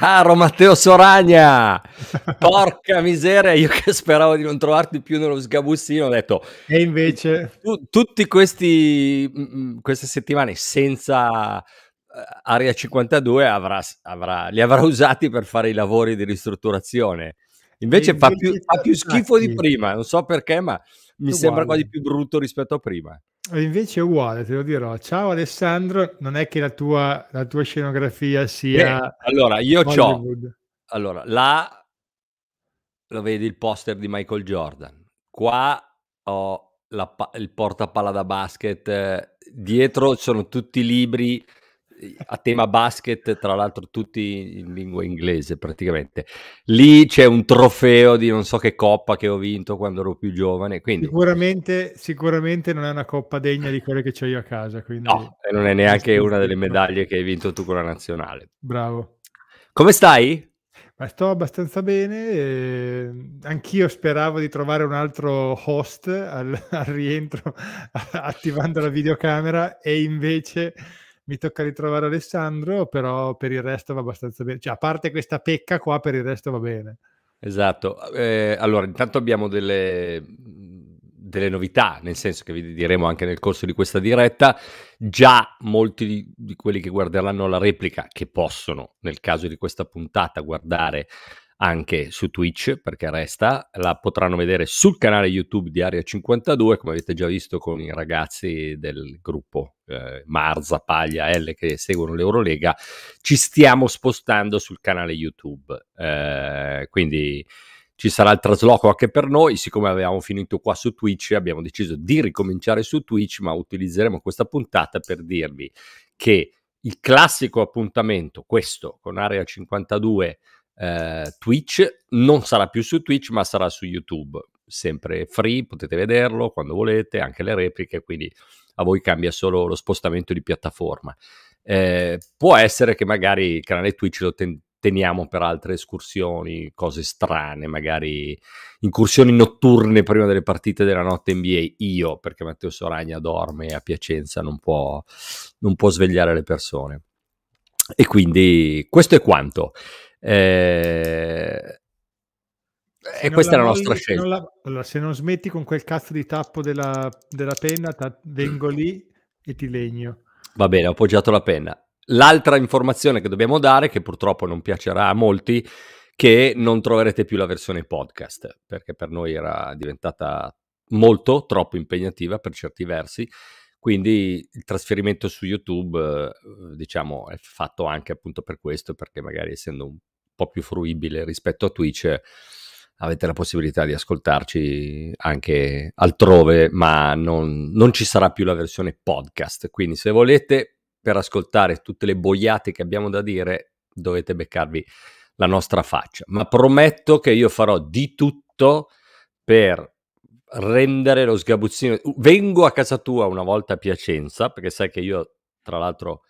Caro Matteo Soragna, porca miseria, io che speravo di non trovarti più nello sgabuzzino, ho detto... E invece... Tu, tutti questi, mm, mm, queste settimane senza uh, Area 52 avrà, avrà, li avrà usati per fare i lavori di ristrutturazione. Invece, invece fa, più, fa più schifo di prima, non so perché, ma mi sembra quasi più brutto rispetto a prima. Invece è uguale, te lo dirò. Ciao Alessandro, non è che la tua, la tua scenografia sia... Beh, allora, io ho... Allora, là lo vedi il poster di Michael Jordan. Qua ho la, il portapalla da basket. Dietro sono tutti i libri a tema basket, tra l'altro tutti in lingua inglese praticamente. Lì c'è un trofeo di non so che coppa che ho vinto quando ero più giovane. Quindi... Sicuramente, sicuramente non è una coppa degna di quelle che ho io a casa. Quindi... No, e non è neanche una delle medaglie che hai vinto tu con la nazionale. Bravo. Come stai? Ma sto abbastanza bene, eh, anch'io speravo di trovare un altro host al, al rientro attivando la videocamera e invece mi tocca ritrovare Alessandro, però per il resto va abbastanza bene. Cioè, a parte questa pecca qua, per il resto va bene. Esatto. Eh, allora, intanto abbiamo delle, delle, novità, nel senso che vi diremo anche nel corso di questa diretta. Già molti di, di quelli che guarderanno la replica, che possono, nel caso di questa puntata, guardare anche su Twitch perché resta, la potranno vedere sul canale YouTube di Area 52, come avete già visto con i ragazzi del gruppo eh, Marza, Paglia, L che seguono l'Eurolega, ci stiamo spostando sul canale YouTube. Eh, quindi ci sarà il trasloco anche per noi, siccome avevamo finito qua su Twitch, abbiamo deciso di ricominciare su Twitch, ma utilizzeremo questa puntata per dirvi che il classico appuntamento, questo con Area 52 eh, Twitch, non sarà più su Twitch ma sarà su YouTube, sempre free, potete vederlo quando volete, anche le repliche, quindi a voi cambia solo lo spostamento di piattaforma. Eh, può essere che magari il canale Twitch lo ten- teniamo per altre escursioni, cose strane, magari incursioni notturne prima delle partite della notte NBA. Io, perché Matteo Soragna dorme a Piacenza, non può, non può svegliare le persone. E quindi questo è quanto. Eh, e questa è la nostra scelta. La, allora, se non smetti con quel cazzo di tappo della, della penna, ta, vengo lì e ti legno. Va bene, ho appoggiato la penna. L'altra informazione che dobbiamo dare, che purtroppo non piacerà a molti, che non troverete più la versione podcast, perché per noi era diventata molto, troppo impegnativa per certi versi. Quindi il trasferimento su YouTube, eh, diciamo, è fatto anche appunto per questo, perché magari essendo un po' più fruibile rispetto a Twitch, avete la possibilità di ascoltarci anche altrove, ma non, non ci sarà più la versione podcast. Quindi se volete, per ascoltare tutte le boiate che abbiamo da dire, dovete beccarvi la nostra faccia. Ma prometto che io farò di tutto per rendere lo sgabuzzino. Vengo a casa tua una volta a Piacenza, perché sai che io, tra l'altro,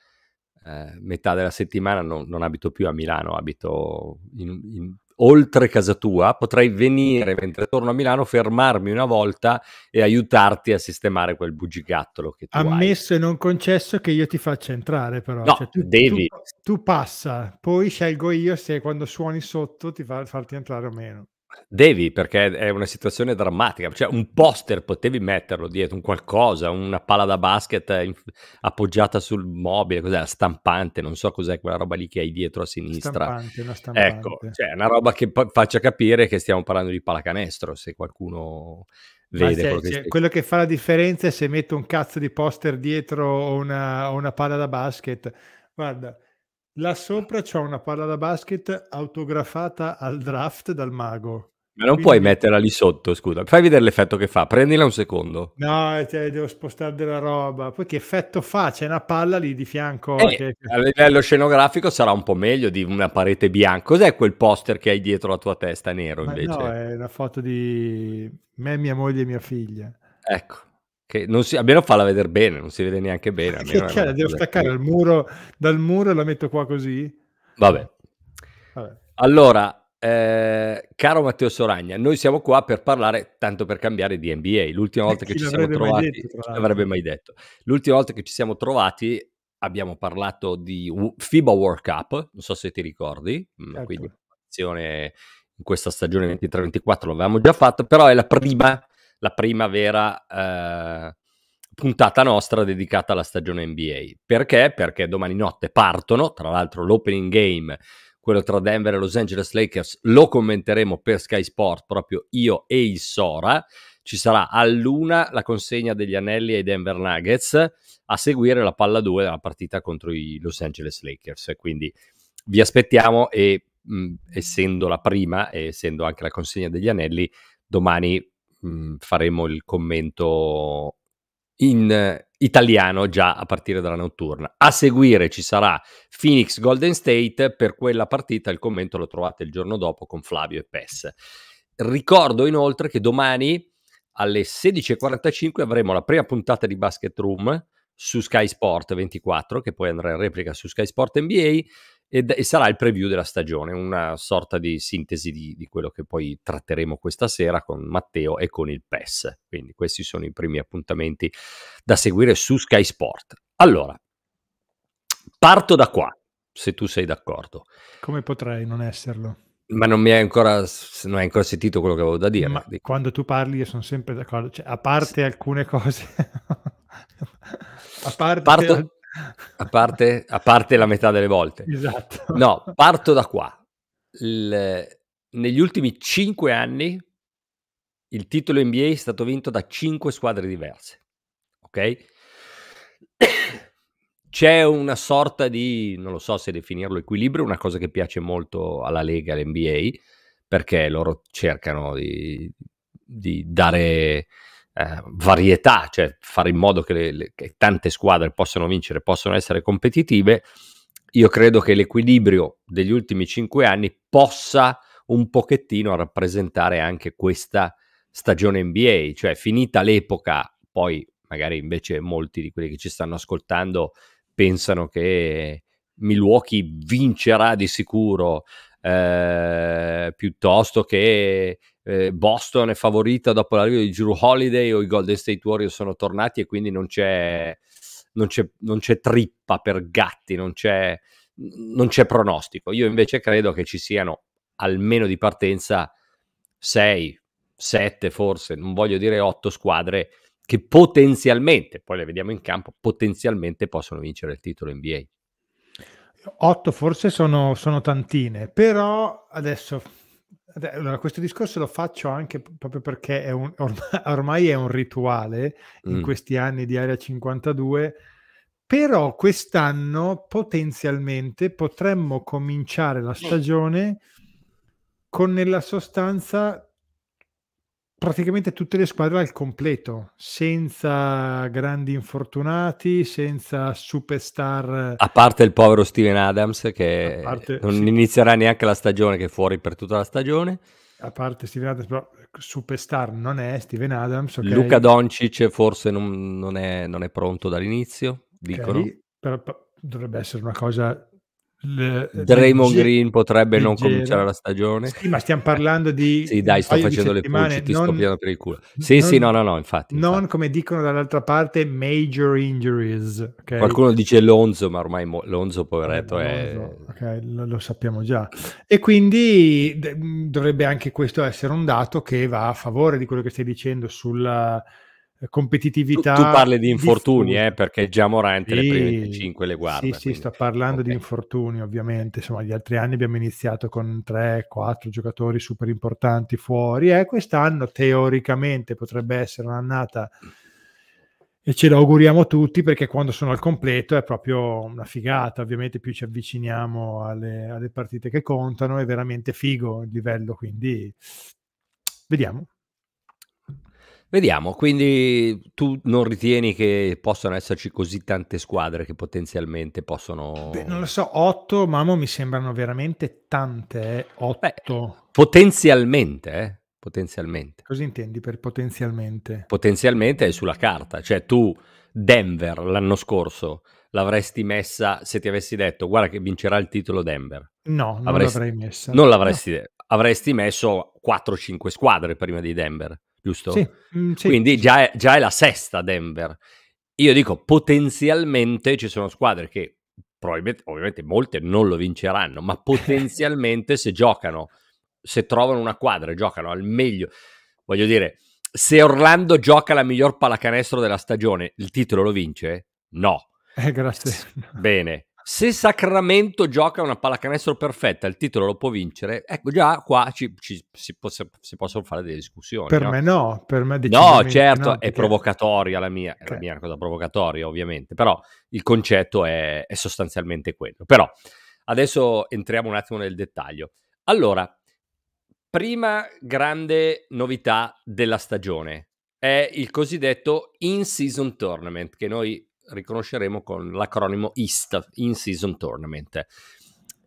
eh, metà della settimana non, non, abito più a Milano, abito in, in, oltre casa tua, potrei venire mentre torno a Milano, fermarmi una volta e aiutarti a sistemare quel bugigattolo che tu Ammesso hai. e non concesso che io ti faccia entrare, però. No, cioè, tu, devi. Tu, tu, passa, poi scelgo io se quando suoni sotto ti fa farti entrare o meno. Devi, perché è una situazione drammatica. Cioè, un poster potevi metterlo dietro, un qualcosa, una palla da basket in, appoggiata sul mobile, cos'è? La stampante, non so cos'è quella roba lì che hai dietro a sinistra. Stampante, una stampante. Ecco, cioè, una roba che p- faccia capire che stiamo parlando di pallacanestro, se qualcuno vede. Quello, che quello, che fa la differenza è se metto un cazzo di poster dietro o una, una palla da basket. Guarda, Là sopra c'ho una palla da basket autografata al draft dal mago. Ma non Quindi... puoi metterla lì sotto, scusa. Fai vedere l'effetto che fa, prendila un secondo. No, cioè, devo spostare della roba. Poi che effetto fa? C'è una palla lì di fianco. Eh, che... A livello scenografico sarà un po' meglio di una parete bianca. Cos'è quel poster che hai dietro la tua testa nero invece? no, è una foto di me, mia moglie e mia figlia. Ecco. Che non si, almeno falla vedere bene, non si vede neanche bene. Che c'è? Devo staccare dal muro, dal muro e la metto qua così? Vabbè. Vabbè. Allora, eh, caro Matteo Soragna, noi siamo qua per parlare, tanto per cambiare, di NBA. L'ultima volta che ci siamo trovati, detto, avrebbe mai detto. L'ultima volta che ci siamo trovati abbiamo parlato di FIBA World Cup, non so se ti ricordi, mm, certo. quindi in questa stagione 23-24 l'avevamo già fatto, però è la prima, la prima vera eh, puntata nostra dedicata alla stagione NBA. Perché? Perché domani notte partono, tra l'altro l'opening game, quello tra Denver e Los Angeles Lakers, lo commenteremo per Sky Sport, proprio io e il Sora. Ci sarà a luna la consegna degli anelli ai Denver Nuggets a seguire la palla 2 della partita contro i Los Angeles Lakers. Quindi vi aspettiamo e mh, essendo la prima e essendo anche la consegna degli anelli, domani mh, faremo il commento in italiano già a partire dalla notturna. A seguire ci sarà Phoenix Golden State, per quella partita il commento lo trovate il giorno dopo con Flavio e Pes. Ricordo inoltre che domani alle 16.45 avremo la prima puntata di Basket Room su Sky Sport 24, che poi andrà in replica su Sky Sport NBA, ed, e sarà il preview della stagione, una sorta di sintesi di, di, quello che poi tratteremo questa sera con Matteo e con il PES. Quindi questi sono i primi appuntamenti da seguire su Sky Sport. Allora, parto da qua, se tu sei d'accordo. Come potrei non esserlo? Ma non mi hai ancora, non hai ancora sentito quello che avevo da dire. Ma quando tu parli io sono sempre d'accordo, cioè, a parte alcune cose A parte, parto, a, parte, a parte la metà delle volte. Esatto. No, parto da qua. Il, negli ultimi cinque anni il titolo NBA è stato vinto da cinque squadre diverse. Ok? C'è una sorta di, non lo so se definirlo equilibrio, una cosa che piace molto alla Lega, all'NBA, perché loro cercano di, di dare eh, varietà, cioè fare in modo che, le, le, che tante squadre possano vincere, possano essere competitive, io credo che l'equilibrio degli ultimi cinque anni possa un pochettino rappresentare anche questa stagione NBA, cioè finita l'epoca, poi magari invece molti di quelli che ci stanno ascoltando pensano che Milwaukee vincerà di sicuro eh, piuttosto che eh, Boston è favorita dopo l'arrivo di Drew Holiday o i Golden State Warriors sono tornati e quindi non c'è, non c'è, non c'è trippa per gatti, non c'è, non c'è pronostico. Io invece credo che ci siano almeno di partenza 6, 7 forse, non voglio dire 8 squadre che potenzialmente, poi le vediamo in campo, potenzialmente possono vincere il titolo NBA. 8 forse sono, sono tantine, però adesso allora, questo discorso lo faccio anche proprio perché è un, ormai, ormai, è un rituale in mm. questi anni di Area 52, però quest'anno potenzialmente potremmo cominciare la stagione con nella sostanza praticamente tutte le squadre al completo, senza grandi infortunati, senza superstar. A parte il povero Steven Adams che parte, non sì. inizierà neanche la stagione, che è fuori per tutta la stagione. A parte Steven Adams, però superstar non è Steven Adams. Okay? Luca Doncic forse non, non, è, non, è, pronto dall'inizio, dicono. Okay, però, però dovrebbe essere una cosa le, Draymond legge, Green potrebbe leggero. non cominciare la stagione. Sì, ma stiamo parlando di. sì, dai, sto facendo le pulci, ti non, scoppiano per il culo. Sì, non, sì, no, no, no, infatti. Non infatti. come dicono dall'altra parte, major injuries. Okay? Qualcuno dice Lonzo, ma ormai Mo- Lonzo, poveretto, eh, è. Lonzo, ok, lo, lo, sappiamo già. E quindi d- dovrebbe anche questo essere un dato che va a favore di quello che stai dicendo sulla competitività. Tu, tu parli di infortuni, eh, perché già Morante sì, le prime 5 le guarda. Sì, sì, sto parlando okay. di infortuni, ovviamente. Insomma, gli altri anni abbiamo iniziato con 3-4 giocatori super importanti fuori e eh, quest'anno teoricamente potrebbe essere un'annata e ce lo auguriamo tutti perché quando sono al completo è proprio una figata. Ovviamente più ci avviciniamo alle, alle partite che contano, è veramente figo il livello, quindi vediamo. Vediamo, quindi tu non ritieni che possano esserci così tante squadre che potenzialmente possono... Beh, non lo so, otto, mamma, mi sembrano veramente tante, eh? otto. Beh, potenzialmente, eh? Potenzialmente. Cosa intendi per potenzialmente? Potenzialmente è sulla carta, cioè tu Denver l'anno scorso l'avresti messa se ti avessi detto guarda che vincerà il titolo Denver. No, non avresti, l'avrei messa. Non l'avresti no. avresti messo 4-5 squadre prima di Denver giusto? Sì, mm, sì. Quindi già è, già è, la sesta Denver. io dico potenzialmente ci sono squadre che probabilmente, ovviamente molte non lo vinceranno, ma potenzialmente se giocano, se trovano una quadra e giocano al meglio, voglio dire, se Orlando gioca la miglior pallacanestro della stagione, il titolo lo vince? No. Eh, grazie. Bene. Se Sacramento gioca una pallacanestro perfetta, il titolo lo può vincere, ecco già qua ci, ci, si, può, si, possono fare delle discussioni. Per no? me no, per me No, certo, no, perché... è provocatoria la mia, okay. la mia cosa provocatoria ovviamente, però il concetto è, è sostanzialmente quello. Però adesso entriamo un attimo nel dettaglio. Allora, prima grande novità della stagione è il cosiddetto in-season tournament che noi riconosceremo con l'acronimo IST, In Season Tournament.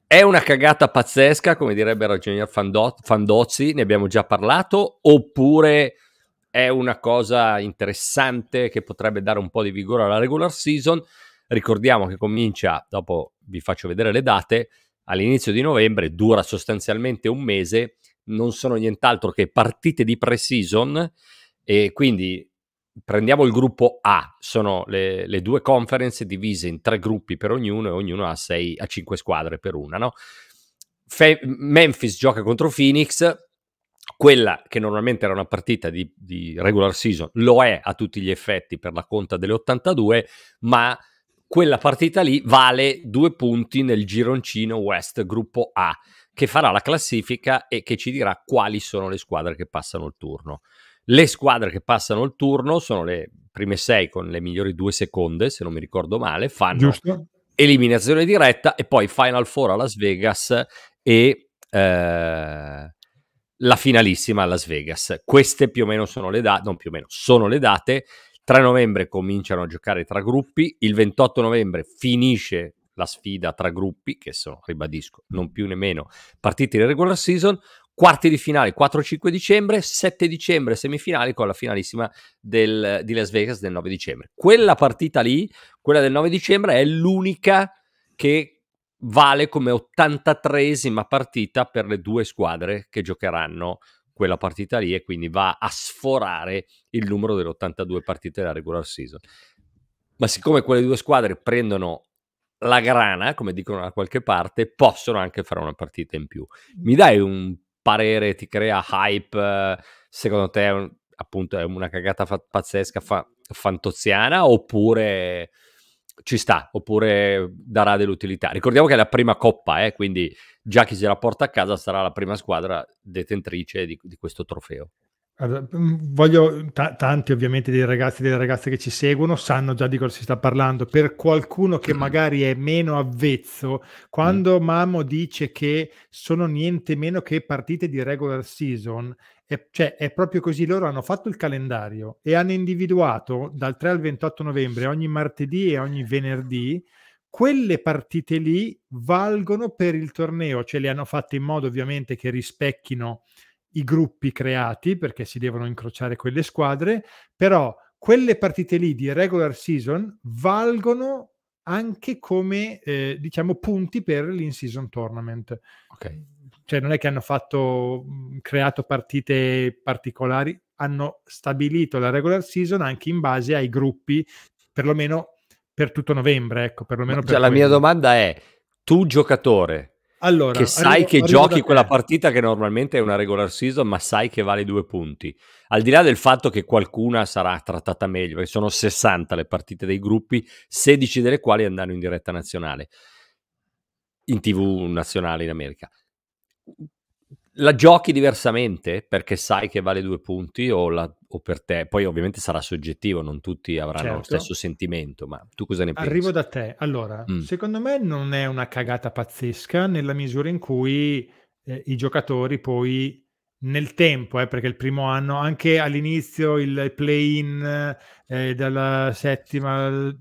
È una cagata pazzesca, come direbbe il ragionier Fando- Fandozzi, ne abbiamo già parlato, oppure è una cosa interessante che potrebbe dare un po' di vigore alla regular season? Ricordiamo che comincia, dopo vi faccio vedere le date, all'inizio di novembre, dura sostanzialmente un mese, non sono nient'altro che partite di pre-season e quindi prendiamo il gruppo A, sono le, le, due conference divise in tre gruppi per ognuno e ognuno ha, sei, a cinque squadre per una. No? Fe- Memphis gioca contro Phoenix, quella che normalmente era una partita di, di, regular season lo è a tutti gli effetti per la conta delle 82, ma quella partita lì vale due punti nel gironcino West gruppo A, che farà la classifica e che ci dirà quali sono le squadre che passano il turno. Le squadre che passano il turno sono le prime sei con le migliori due seconde, se non mi ricordo male, fanno Giusto. eliminazione diretta e poi Final Four a Las Vegas e eh, la finalissima a Las Vegas. Queste più o meno sono le date, non più o meno, sono le date. 3 novembre cominciano a giocare tra gruppi, il 28 novembre finisce la sfida tra gruppi, che sono, ribadisco, non più nemmeno partite di regular season quarti di finale 4-5 dicembre, 7 dicembre semifinali con la finalissima del, di Las Vegas del 9 dicembre. Quella partita lì, quella del 9 dicembre, è l'unica che vale come 83esima partita per le due squadre che giocheranno quella partita lì e quindi va a sforare il numero delle 82 partite della regular season. Ma siccome quelle due squadre prendono la grana, come dicono da qualche parte, possono anche fare una partita in più. Mi dai un parere ti crea hype, secondo te appunto è una cagata fa- pazzesca, fa- fantoziana, oppure ci sta, oppure darà dell'utilità. Ricordiamo che è la prima coppa, eh, quindi già chi se la porta a casa sarà la prima squadra detentrice di, di questo trofeo. Mhmm, voglio t- tanti ovviamente dei ragazzi e delle ragazze che ci seguono sanno già di cosa si sta parlando. Per qualcuno che magari è meno avvezzo, quando mm. Mamo dice che sono niente meno che partite di regular season, è, cioè è proprio così. Loro hanno fatto il calendario e hanno individuato dal 3 al 28 novembre, ogni martedì e ogni venerdì, quelle partite lì valgono per il torneo, cioè le hanno fatte in modo ovviamente che rispecchino i gruppi creati perché si devono incrociare quelle squadre, però quelle partite lì di regular season valgono anche come eh, diciamo punti per l'in-season tournament. Ok. Cioè non è che hanno fatto mhmm, creato partite particolari, hanno stabilito la regular season anche in base ai gruppi, perlomeno per tutto novembre, ecco, perlomeno per la mia domanda è tu giocatore allora, che sai arrivo, che arrivo giochi quella partita che normalmente è una regular season, ma sai che vale due punti. Al di là del fatto che qualcuna sarà trattata meglio, perché sono 60 le partite dei gruppi, 16 delle quali andranno in diretta nazionale, in TV nazionale in America la giochi diversamente perché sai che vale due punti o, la, o, per te, poi ovviamente sarà soggettivo, non tutti avranno certo. lo stesso sentimento, ma tu cosa ne pensi? Arrivo da te, allora, mm. secondo me non è una cagata pazzesca nella misura in cui eh, i giocatori poi nel tempo, eh, perché il primo anno, anche all'inizio il play-in eh, dalla settima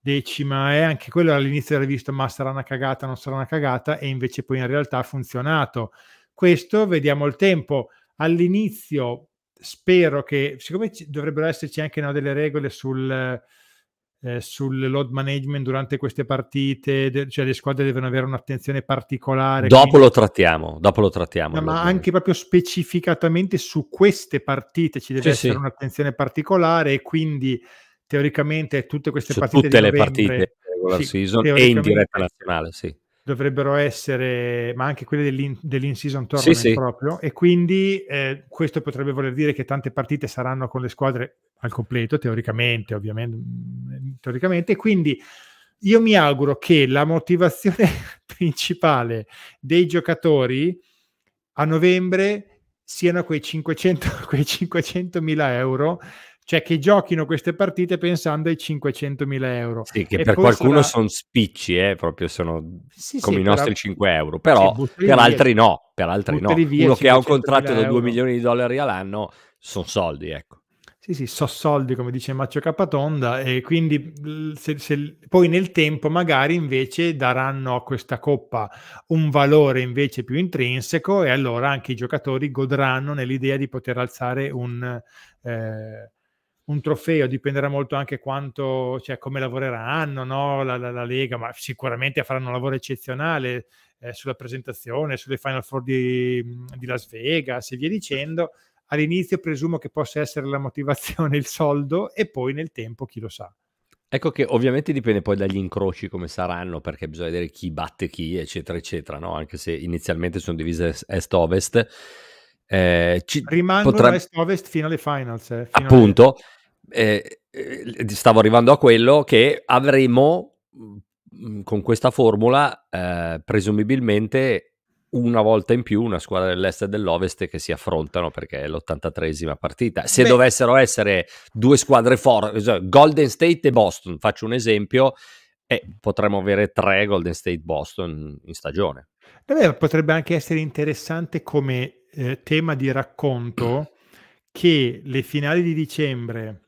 decima, eh, anche quello all'inizio era visto ma sarà una cagata, non sarà una cagata e invece poi in realtà ha funzionato questo vediamo il tempo. All'inizio spero che, siccome ci, dovrebbero esserci anche no, delle regole sul, eh, sul load management durante queste partite, de- cioè le squadre devono avere un'attenzione particolare. Dopo quindi... lo trattiamo, dopo lo trattiamo. No, ma anche proprio specificatamente su queste partite ci deve sì, essere sì. un'attenzione particolare e quindi teoricamente tutte queste Su partite tutte le novembre partite regular sì, season e in diretta nazionale, sì. Dovrebbero essere, ma anche quelle dell'in, dell'in-season Sì, tournament sì. proprio, e quindi eh, questo potrebbe voler dire che tante partite saranno con le squadre al completo, teoricamente, ovviamente, mm, teoricamente, quindi io mi auguro che la motivazione principale dei giocatori a novembre siano quei 500 quei 500.000 euro cioè che giochino queste partite pensando ai 500.000 euro Sì, che E per qualcuno sarà- sono spicci, eh, proprio sono Sì, come sì, i però- nostri 5 euro, però Sì, per via- altri no, per altri no. Uno che ha un 500.000 contratto da 2 euro. milioni di dollari all'anno sono soldi, ecco. Sì, sì, so soldi, come dice Maccio Capatonda, e quindi se- se- poi nel tempo magari invece daranno a questa coppa un valore invece più intrinseco e allora anche i giocatori godranno nell'idea di poter alzare un, eh, un trofeo, dipenderà molto anche quanto, cioè come lavoreranno no? la, la- la Lega, ma sicuramente faranno un lavoro eccezionale eh, sulla presentazione, sulle Final Four di, di Las Vegas e via dicendo all'inizio presumo che possa essere la motivazione il soldo e poi nel tempo chi lo sa. Ecco che ovviamente dipende poi dagli incroci come saranno, perché bisogna vedere chi batte chi, eccetera, eccetera, no? Anche se inizialmente sono divise est- est-ovest. Eh, ci Rimangono potrebbe- est-ovest fino alle finals. eh, fino appunto, eh, eh, stavo arrivando a quello che avremo mh, con questa formula eh, presumibilmente una volta in più una squadra dell'est e dell'ovest che si affrontano perché è l'83esima partita. Se Beh- dovessero essere due squadre forti, cioè Golden State e Boston, faccio un esempio, e potremmo avere tre Golden State Boston in stagione. Beh, potrebbe anche essere interessante come eh, tema di racconto che le finali di dicembre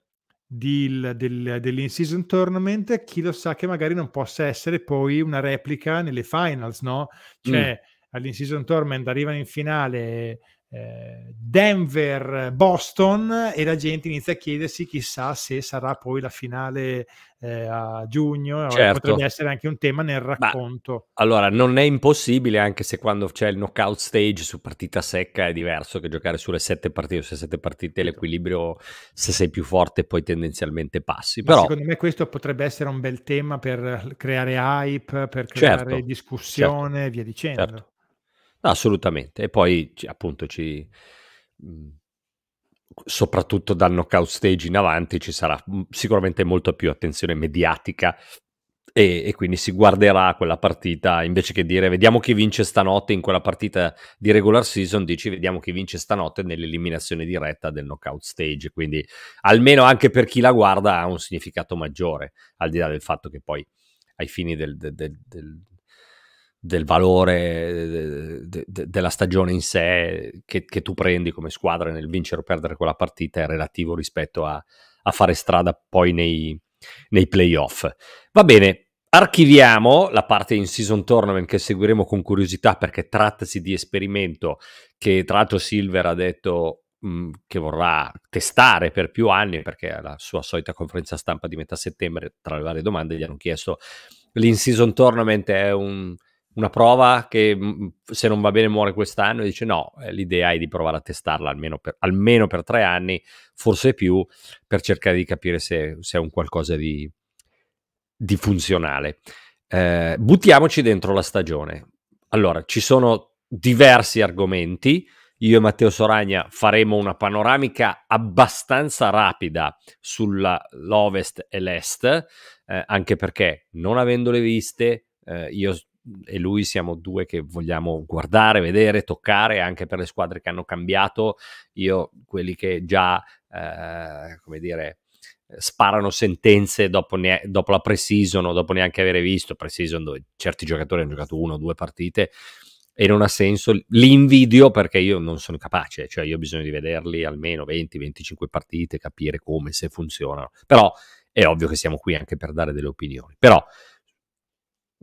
del, del, dell'in-season tournament, chi lo sa che magari non possa essere poi una replica nelle finals, no? Cioè all'in-season tournament arrivano in finale eh, Denver, Boston e la gente inizia a chiedersi chissà se sarà poi la finale eh, a giugno, Certo. potrebbe essere anche un tema nel racconto. Allora, non è impossibile, anche se quando c'è il knockout stage su partita secca è diverso che giocare sulle sette partite, su sette partite l'equilibrio, se sei più forte poi tendenzialmente passi. Ma Però, secondo me questo potrebbe essere un bel tema per creare hype, per creare Certo, discussione e via dicendo. certo. Assolutamente. E poi appunto ci... mh, soprattutto dal knockout stage in avanti ci sarà mh, sicuramente molta più attenzione mediatica e, e quindi si guarderà quella partita invece che dire vediamo chi vince stanotte in quella partita di regular season, dici vediamo chi vince stanotte nell'eliminazione diretta del knockout stage. Quindi almeno anche per chi la guarda ha un significato maggiore, al di là del fatto che poi ai fini del, del- del- del- del valore de- de- de- della stagione in sé che, che tu prendi come squadra nel vincere o perdere quella partita è relativo rispetto a, a fare strada poi nei, nei playoff. Va bene, archiviamo la parte in season tournament che seguiremo con curiosità perché trattasi di esperimento che tra l'altro Silver ha detto che vorrà testare per più anni perché alla sua solita conferenza stampa di metà settembre tra le varie domande gli hanno chiesto l'in season tournament è un- una prova che mh, se non va bene muore quest'anno e dice no, eh, l'idea è di provare a testarla almeno per, almeno per tre anni, forse più, per cercare di capire se, se è un qualcosa di, di funzionale. Eh, buttiamoci dentro la stagione. Allora, ci sono diversi argomenti. Io e Matteo Soragna faremo una panoramica abbastanza rapida sull'ovest e l'est, eh, anche perché non avendole viste, eh, io e lui siamo due che vogliamo guardare, vedere, toccare anche per le squadre che hanno cambiato. Io, quelli che già, eh, come dire, sparano sentenze dopo, ne- dopo la pre-season o dopo neanche avere visto pre-season dove certi giocatori hanno giocato una o due partite e non ha senso. Li perché io non sono capace, cioè io ho bisogno di vederli almeno 20-25 partite, capire come, se funzionano. Però è ovvio che siamo qui anche per dare delle opinioni. Però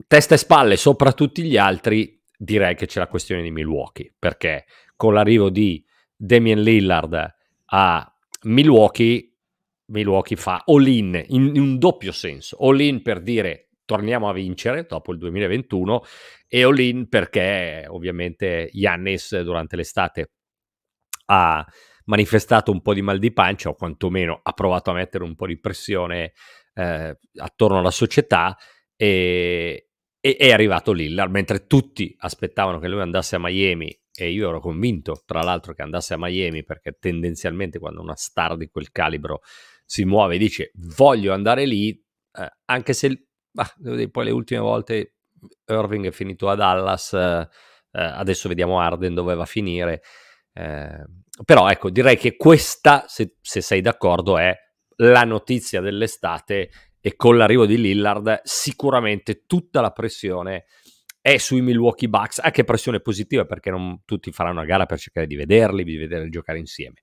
testa e spalle sopra tutti gli altri, direi che c'è la questione di Milwaukee, perché con l'arrivo di Damian Lillard a Milwaukee, Milwaukee fa all-in in, un doppio senso, all-in per dire torniamo a vincere dopo il 2021 e all-in perché ovviamente Yannis durante l'estate ha manifestato un po' di mal di pancia o quantomeno ha provato a mettere un po' di pressione eh, attorno alla società e, e è arrivato Lillard, mentre tutti aspettavano che lui andasse a Miami e io ero convinto, tra l'altro, che andasse a Miami perché tendenzialmente quando una star di quel calibro si muove e dice voglio andare lì, eh, anche se bah, poi le ultime volte Irving è finito a Dallas, eh, adesso vediamo Arden dove va a finire. Eh, però ecco, direi che questa, se, se sei d'accordo, è la notizia dell'estate e con l'arrivo di Lillard sicuramente tutta la pressione è sui Milwaukee Bucks, anche pressione positiva perché non tutti faranno una gara per cercare di vederli, di vederli giocare insieme.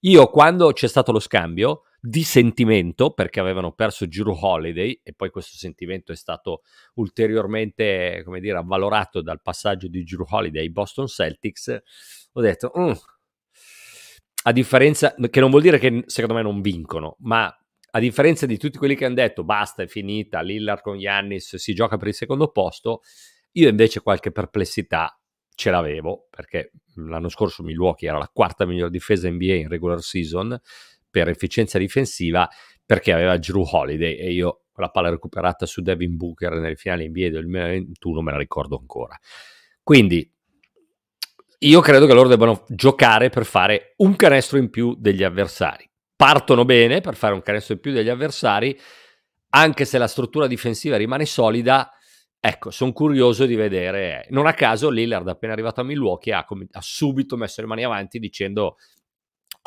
Io quando c'è stato lo scambio di sentimento perché avevano perso Giro Holiday e poi questo sentimento è stato ulteriormente, come dire, avvalorato dal passaggio di Giro Holiday ai Boston Celtics, ho detto, mm, a differenza, che non vuol dire che secondo me non vincono, ma a differenza di tutti quelli che hanno detto basta, è finita, Lillard con Giannis si gioca per il secondo posto, io invece qualche perplessità ce l'avevo, perché l'anno scorso Milwaukee era la quarta miglior difesa NBA in regular season per efficienza difensiva, perché aveva Drew Holiday e io la palla recuperata su Devin Booker nelle finali NBA del 2021 me la ricordo ancora. Quindi io credo che loro debbano giocare per fare un canestro in più degli avversari. Partono bene per fare un canestro in più degli avversari, anche se la struttura difensiva rimane solida, Ecco, sono curioso di vedere. Non a caso Lillard, appena arrivato a Milwaukee, ha, ha, subito messo le mani avanti dicendo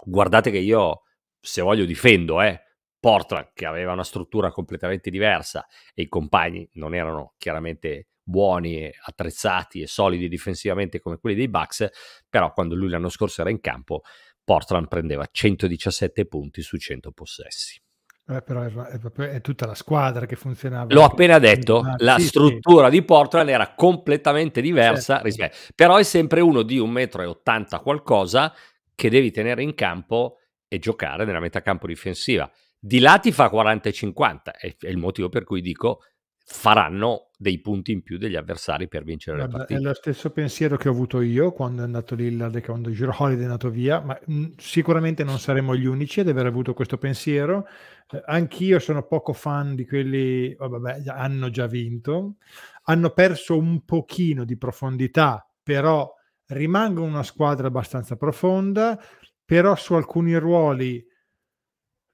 guardate che io, se voglio, difendo, eh. Portland, che aveva una struttura completamente diversa e i compagni non erano chiaramente buoni, attrezzati e solidi difensivamente come quelli dei Bucks, però quando lui l'anno scorso era in campo, Portland prendeva 117 punti su 100 possessi. Eh, però è, è, è, tutta la squadra che funzionava. L'ho appena detto, ah, la sì, struttura sì. di Portland era completamente diversa, certo. rispetto, però è sempre uno di 1,80 m qualcosa che devi tenere in campo e giocare nella metà campo difensiva. Di là ti fa 40 e 50, è, è il motivo per cui dico faranno dei punti in più degli avversari per vincere Guarda, le partite. È lo stesso pensiero che ho avuto io quando è andato Lillard e quando Giro Holiday è andato via, ma mh, sicuramente non saremo gli unici ad aver avuto questo pensiero. Eh, anch'io sono poco fan di quelli, oh, vabbè, hanno già vinto, hanno perso un pochino di profondità, però rimangono una squadra abbastanza profonda, però su alcuni ruoli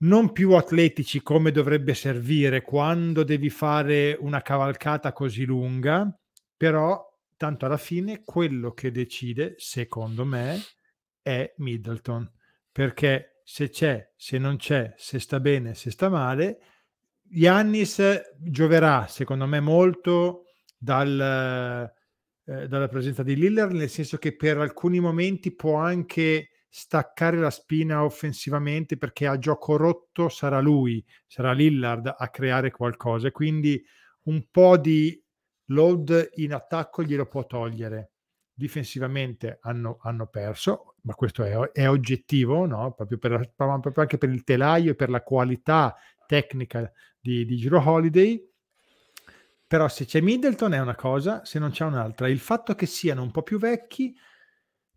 non più atletici come dovrebbe servire quando devi fare una cavalcata così lunga, però tanto alla fine quello che decide, secondo me, è Middleton, perché se c'è, se non c'è, se sta bene, se sta male, Yannis gioverà, secondo me, molto dal, eh, dalla presenza di Lillard, nel senso che per alcuni momenti può anche staccare la spina offensivamente perché a gioco rotto sarà lui, sarà Lillard a creare qualcosa quindi un po' di load in attacco glielo può togliere. Difensivamente hanno, hanno perso, ma questo è, è oggettivo, no? proprio, per, proprio, anche per il telaio e per la qualità tecnica di, di Giro Holiday. Però se c'è Middleton è una cosa, se non c'è un'altra. Il fatto che siano un po' più vecchi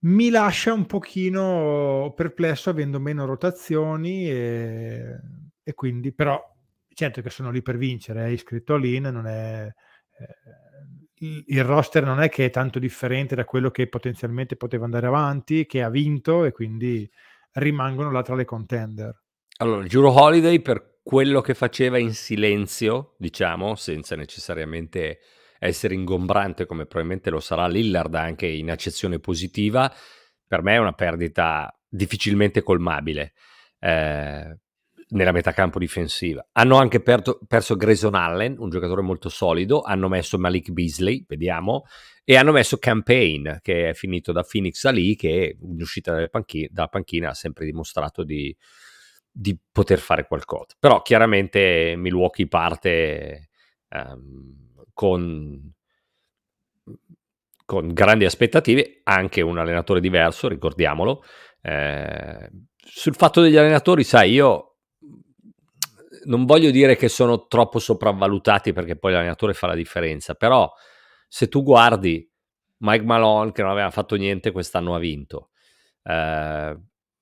mi lascia un pochino perplesso avendo meno rotazioni e, e quindi però certo che sono lì per vincere, è iscritto all'IN, non è, eh, il roster non è che è tanto differente da quello che potenzialmente poteva andare avanti, che ha vinto e quindi rimangono là tra le contender. Allora, giuro Holiday per quello che faceva in silenzio, diciamo, senza necessariamente essere ingombrante come probabilmente lo sarà Lillard anche in accezione positiva, per me è una perdita difficilmente colmabile eh, nella metacampo difensiva. Hanno anche perto, perso Grayson Allen, un giocatore molto solido, hanno messo Malik Beasley, vediamo, e hanno messo Campaign, che è finito da Phoenix a lì, che in uscita dalla panchina, dalla panchina ha sempre dimostrato di, di, poter fare qualcosa. Però chiaramente Milwaukee parte... Um, con, con grandi aspettative, anche un allenatore diverso, ricordiamolo. Eh, sul fatto degli allenatori, sai, io non voglio dire che sono troppo sopravvalutati perché poi l'allenatore fa la differenza, però se tu guardi Mike Malone che non aveva fatto niente quest'anno ha vinto, eh,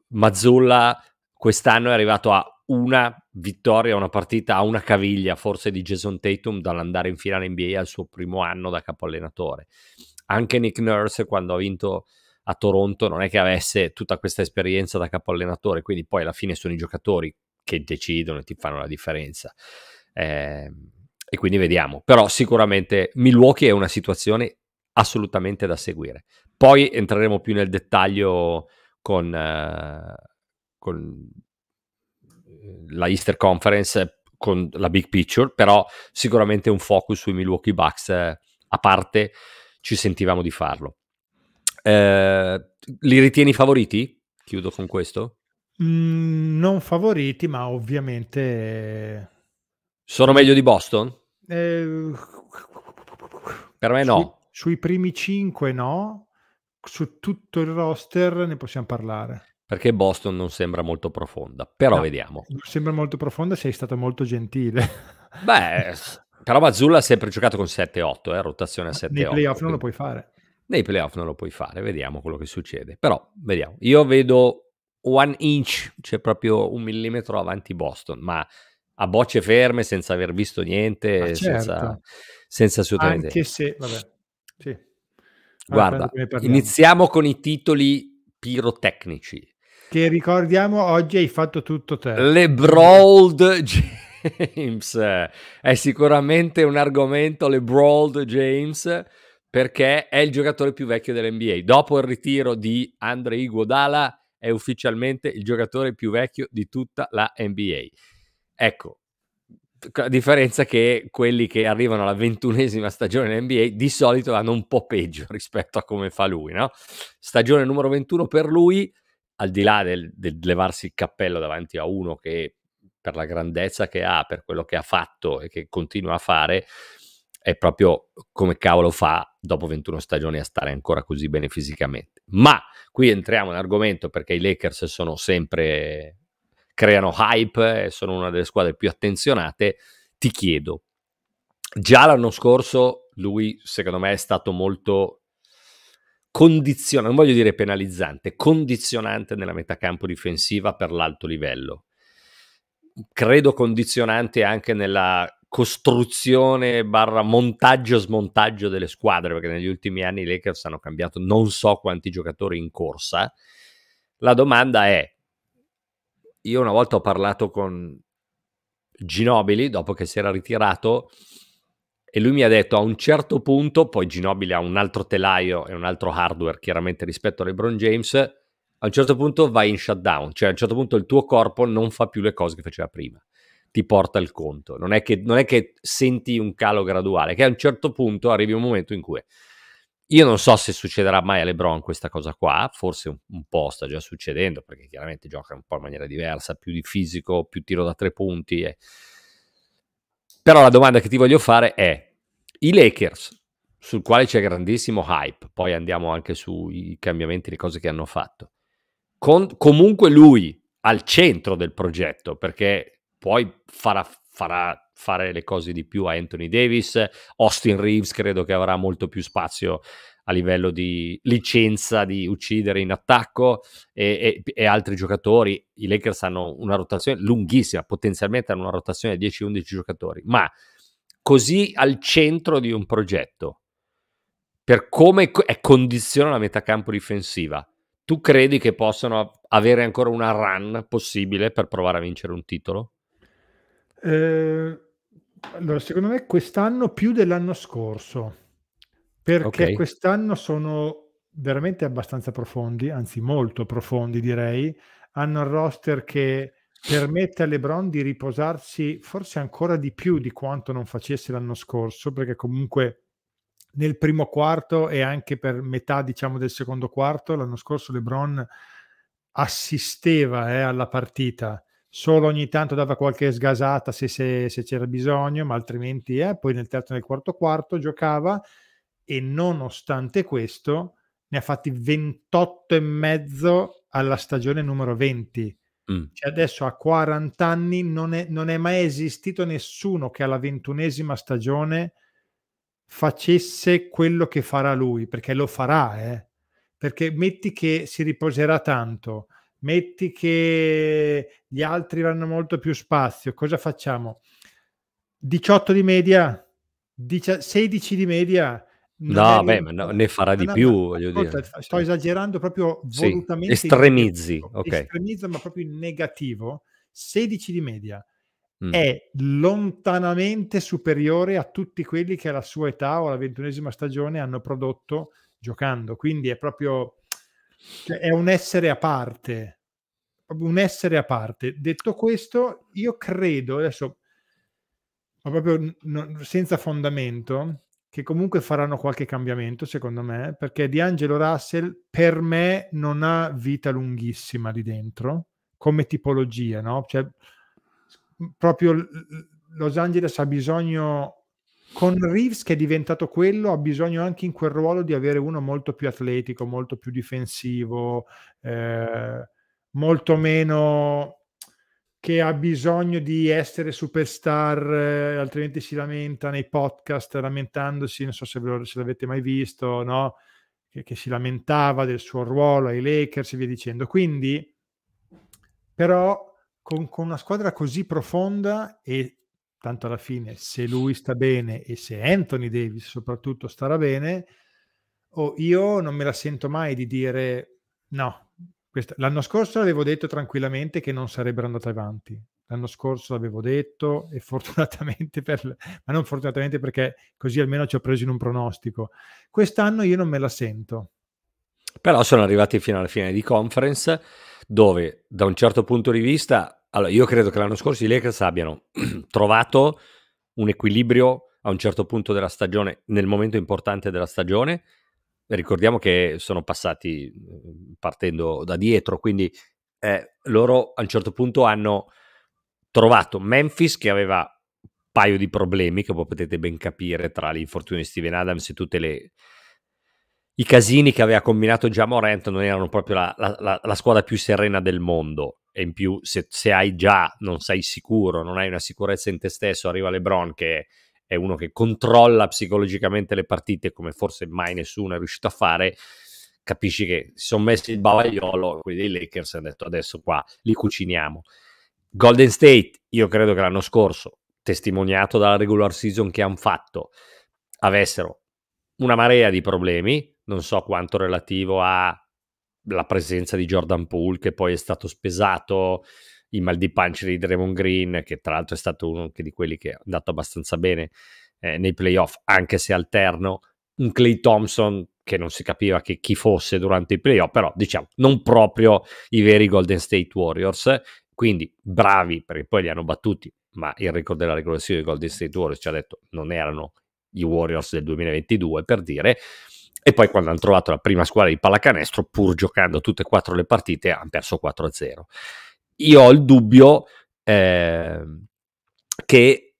Mazzulla quest'anno è arrivato a una vittoria, una partita a una caviglia forse di Jason Tatum dall'andare in finale NBA al suo primo anno da capo allenatore. Anche Nick Nurse quando ha vinto a Toronto non è che avesse tutta questa esperienza da capo allenatore, quindi poi alla fine sono i giocatori che decidono e ti fanno la differenza. Eh, e quindi vediamo. Però sicuramente Milwaukee è una situazione assolutamente da seguire. Poi entreremo più nel dettaglio con, uh, con la Easter Conference, con la big picture, però sicuramente un focus sui Milwaukee Bucks eh, a parte ci sentivamo di farlo. Eh, li ritieni favoriti? Chiudo con questo. Mm, non favoriti, ma ovviamente... Sono meglio di Boston? Eh, per me no. Sui, sui primi cinque no, su tutto il roster ne possiamo parlare. Perché Boston non sembra molto profonda, però no, vediamo. Non sembra molto profonda, sei stato molto gentile. Beh, però Mazzulla ha sempre giocato con 7-8, eh, rotazione a 7-8. Nei playoff non lo puoi fare. Nei playoff non lo puoi fare, vediamo quello che succede. Però, vediamo. Io vedo one inch, c'è proprio un millimetro avanti Boston, ma a bocce ferme, senza aver visto niente, certo. senza, senza assolutamente... Anche se, vabbè, sì. Guarda, iniziamo con i titoli pirotecnici. Che ricordiamo oggi hai fatto tutto te. Le Brold James. È sicuramente un argomento, le Brold James, perché è il giocatore più vecchio dell'NBA. Dopo il ritiro di Andre Iguodala è ufficialmente il giocatore più vecchio di tutta la NBA. Ecco, a differenza che quelli che arrivano alla ventunesima stagione NBA di solito hanno un po' peggio rispetto a come fa lui, no? Stagione numero 21 per lui, al di là del, del levarsi il cappello davanti a uno che per la grandezza che ha, per quello che ha fatto e che continua a fare, è proprio come cavolo fa dopo 21 stagioni a stare ancora così bene fisicamente. Ma qui entriamo in argomento perché i Lakers sono sempre creano hype, sono una delle squadre più attenzionate. Ti chiedo, già l'anno scorso lui secondo me è stato molto condizionante, non voglio dire penalizzante, condizionante nella metacampo difensiva per l'alto livello. Credo condizionante anche nella costruzione barra montaggio smontaggio delle squadre perché negli ultimi anni i Lakers hanno cambiato non so quanti giocatori in corsa la domanda è io una volta ho parlato con Ginobili dopo che si era ritirato e lui mi ha detto a un certo punto, poi Ginobili ha un altro telaio e un altro hardware chiaramente rispetto a LeBron James, a un certo punto vai in shutdown, cioè a un certo punto il tuo corpo non fa più le cose che faceva prima, ti porta il conto, non è che, non è che senti un calo graduale, che a un certo punto arrivi un momento in cui io non so se succederà mai a LeBron questa cosa qua, forse un, un, po' sta già succedendo, perché chiaramente gioca un po' in maniera diversa, più di fisico, più tiro da tre punti. E... Però la domanda che ti voglio fare è, i Lakers, sul quale c'è grandissimo hype, poi andiamo anche sui cambiamenti, le cose che hanno fatto, con comunque lui al centro del progetto, perché poi farà, farà fare le cose di più a Anthony Davis. Austin Reeves credo che avrà molto più spazio a livello di licenza di uccidere in attacco e, e, e, altri giocatori. I Lakers hanno una rotazione lunghissima, potenzialmente hanno una rotazione di 10-11 giocatori, ma così al centro di un progetto, per come è condiziona la metacampo difensiva, tu credi che possano avere ancora una run possibile per provare a vincere un titolo? Eh, allora, secondo me quest'anno più dell'anno scorso, perché Ok. quest'anno sono veramente abbastanza profondi, anzi molto profondi direi. Hanno il roster che permette a LeBron di riposarsi forse ancora di più di quanto non facesse l'anno scorso, perché comunque nel primo quarto e anche per metà, diciamo, del secondo quarto, l'anno scorso LeBron assisteva eh, alla partita solo ogni tanto dava qualche sgasata se, se, se c'era bisogno, ma altrimenti eh, poi nel terzo e nel quarto quarto giocava e nonostante questo ne ha fatti 28 e mezzo alla stagione numero 20. Mm. Cioè adesso a 40 anni non è, non è mai esistito nessuno che alla ventunesima stagione facesse quello che farà lui, perché lo farà, eh? perché metti che si riposerà tanto, metti che gli altri vanno molto più spazio, cosa facciamo? 18 di media, 16 di media. No, beh, no, ne farà di più, voglio ascolta, dire. Sto esagerando proprio volutamente. Sì, estremizzi, ok. Estremizzo, ma proprio in negativo. 16 di media. Mm. È lontanamente superiore a tutti quelli che alla sua età o alla ventunesima stagione hanno prodotto giocando. Quindi è proprio cioè, è un essere a parte. Un essere a parte. Detto questo, io credo, adesso ma proprio senza fondamento, che comunque faranno qualche cambiamento, secondo me, perché di Angelo Russell per me non ha vita lunghissima lì dentro, come tipologia, no? Cioè, proprio Los Angeles ha bisogno con Reeves che è diventato quello, ha bisogno anche in quel ruolo di avere uno molto più atletico, molto più difensivo, eh, molto meno che ha bisogno di essere superstar, eh, altrimenti si lamenta nei podcast lamentandosi, non so se, lo, se l'avete mai visto, no? che, che, si lamentava del suo ruolo ai Lakers e via dicendo. Quindi, però, con, con una squadra così profonda e tanto alla fine, se lui sta bene e se Anthony Davis soprattutto starà bene, oh, io non me la sento mai di dire no, questa, l'anno scorso avevo detto tranquillamente che non sarebbero andate avanti. L'anno scorso l'avevo detto e fortunatamente per, ma non fortunatamente perché così almeno ci ho preso in un pronostico. Quest'anno io non me la sento. Però sono arrivati fino alla fine di conference dove da un certo punto di vista, allora io credo che l'anno scorso i Lakers abbiano trovato un equilibrio a un certo punto della stagione, nel momento importante della stagione, ricordiamo che sono passati mhmm, partendo da dietro, quindi eh, loro a un certo punto hanno trovato Memphis che aveva un paio di problemi che potete ben capire tra l'infortunio di Steven Adams e tutti i casini che aveva combinato già Morant non erano proprio la, la, la, squadra più serena del mondo. E in più se, se, hai già non sei sicuro, non hai una sicurezza in te stesso, arriva LeBron che è uno che controlla psicologicamente le partite come forse mai nessuno è riuscito a fare, capisci che si sono messi il bavagliolo, quelli dei Lakers hanno detto adesso qua li cuciniamo. Golden State, io credo che l'anno scorso, testimoniato dalla regular season che hanno fatto, avessero una marea di problemi, non so quanto relativo alla presenza di Jordan Poole che poi è stato spesato, i mal di pancia di Draymond Green, che tra l'altro è stato uno di quelli che è andato abbastanza bene eh, nei playoff, anche se alterno, un Clay Thompson che non si capiva che chi fosse durante i playoff, però diciamo non proprio i veri Golden State Warriors, quindi bravi perché poi li hanno battuti, ma il record della regolazione dei Golden State Warriors ci ha detto non erano i Warriors del 2022 per dire, e poi quando hanno trovato la prima squadra di pallacanestro, pur giocando tutte e quattro le partite, hanno perso 4-0 io ho il dubbio eh, che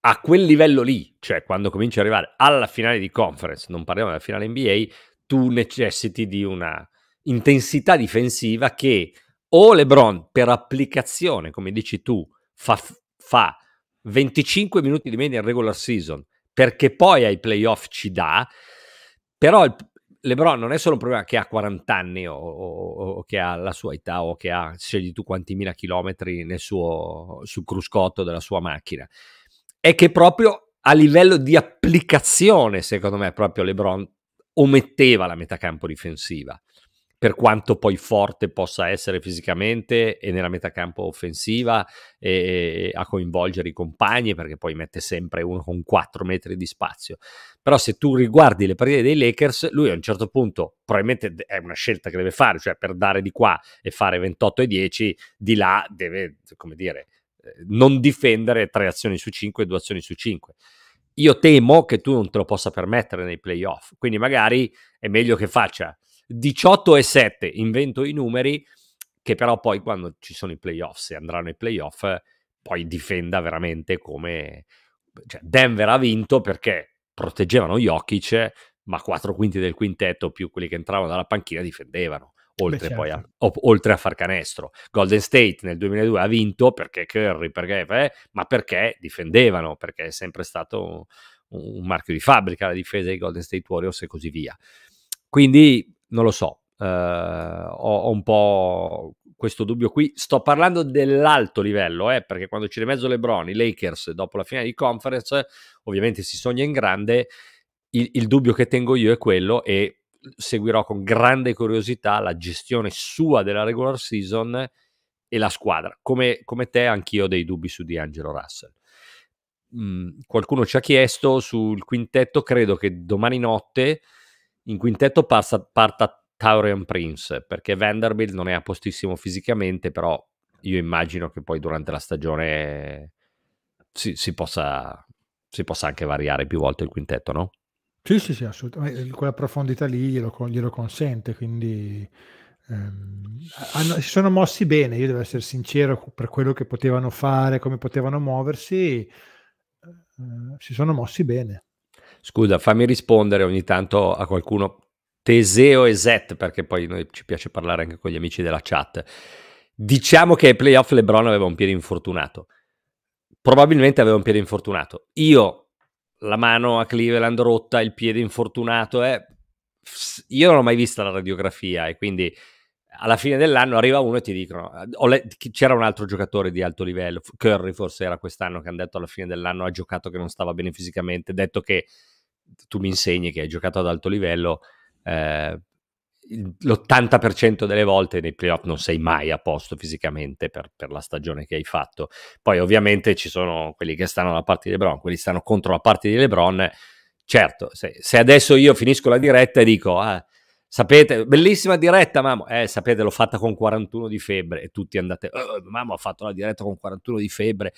a quel livello lì, cioè quando cominci ad arrivare alla finale di conference, non parliamo della finale NBA, tu necessiti di una intensità difensiva che o LeBron per applicazione, come dici tu, fa, fa 25 minuti di media in regular season, perché poi ai playoff ci dà, però il, LeBron non è solo un problema che ha 40 anni o, o, o, che ha la sua età o che ha, scegli tu quanti mila chilometri nel suo, sul cruscotto della sua macchina, è che proprio a livello di applicazione, secondo me, proprio LeBron ometteva la metacampo difensiva per quanto poi forte possa essere fisicamente e nella metacampo offensiva e, a coinvolgere i compagni perché poi mette sempre uno con 4 metri di spazio. Però se tu riguardi le partite dei Lakers lui a un certo punto probabilmente è una scelta che deve fare cioè per dare di qua e fare 28 e 10 di là deve come dire eh, non difendere 3 azioni su 5 e 2 azioni su 5 io temo che tu non te lo possa permettere nei playoff quindi magari è meglio che faccia 18 e 7, invento i numeri, che però poi quando ci sono i playoff, se andranno ai playoff, poi difenda veramente come... Cioè, Denver ha vinto perché proteggevano Jokic, ma quattro quinti del quintetto più quelli che entravano dalla panchina difendevano. Oltre, Beh, certo. a, o, oltre, a, far canestro. Golden State nel 2002 ha vinto perché Curry, perché, eh, ma perché difendevano, perché è sempre stato un, un marchio di fabbrica la difesa dei Golden State Warriors e così via. Quindi non lo so, eh, ho, ho, un po' questo dubbio qui. Sto parlando dell'alto livello, eh, perché quando ci mezzo LeBron, i Lakers, dopo la finale di conference, ovviamente si sogna in grande. Il, il dubbio che tengo io è quello e seguirò con grande curiosità la gestione sua della regular season e la squadra. Come, come te, anch'io ho dei dubbi su D'Angelo Russell. Mm, qualcuno ci ha chiesto sul quintetto, credo che domani notte in quintetto parta, parta Taurian Prince, perché Vanderbilt non è a postissimo fisicamente, però io immagino che poi durante la stagione si, si, possa, si possa anche variare più volte il quintetto, no? Sì, sì, sì, assolutamente. Quella profondità lì glielo, glielo consente, quindi ehm, hanno, si sono mossi bene, io devo essere sincero per quello che potevano fare, come potevano muoversi, eh, si sono mossi bene. Scusa, fammi rispondere ogni tanto a qualcuno, Teseo e Zet, perché poi noi ci piace parlare anche con gli amici della chat. Diciamo che ai playoff LeBron aveva un piede infortunato. Probabilmente aveva un piede infortunato. Io la mano a Cleveland rotta, il piede infortunato. Eh. Io non ho mai visto la radiografia e quindi alla fine dell'anno arriva uno e ti dicono c'era un altro giocatore di alto livello, Curry forse era quest'anno che hanno detto alla fine dell'anno ha giocato che non stava bene fisicamente, detto che tu mi insegni che hai giocato ad alto livello, eh, l'80% delle volte nei playoff non sei mai a posto fisicamente per, per, la stagione che hai fatto. Poi ovviamente ci sono quelli che stanno dalla parte di LeBron, quelli che stanno contro la parte di LeBron. Certo, se, se adesso io finisco la diretta e dico, ah, sapete, bellissima diretta, mamma, eh, sapete, l'ho fatta con 41 di febbre e tutti andate, oh, mamma, ho fatto la diretta con 41 di febbre.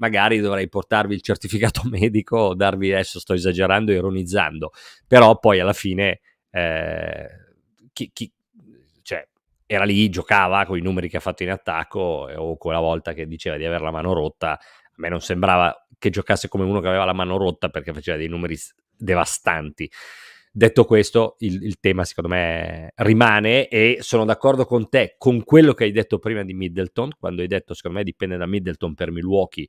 Magari dovrei portarvi il certificato medico, darvi adesso sto esagerando, ironizzando, però poi alla fine eh, chi, chi, cioè, era lì, giocava con i numeri che ha fatto in attacco eh, o quella volta che diceva di avere la mano rotta. A me non sembrava che giocasse come uno che aveva la mano rotta perché faceva dei numeri devastanti. Detto questo, il, il, tema secondo me rimane e sono d'accordo con te, con quello che hai detto prima di Middleton, quando hai detto secondo me dipende da Middleton per Milwaukee,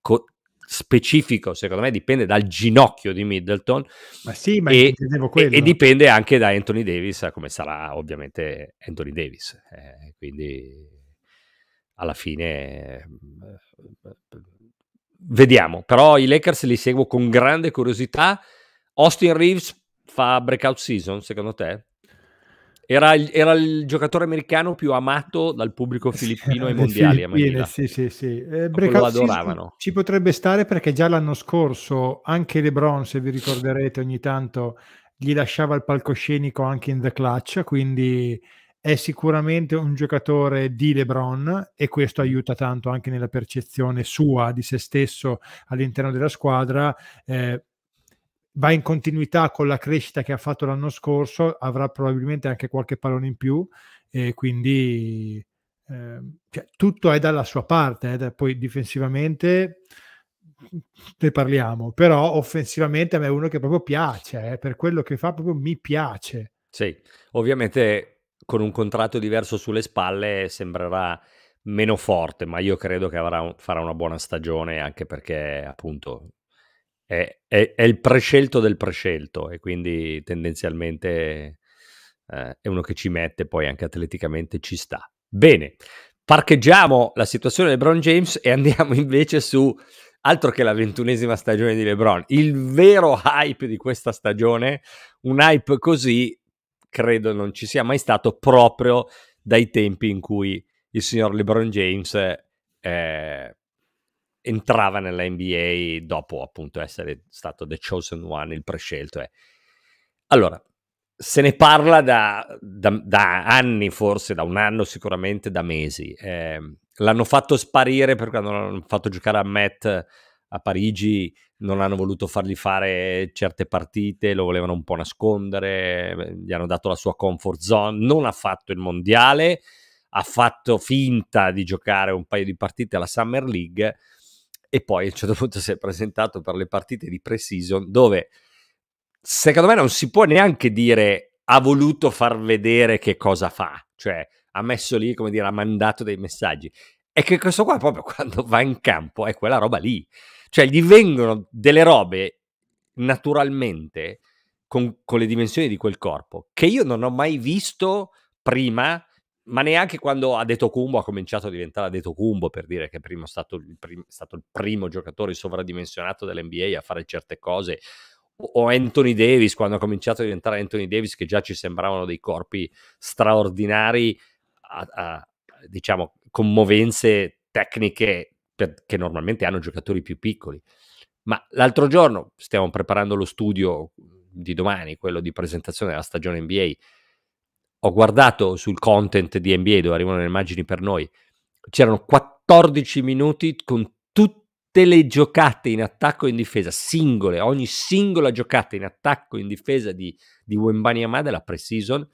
co- specifico, secondo me, dipende dal ginocchio di Middleton. Ma sì, ma e, e, e dipende anche da Anthony Davis, come sarà ovviamente Anthony Davis. Eh, quindi alla fine vediamo. Però i Lakers li seguo con grande curiosità. Austin Reeves fa breakout season, secondo te? Era il, era il, giocatore americano più amato dal pubblico filippino ai mondiali a Manila. Sì, sì, sì. Eh, lo adoravano. Ci potrebbe stare perché già l'anno scorso anche LeBron, se vi ricorderete, ogni tanto gli lasciava il palcoscenico anche in The Clutch, quindi è sicuramente un giocatore di LeBron e questo aiuta tanto anche nella percezione sua di se stesso all'interno della squadra. Eh, va in continuità con la crescita che ha fatto l'anno scorso, avrà probabilmente anche qualche pallone in più e quindi eh, cioè, tutto è dalla sua parte, eh, poi difensivamente ne parliamo, però offensivamente a me è uno che proprio piace, eh, per quello che fa proprio mi piace. Sì, ovviamente con un contratto diverso sulle spalle sembrerà meno forte, ma io credo che avrà, farà una buona stagione anche perché appunto è, è, è, il prescelto del prescelto e quindi tendenzialmente eh, è uno che ci mette, poi anche atleticamente ci sta. Bene, parcheggiamo la situazione di LeBron James e andiamo invece su altro che la ventunesima stagione di LeBron, il vero hype di questa stagione, un hype così credo non ci sia mai stato proprio dai tempi in cui il signor LeBron James eh, entrava nella NBA dopo appunto essere stato the chosen one, il prescelto. Eh. Allora, se ne parla da, da, da, anni, forse da un anno sicuramente, da mesi. Eh, l'hanno fatto sparire perché quando l'hanno fatto giocare a Matt a Parigi non hanno voluto fargli fare certe partite, lo volevano un po' nascondere, gli hanno dato la sua comfort zone, non ha fatto il mondiale, ha fatto finta di giocare un paio di partite alla Summer League e poi a un certo punto si è presentato per le partite di pre-season dove secondo me non si può neanche dire ha voluto far vedere che cosa fa, cioè ha messo lì, come dire, ha mandato dei messaggi. E che questo qua proprio quando va in campo è quella roba lì. Cioè gli vengono delle robe naturalmente con, con le dimensioni di quel corpo che io non ho mai visto prima ma neanche quando Adetokumbo ha cominciato a diventare Adetokumbo, per dire che prima è stato il, prim- stato il primo giocatore sovradimensionato dell'NBA a fare certe cose, o Anthony Davis quando ha cominciato a diventare Anthony Davis che già ci sembravano dei corpi straordinari a, a diciamo commovenze tecniche per, che normalmente hanno giocatori più piccoli. Ma l'altro giorno stiamo preparando lo studio di domani quello di presentazione della stagione NBA ho guardato sul content di NBA dove arrivano le immagini per noi c'erano 14 minuti con tutte le giocate in attacco e in difesa, singole, ogni singola giocata in attacco e in difesa di, di Wembanyama della pre-season,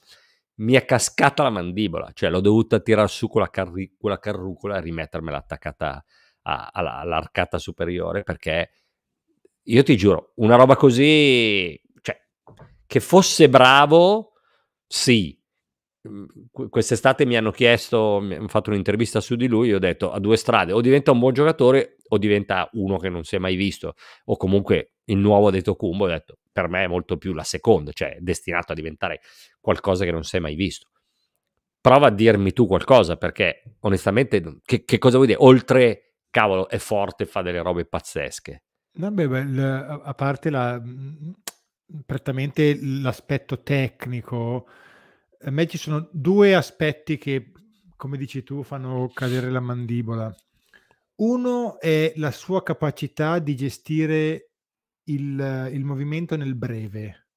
mi è cascata la mandibola, cioè l'ho dovuta tirare su con la, carri- con la carrucola e rimettermela attaccata a, a, all'arcata superiore perché io ti giuro, una roba così, cioè, che fosse bravo, sì, quest'estate mi hanno chiesto, mi hanno fatto un'intervista su di lui, io ho detto a due strade, o diventa un buon giocatore o diventa uno che non si è mai visto, o comunque il nuovo detto Kumbo, ho detto per me è molto più la seconda, cioè destinato a diventare qualcosa che non si è mai visto. Prova a dirmi tu qualcosa, perché onestamente che, che cosa vuoi dire? Oltre, cavolo, è forte, fa delle robe pazzesche. Vabbè, beh, a parte la, mhmm, prettamente l'aspetto tecnico, a me ci sono due aspetti che, come dici tu, fanno cadere la mandibola. Uno è la sua capacità di gestire il, il movimento nel breve,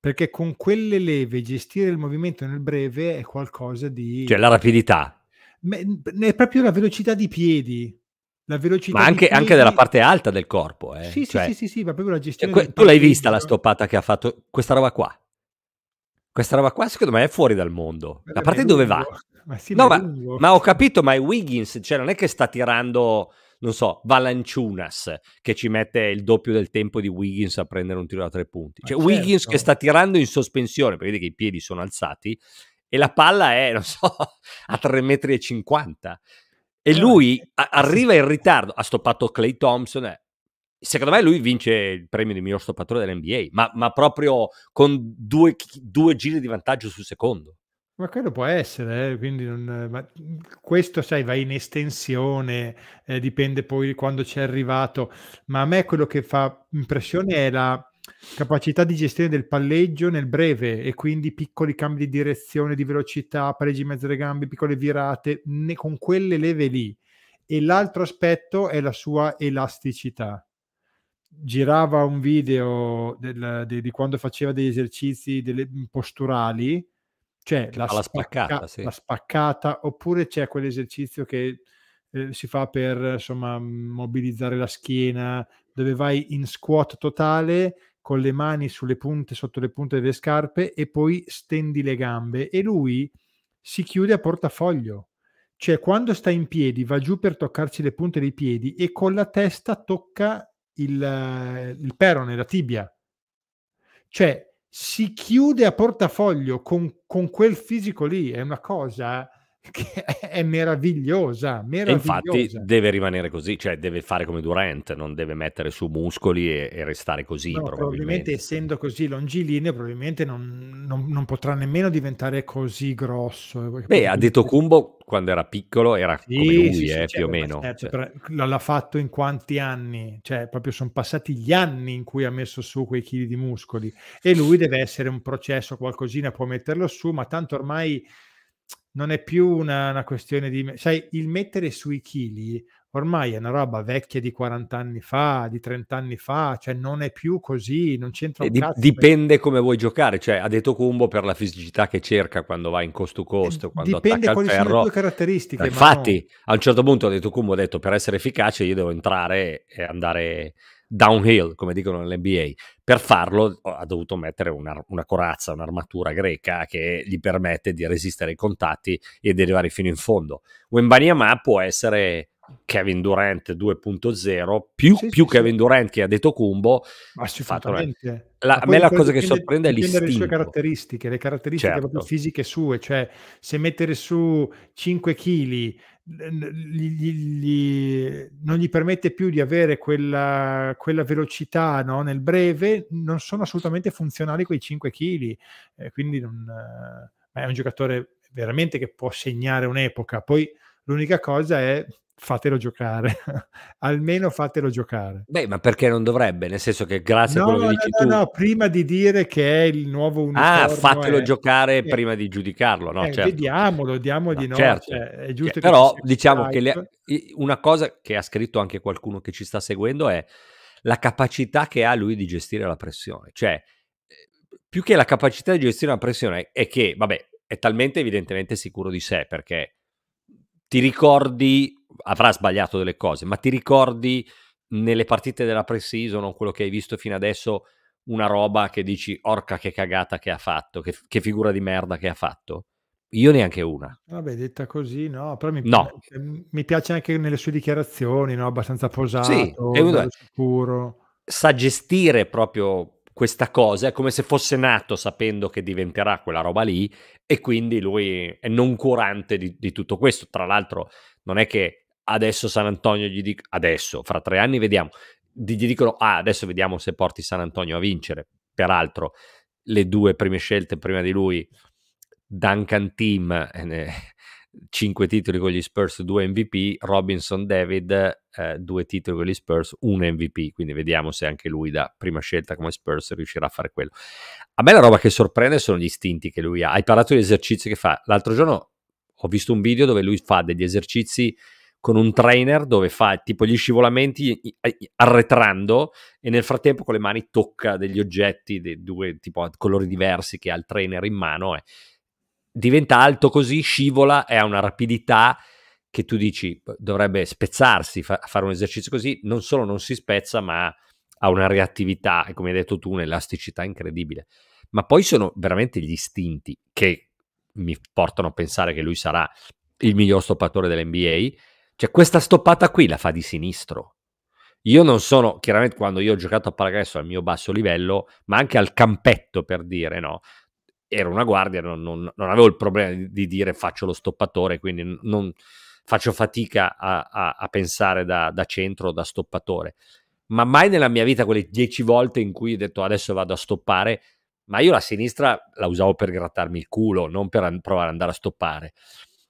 perché con quelle leve gestire il movimento nel breve è qualcosa di... Cioè la rapidità. È proprio la velocità di piedi. La velocità Ma anche, piedi... anche della parte alta del corpo. Eh. Sì, cioè, sì, sì, sì, ma proprio la gestione... Cioè, tu l'hai vista la stoppata che ha fatto questa roba qua? Questa roba qua secondo me è fuori dal mondo. A parte dove va? Ma sì, no, ma, ma, ho capito, ma è Wiggins, cioè non è che sta tirando, non so, Valanciunas, che ci mette il doppio del tempo di Wiggins a prendere un tiro da tre punti. Cioè certo. Wiggins che sta tirando in sospensione, perché vedi che i piedi sono alzati, e la palla è, non so, a 3,50 metri. E lui a- arriva in ritardo, ha stoppato Clay Thompson, eh, Secondo me lui vince il premio di miglior stoppatore dell'NBA, ma, ma proprio con due, due, giri di vantaggio sul secondo. Ma quello può essere, eh? quindi non, questo sai, va in estensione, eh, dipende poi quando c'è arrivato, ma a me quello che fa impressione è la capacità di gestione del palleggio nel breve e quindi piccoli cambi di direzione, di velocità, pareggi in mezzo alle gambe, piccole virate, ne, con quelle leve lì. E l'altro aspetto è la sua elasticità girava un video del, di, di, quando faceva degli esercizi delle, posturali, cioè la, la, spaccata, sì. la spaccata, oppure c'è quell'esercizio che eh, si fa per insomma mobilizzare la schiena, dove vai in squat totale con le mani sulle punte, sotto le punte delle scarpe e poi stendi le gambe e lui si chiude a portafoglio. Cioè, quando sta in piedi, va giù per toccarci le punte dei piedi e con la testa tocca il, il perone, la tibia. Cioè, si chiude a portafoglio con, con quel fisico lì, è una cosa che è meravigliosa, meravigliosa. E infatti deve rimanere così, cioè deve fare come Durant, non deve mettere su muscoli e, e restare così. No, probabilmente. probabilmente. essendo così longilineo, probabilmente non, non, non, potrà nemmeno diventare così grosso. Eh, Beh, ha detto Kumbo quando era piccolo era sì, come lui, sì, eh, sì, più o certo, meno. Certo, cioè. l'ha fatto in quanti anni? Cioè, proprio sono passati gli anni in cui ha messo su quei chili di muscoli e lui deve essere un processo, qualcosina può metterlo su, ma tanto ormai non è più una, una questione di... Sai, il mettere sui chili ormai è una roba vecchia di 40 anni fa, di 30 anni fa, cioè non è più così, non c'entra un cazzo. Dipende per... come vuoi giocare, cioè ha detto Kumbo per la fisicità che cerca quando va in cost to cost, eh, quando dipende attacca quali ferro. sono le tue caratteristiche. Infatti, no. a un certo punto ha detto Kumbo, ha detto per essere efficace io devo entrare e andare downhill, come dicono nell'NBA. Per farlo ha dovuto mettere una, una corazza, un'armatura greca che gli permette di resistere ai contatti e di arrivare fino in fondo. Wembanyama può essere Kevin Durant 2.0 più, sì, più sì, Kevin sì. Durant che ha detto Kumbo assolutamente la, a me la cosa che sorprende è l'istinto le sue caratteristiche le caratteristiche certo. proprio fisiche sue cioè se mettere su 5 kg non gli permette più di avere quella, quella velocità no? nel breve, non sono assolutamente funzionali quei 5 kg, eh, quindi non, eh, è un giocatore veramente che può segnare un'epoca. Poi l'unica cosa è fatelo giocare, almeno fatelo giocare. Beh, ma perché non dovrebbe? Nel senso che grazie no, a quello no, che dici no, tu... No, prima di dire che è il nuovo unicorno... Ah, fatelo è... giocare eh, prima di giudicarlo, no? Eh, certo. Vediamolo, diamogli no, no, certo. cioè, è giusto cioè, Però diciamo hype. che le... una cosa che ha scritto anche qualcuno che ci sta seguendo è la capacità che ha lui di gestire la pressione. Cioè, più che la capacità di gestire la pressione è che, vabbè, è talmente evidentemente sicuro di sé perché ti ricordi, avrà sbagliato delle cose, ma ti ricordi nelle partite della pre-season o quello che hai visto fino adesso una roba che dici orca che cagata che ha fatto, che, che figura di merda che ha fatto? Io neanche una. Vabbè, detta così, no, però mi, No. mi piace anche nelle sue dichiarazioni, no? abbastanza posato, Sì, sicuro. Sa gestire proprio questa cosa, è come se fosse nato sapendo che diventerà quella roba lì e quindi lui è non curante di, di tutto questo. Tra l'altro non è che adesso San Antonio gli dica, adesso, fra tre anni vediamo, gli dicono, ah, adesso vediamo se porti San Antonio a vincere. Peraltro le due prime scelte prima di lui, Duncan Team, eh, 5 titoli con gli Spurs, 2 MVP, Robinson David, eh, 2 titoli con gli Spurs, 1 MVP, quindi vediamo se anche lui da prima scelta come Spurs riuscirà a fare quello. A me la roba che sorprende sono gli istinti che lui ha. Hai parlato degli esercizi che fa. L'altro giorno ho visto un video dove lui fa degli esercizi con un trainer dove fa tipo gli scivolamenti arretrando e nel frattempo con le mani tocca degli oggetti, dei due tipo colori diversi che ha il trainer in mano e diventa alto così, scivola e ha una rapidità che tu dici dovrebbe spezzarsi, fa- fare un esercizio così, non solo non si spezza ma ha una reattività e come hai detto tu un'elasticità incredibile. Ma poi sono veramente gli istinti che mi portano a pensare che lui sarà il miglior stoppatore dell'NBA. Cioè, questa stoppata qui la fa di sinistro. Io non sono, chiaramente, quando io ho giocato a pallacanestro al mio basso livello, ma anche al campetto per dire, no? Ero una guardia, non, non, non avevo il problema di, di, dire faccio lo stoppatore, quindi non faccio fatica a, a, a pensare da, da centro o da stoppatore. Ma mai nella mia vita, quelle dieci volte in cui ho detto adesso vado a stoppare, ma io la sinistra la usavo per grattarmi il culo, non per provare ad andare a stoppare.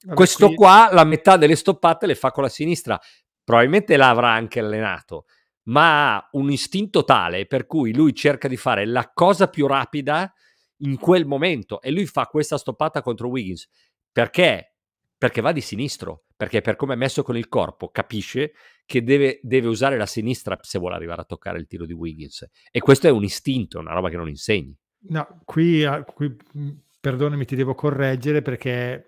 Vabbè, Questo qui- qua, la metà delle stoppate le fa con la sinistra, probabilmente l'avrà anche allenato, ma ha un istinto tale per cui lui cerca di fare la cosa più rapida in quel momento e lui fa questa stoppata contro Wiggins. Perché? Perché va di sinistro, perché per come è messo con il corpo capisce che deve, deve usare la sinistra se vuole arrivare a toccare il tiro di Wiggins. E questo è un istinto, è una roba che non insegni. No, qui, ah, qui, perdonami, ti devo correggere perché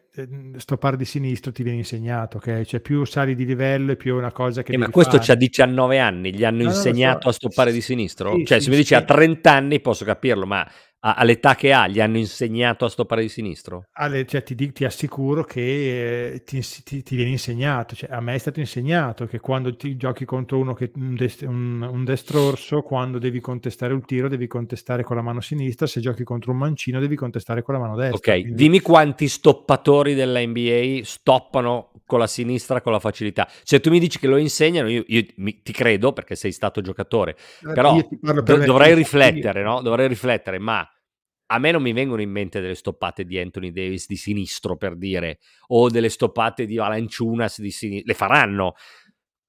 stoppare di sinistro ti viene insegnato, ok? Cioè più sali di livello e più è una cosa che Eh, ma questo fare. c'ha 19 anni, gli hanno No, insegnato so. a stoppare di sinistro? Sì, cioè, sì, se mi dici a 30 anni posso capirlo, ma a- all'età che ha gli hanno insegnato a stoppare di sinistro? Ale, cioè, ti, ti assicuro che eh, ti, ti- ti viene insegnato, cioè, a me è stato insegnato che quando ti giochi contro uno che un, dest- un, un destrorso, quando devi contestare un tiro devi contestare con la mano sinistra, se giochi contro un mancino devi contestare con la mano destra. Ok, quindi- dimmi quanti stoppatori della NBA stoppano con la sinistra con la facilità. Se tu mi dici che lo insegnano, io, io mi- ti credo perché sei stato giocatore, però Io ti parlo per do- dovrei riflettere, no? Dovrei riflettere, ma a me non mi vengono in mente delle stoppate di Anthony Davis di sinistro, per dire, o delle stoppate di Valanciunas di sinistro. Le faranno.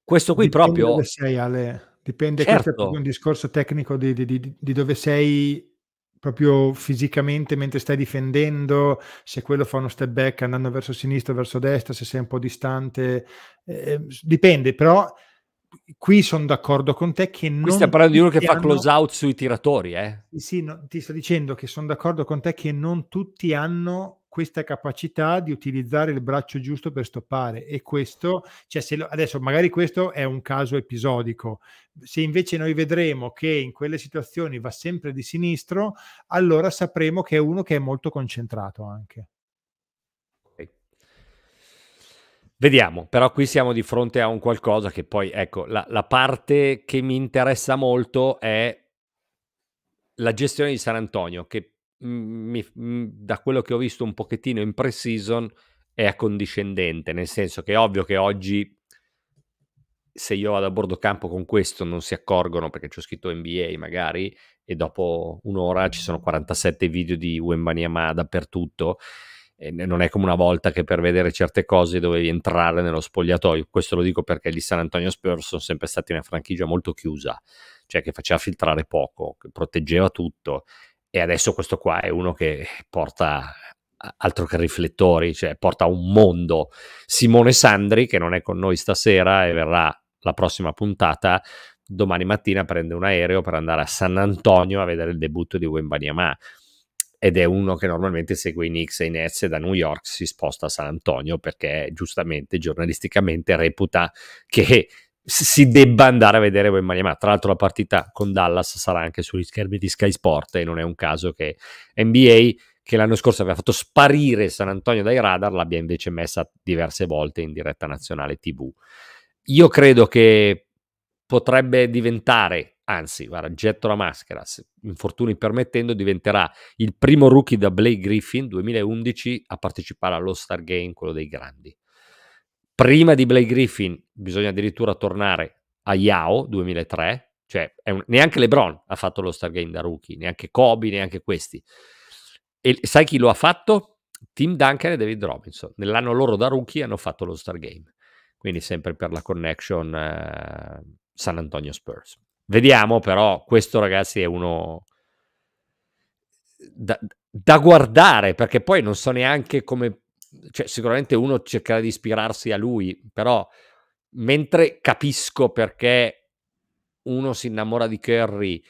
Questo qui Dipende proprio... sei, Ale. Dipende, questo è Certo. proprio un discorso tecnico di, di- di- di dove sei proprio fisicamente mentre stai difendendo, se quello fa uno step back andando verso sinistra verso destra, se sei un po' distante, eh, dipende, però qui sono d'accordo con te che non Qui stiamo parlando di uno che fa hanno- close out sui tiratori, eh? sì, Sì, no, ti sto dicendo che sono d'accordo con te che non tutti hanno questa capacità di utilizzare il braccio giusto per stoppare e questo, cioè se lo- adesso magari questo è un caso episodico, se invece noi vedremo che in quelle situazioni va sempre di sinistro, allora sapremo che è uno che è molto concentrato anche. Ok. Vediamo, però qui siamo di fronte a un qualcosa che poi, ecco, la, la parte che mi interessa molto è la gestione di San Antonio, che mi- da quello che ho visto un pochettino in pre-season è accondiscendente, nel senso che è ovvio che oggi se io vado a bordo campo con questo non si accorgono perché c'ho scritto NBA magari e dopo un'ora ci sono 47 video di Wembanyama dappertutto e non è come una volta che per vedere certe cose dovevi entrare nello spogliatoio. Questo lo dico perché gli San Antonio Spurs sono sempre stati una franchigia molto chiusa, cioè che faceva filtrare poco, che proteggeva tutto. E adesso questo qua è uno che porta altro che riflettori, cioè porta un mondo. Simone Sandri, che non è con noi stasera e verrà la prossima puntata, domani mattina prende un aereo per andare a San Antonio a vedere il debutto di Wembanyama ed è uno che normalmente segue i Knicks e i Nets e da New York si sposta a San Antonio perché giustamente giornalisticamente reputa che si debba andare a vedere Wembanyama. Tra l'altro la partita con Dallas sarà anche sugli schermi di Sky Sport e non è un caso che NBA che l'anno scorso aveva fatto sparire San Antonio dai radar l'abbia invece messa diverse volte in diretta nazionale TV. Io credo che potrebbe diventare anzi, guarda, getto la maschera, se, infortuni permettendo, diventerà il primo rookie da Blake Griffin 2011 a partecipare allo Star Game, quello dei grandi. Prima di Blake Griffin bisogna addirittura tornare a Yao 2003, cioè un, neanche LeBron ha fatto lo Star Game da rookie, neanche Kobe, neanche questi. E sai chi lo ha fatto? Tim Duncan e David Robinson. Nell'anno loro da rookie hanno fatto lo Star Game. Quindi sempre per la connection eh, San Antonio Spurs. Vediamo però, questo ragazzi è uno da, da guardare, perché poi non so neanche come... Cioè, sicuramente uno cercherà di ispirarsi a lui, però mentre capisco perché uno si innamora di Curry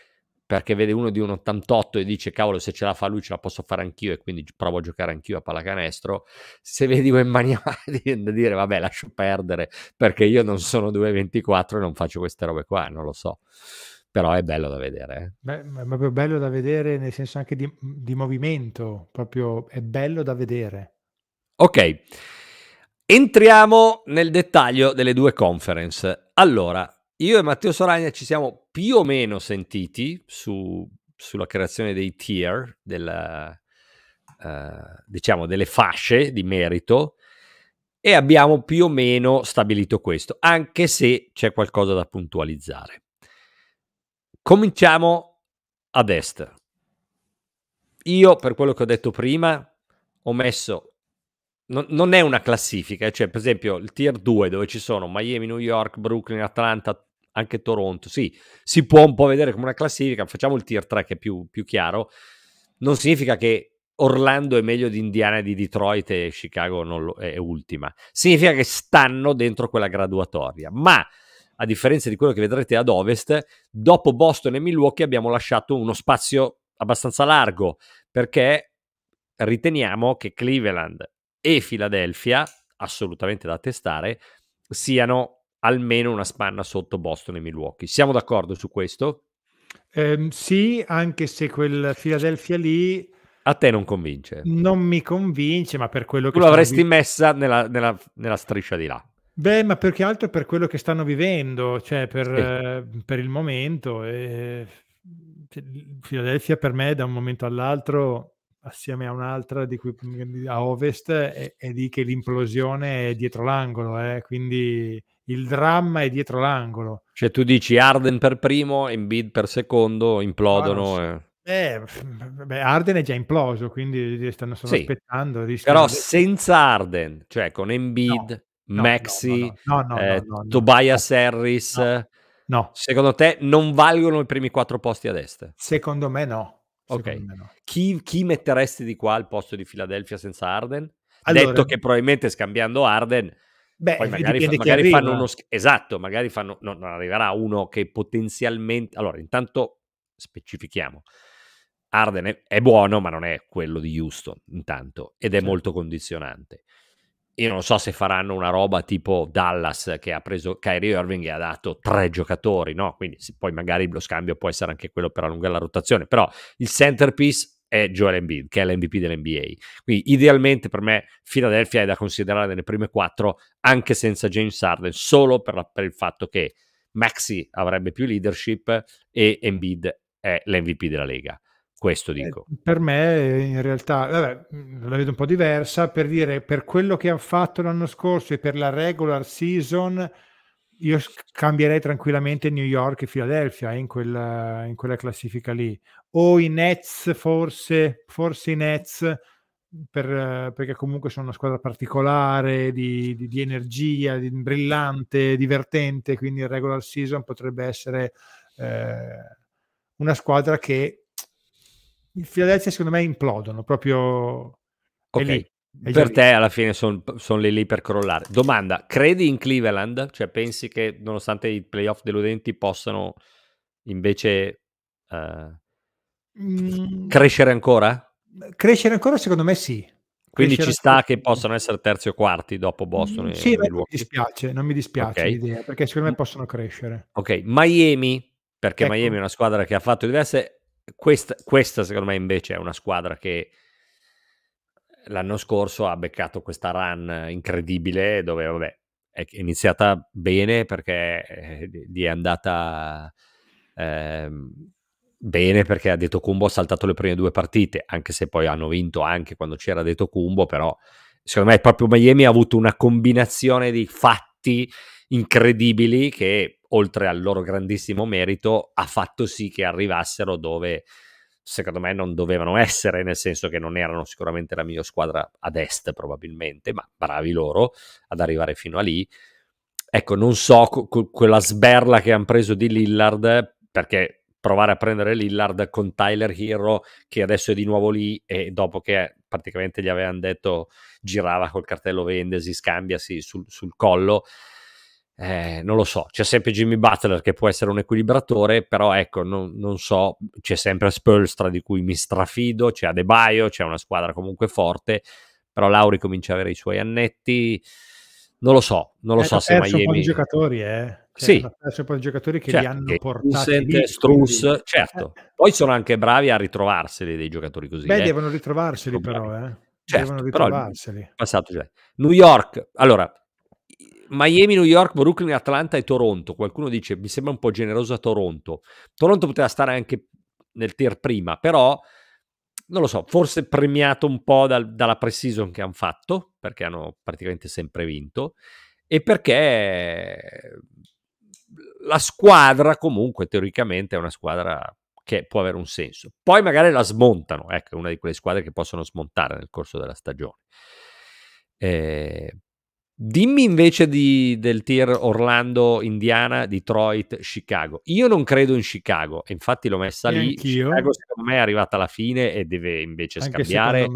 perché vede uno di un 88 e dice cavolo se ce la fa lui ce la posso fare anch'io e quindi provo a giocare anch'io a pallacanestro. Se vedi viene da dire vabbè lascio perdere perché io non sono 2.24 e non faccio queste robe qua non lo so. Però è bello da vedere eh. Beh, è proprio bello da vedere nel senso anche di, di movimento proprio è bello da vedere. Ok entriamo nel dettaglio delle due conference. Allora io e Matteo Soragna ci siamo più o meno sentiti su, sulla creazione dei tier, della, uh, diciamo delle fasce di merito e abbiamo più o meno stabilito questo, anche se c'è qualcosa da puntualizzare. Cominciamo ad est. Io, per quello che ho detto prima, ho messo non, non, è una classifica, cioè per esempio il tier 2 dove ci sono Miami, New York, Brooklyn, Atlanta, anche Toronto. Sì, si può un po' vedere come una classifica, facciamo il tier 3 che è più, più chiaro. Non significa che Orlando è meglio di Indiana e di Detroit e Chicago lo, è ultima. Significa che stanno dentro quella graduatoria. Ma a differenza di quello che vedrete ad ovest, dopo Boston e Milwaukee abbiamo lasciato uno spazio abbastanza largo perché riteniamo che Cleveland e Philadelphia, assolutamente da testare, siano almeno una spanna sotto Boston e Milwaukee. Siamo d'accordo su questo? Eh, sì, anche se quel Philadelphia lì... A te non convince? Non mi convince, ma per quello che... Tu l'avresti vi... messa nella, nella, nella, striscia di là. Beh, ma perché altro per quello che stanno vivendo, cioè per, sì. eh, per il momento. E... Philadelphia per me da un momento all'altro assieme a un'altra di cui, a ovest è, è lì che l'implosione è dietro l'angolo, eh? quindi il dramma è dietro l'angolo. Cioè tu dici Arden per primo, Embiid per secondo, implodono. Ah, so. eh. beh, Arden è già imploso, quindi stanno solo sì, aspettando. Però di... senza Arden, cioè con Embiid, no, Maxi, no, no, eh, Tobias Harris, no. secondo te non valgono i primi quattro posti ad est? Secondo me no. Ok. No. Chi, chi, metteresti di qua al posto di Philadelphia senza Arden? Allora, Detto che probabilmente scambiando Arden Beh, poi magari, fa, magari fanno uno esatto, magari fanno no, non arriverà uno che potenzialmente allora intanto specifichiamo Arden è, è, buono, ma non è quello di Houston, intanto, ed è certo. molto condizionante. Io non so se faranno una roba tipo Dallas che ha preso Kyrie Irving e ha dato tre giocatori, no? Quindi poi magari lo scambio può essere anche quello per allungare la rotazione, però il centerpiece è Joel Embiid, che è l'MVP dell'NBA. Quindi idealmente per me Philadelphia è da considerare nelle prime quattro, anche senza James Harden, solo per, la, per il fatto che Maxi avrebbe più leadership e Embiid è l'MVP della Lega. Questo eh, dico. Eh, per me in realtà vabbè, la vedo un po' diversa, per dire per quello che ha fatto l'anno scorso e per la regular season io cambierei tranquillamente New York e Philadelphia in quella, in quella classifica lì. O i Nets, forse, forse i Nets, per, perché comunque sono una squadra particolare, di, di, di energia, di, brillante, divertente, quindi il regular season potrebbe essere eh, una squadra che il Philadelphia secondo me implodono proprio ok per te alla fine sono son lì lì per crollare domanda credi in Cleveland cioè pensi che nonostante i playoff deludenti possano invece uh, mm. crescere ancora crescere ancora secondo me sì quindi ci sta che possano essere terzi o quarti dopo Boston mm, sì, non mi dispiace, non mi dispiace okay. l'idea, perché secondo me possono crescere. Ok, Miami, perché ecco. Miami è una squadra che ha fatto diverse questa, questa, secondo me invece è una squadra che l'anno scorso ha beccato questa run incredibile dove vabbè, è iniziata bene perché eh, gli è andata eh, bene perché ha detto Kumbo ha saltato le prime due partite anche se poi hanno vinto anche quando c'era detto Kumbo però secondo me proprio Miami ha avuto una combinazione di fatti incredibili che oltre al loro grandissimo merito, ha fatto sì che arrivassero dove secondo me non dovevano essere, nel senso che non erano sicuramente la mia squadra ad est probabilmente, ma bravi loro ad arrivare fino a lì. Ecco, non so co- quella sberla che hanno preso di Lillard, perché provare a prendere Lillard con Tyler Hero, che adesso è di nuovo lì e dopo che praticamente gli avevano detto girava col cartello vendesi, scambiasi sul, sul collo, eh, non lo so, c'è sempre Jimmy Butler che può essere un equilibratore, però ecco, non, non so, c'è sempre Spolstra di cui mi strafido, c'è Adebayo, c'è una squadra comunque forte, però Lauri comincia a avere i suoi annetti, non lo so, non lo eh, so se Miami... un po' di giocatori, eh. Cioè, sì. Un po' di giocatori che certo, li hanno portati lì, Struss, certo. Eh. Poi sono anche bravi a ritrovarseli dei giocatori così. Beh, eh. devono ritrovarseli però, eh. Certo, devono ritrovarseli. Passato, cioè. New York, allora, Miami, New York, Brooklyn, Atlanta e Toronto. Qualcuno dice mi sembra un po' generoso a Toronto. Toronto poteva stare anche nel tier prima, però non lo so, forse premiato un po' dal, dalla pre-season che hanno fatto, perché hanno praticamente sempre vinto, e perché la squadra comunque teoricamente è una squadra che può avere un senso. Poi magari la smontano, ecco, è una di quelle squadre che possono smontare nel corso della stagione. Eh, Dimmi invece di, del tier Orlando, Indiana, Detroit, Chicago. Io non credo in Chicago, infatti l'ho messa e lì. Anch'io. Chicago secondo me è arrivata alla fine e deve invece Anche scambiare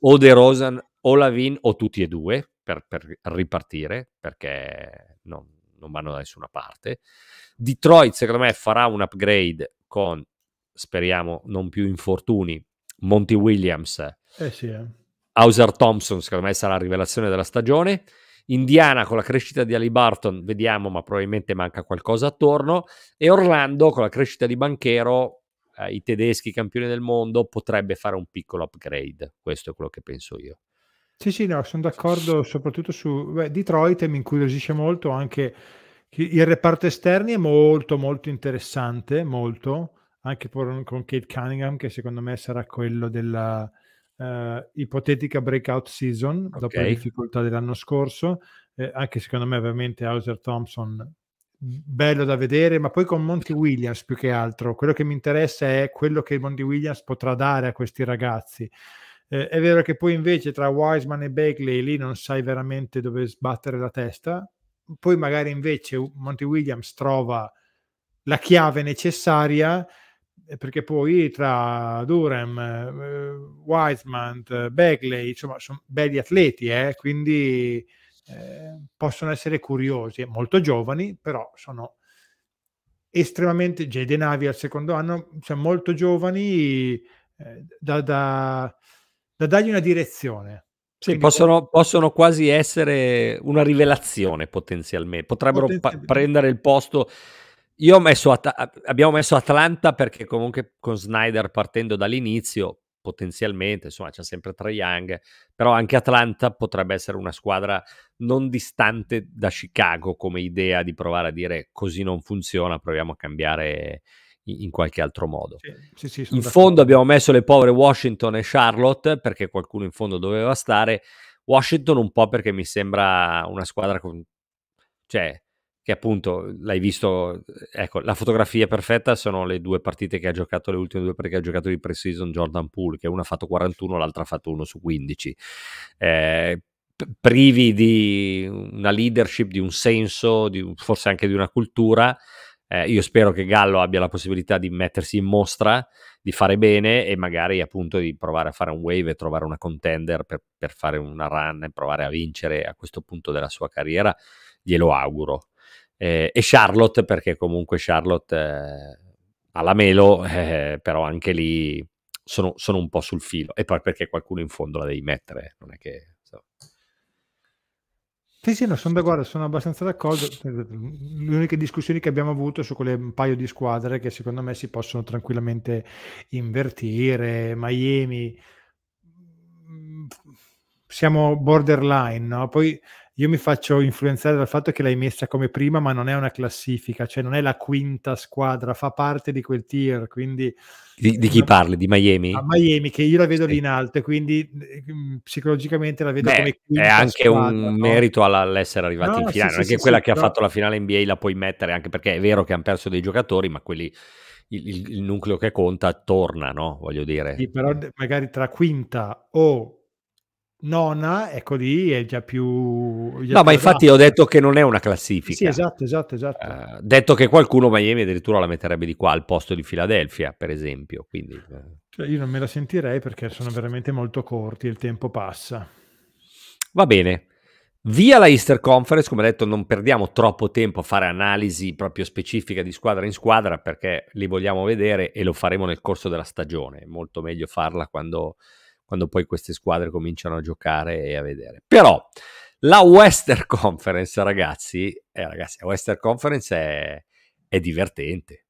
o De Rosan o Lavin o tutti e due per, per ripartire perché non, non, vanno da nessuna parte. Detroit secondo me farà un upgrade con, speriamo, non più infortuni, Monty Williams. Eh sì, eh. Hauser Thompson secondo me sarà la rivelazione della stagione Indiana con la crescita di Ali Barton, vediamo, ma probabilmente manca qualcosa attorno. E Orlando con la crescita di Banchero, eh, i tedeschi campioni del mondo, potrebbe fare un piccolo upgrade. Questo è quello che penso io. Sì, sì, no, sono d'accordo soprattutto su beh, Detroit, mi incuriosisce molto anche il reparto esterni è molto molto interessante, molto, anche con Kate Cunningham che secondo me sarà quello della, uh, ipotetica breakout season okay. dopo le difficoltà dell'anno scorso, eh, anche secondo me ovviamente Hauser Thompson bello da vedere, ma poi con Monty Williams più che altro, quello che mi interessa è quello che Monty Williams potrà dare a questi ragazzi. Eh, è vero che poi invece tra Wiseman e Bagley lì non sai veramente dove sbattere la testa, poi magari invece Monty Williams trova la chiave necessaria perché poi tra Durham, eh, Wiseman, Bagley, insomma, sono belli atleti, eh, quindi eh, possono essere curiosi, molto giovani, però sono estremamente, Jade Navi al secondo anno, sono molto giovani eh, da, da, da, dargli una direzione. Sì, possono, possono, quasi essere una rivelazione potenzialmente, potrebbero potenzialmente. Pa- prendere il posto io ho messo At- abbiamo messo Atlanta perché comunque con Snyder partendo dall'inizio potenzialmente, insomma c'è sempre Trae Young, però anche Atlanta potrebbe essere una squadra non distante da Chicago come idea di provare a dire così non funziona, proviamo a cambiare in, in qualche altro modo. Sì, sì, sì, in fondo abbiamo messo le povere Washington e Charlotte perché qualcuno in fondo doveva stare. Washington un po' perché mi sembra una squadra con... cioè che appunto l'hai visto, ecco, la fotografia perfetta sono le due partite che ha giocato, le ultime due che ha giocato di pre-season Jordan Poole, che una ha fatto 41, l'altra ha fatto 1 su 15. Eh, privi di una leadership, di un senso, di, forse anche di una cultura. Eh, io spero che Gallo abbia la possibilità di mettersi in mostra, di fare bene e magari appunto di provare a fare un wave e trovare una contender per, per fare una run e provare a vincere a questo punto della sua carriera. Glielo auguro eh, e Charlotte perché comunque Charlotte eh, ha la Melo, eh, però anche lì sono, sono, un po' sul filo e poi perché qualcuno in fondo la devi mettere, non è che... So. Sì, sì, no, sono, guarda, sono abbastanza d'accordo. Le uniche discussioni che abbiamo avuto su quelle un paio di squadre che secondo me si possono tranquillamente invertire. Miami, mm, siamo borderline, no? Poi io mi faccio influenzare dal fatto che l'hai messa come prima, ma non è una classifica, cioè non è la quinta squadra, fa parte di quel tier, quindi... Di, di chi una... parli? Di Miami? A Miami, che io la vedo sì. lì in alto e quindi mh, psicologicamente la vedo Beh, come quinta È anche squadra, un no? merito all'essere arrivati no, in finale, sì, non è sì, quella che ha fatto la finale NBA la puoi mettere, anche perché è vero che hanno perso dei giocatori, ma quelli... Il, il, il nucleo che conta torna, no? Voglio dire. Sì, però magari tra quinta o nona, ecco lì è già più... Già no, più ma infatti ho detto che non è una classifica. Sì, esatto, esatto, esatto. Uh, detto che qualcuno Miami addirittura la metterebbe di qua al posto di Philadelphia, per esempio. Quindi, uh... cioè, io non me la sentirei perché sono veramente molto corti, il tempo passa. Va bene. Via la Easter Conference, come detto, non perdiamo troppo tempo a fare analisi proprio specifica di squadra in squadra perché li vogliamo vedere e lo faremo nel corso della stagione. È molto meglio farla quando quando poi queste squadre cominciano a giocare e a vedere. Però la Western Conference, ragazzi, eh, ragazzi la Western Conference è, è divertente.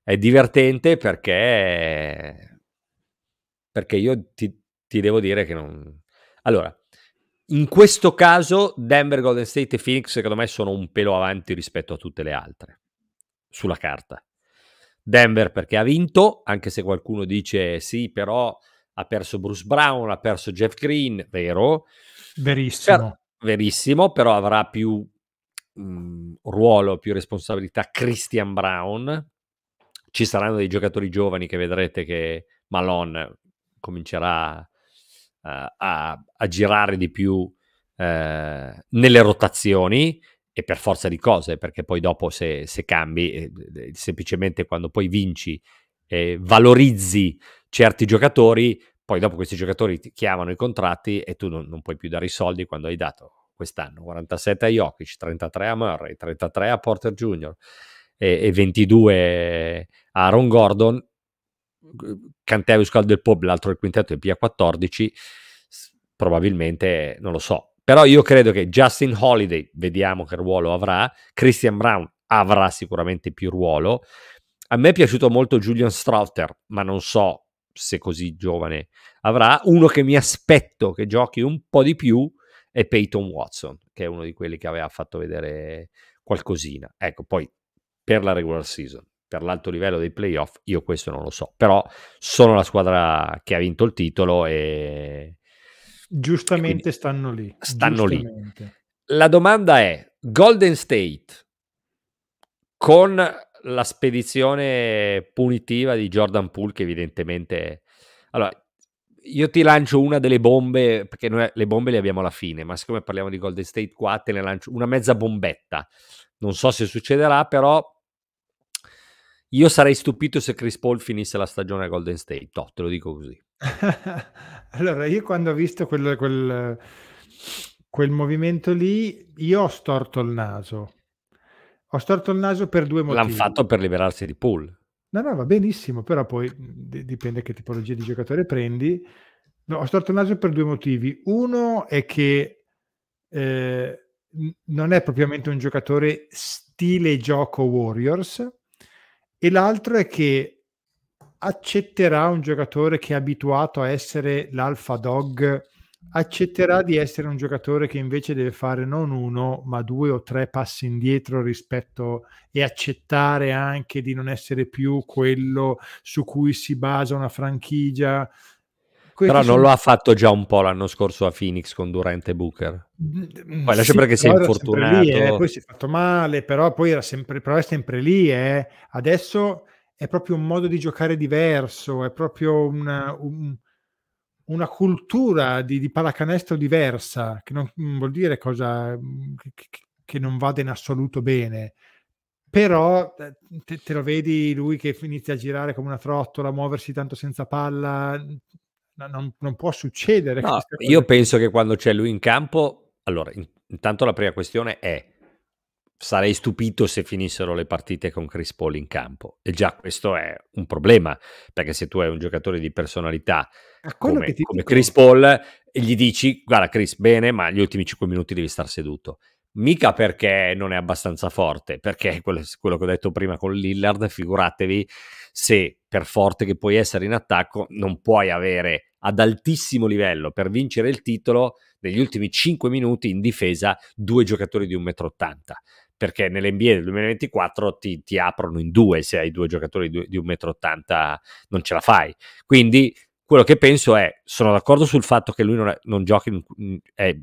È divertente perché, perché io ti, ti devo dire che non... Allora, in questo caso Denver, Golden State e Phoenix secondo me sono un pelo avanti rispetto a tutte le altre sulla carta. Denver perché ha vinto, anche se qualcuno dice sì, però ha perso Bruce Brown, ha perso Jeff Green, vero? Verissimo. Per, verissimo, però avrà più mh, mm, ruolo, più responsabilità Christian Brown. Ci saranno dei giocatori giovani che vedrete che Malone comincerà uh, a, a, girare di più uh, nelle rotazioni e per forza di cose, perché poi dopo se, se cambi, eh, semplicemente quando poi vinci, eh, valorizzi certi giocatori, poi dopo questi giocatori ti chiamano i contratti e tu non, non puoi più dare i soldi quando hai dato quest'anno 47 a Jokic, 33 a Murray, 33 a Porter Jr. e, e 22 a Aaron Gordon, Cantevius del Pub, l'altro del quintetto è P14, probabilmente non lo so. Però io credo che Justin Holiday, vediamo che ruolo avrà, Christian Brown avrà sicuramente più ruolo. A me è piaciuto molto Julian Strauter, ma non so se così giovane avrà. Uno che mi aspetto che giochi un po' di più è Peyton Watson, che è uno di quelli che aveva fatto vedere qualcosina. Ecco, poi per la regular season, per l'alto livello dei playoff, io questo non lo so, però sono la squadra che ha vinto il titolo e... Giustamente e stanno lì. Stanno lì. La domanda è, Golden State con la spedizione punitiva di Jordan Poole che evidentemente... Allora, io ti lancio una delle bombe, perché noi le bombe le abbiamo alla fine, ma siccome parliamo di Golden State qua, te ne lancio una mezza bombetta. Non so se succederà, però io sarei stupito se Chris Paul finisse la stagione a Golden State. No, te lo dico così. allora, io quando ho visto quel, quel, quel movimento lì, io ho storto il naso ho storto il naso per due motivi. L'hanno fatto per liberarsi di Pool. No, no, va benissimo, però poi d- dipende che tipologia di giocatore prendi. No, ho storto il naso per due motivi. Uno è che eh, non è propriamente un giocatore stile gioco Warriors e l'altro è che accetterà un giocatore che è abituato a essere l'alfa dog accetterà di essere un giocatore che invece deve fare non uno, ma due o tre passi indietro rispetto e accettare anche di non essere più quello su cui si basa una franchigia Però non sono... lo ha fatto già un po' l'anno scorso a Phoenix con Durant e Booker. Mm, poi lascia sì, perché sei infortunato. Lì, eh, poi si è fatto male, però poi era sempre, però è sempre lì. Eh. Adesso è proprio un modo di giocare diverso, è proprio una, un, una cultura di, di, pallacanestro diversa, che non, non vuol dire cosa che, che, non vada in assoluto bene. Però eh, te, te, lo vedi lui che inizia a girare come una trottola, muoversi tanto senza palla, non, non può succedere. No, io penso che quando c'è lui in campo, allora, intanto la prima questione è sarei stupito se finissero le partite con Chris Paul in campo. E già questo è un problema, perché se tu hai un giocatore di personalità come, come Chris Paul, gli dici, guarda Chris, bene, ma gli ultimi 5 minuti devi star seduto. Mica perché non è abbastanza forte, perché quello, quello che ho detto prima con Lillard, figuratevi se per forte che puoi essere in attacco, non puoi avere ad altissimo livello per vincere il titolo negli ultimi 5 minuti in difesa due giocatori di 1,80 m perché nell'NBA del 2024 ti, ti, aprono in due se hai due giocatori di 1,80 m non ce la fai. Quindi quello che penso è sono d'accordo sul fatto che lui non, è, non giochi è,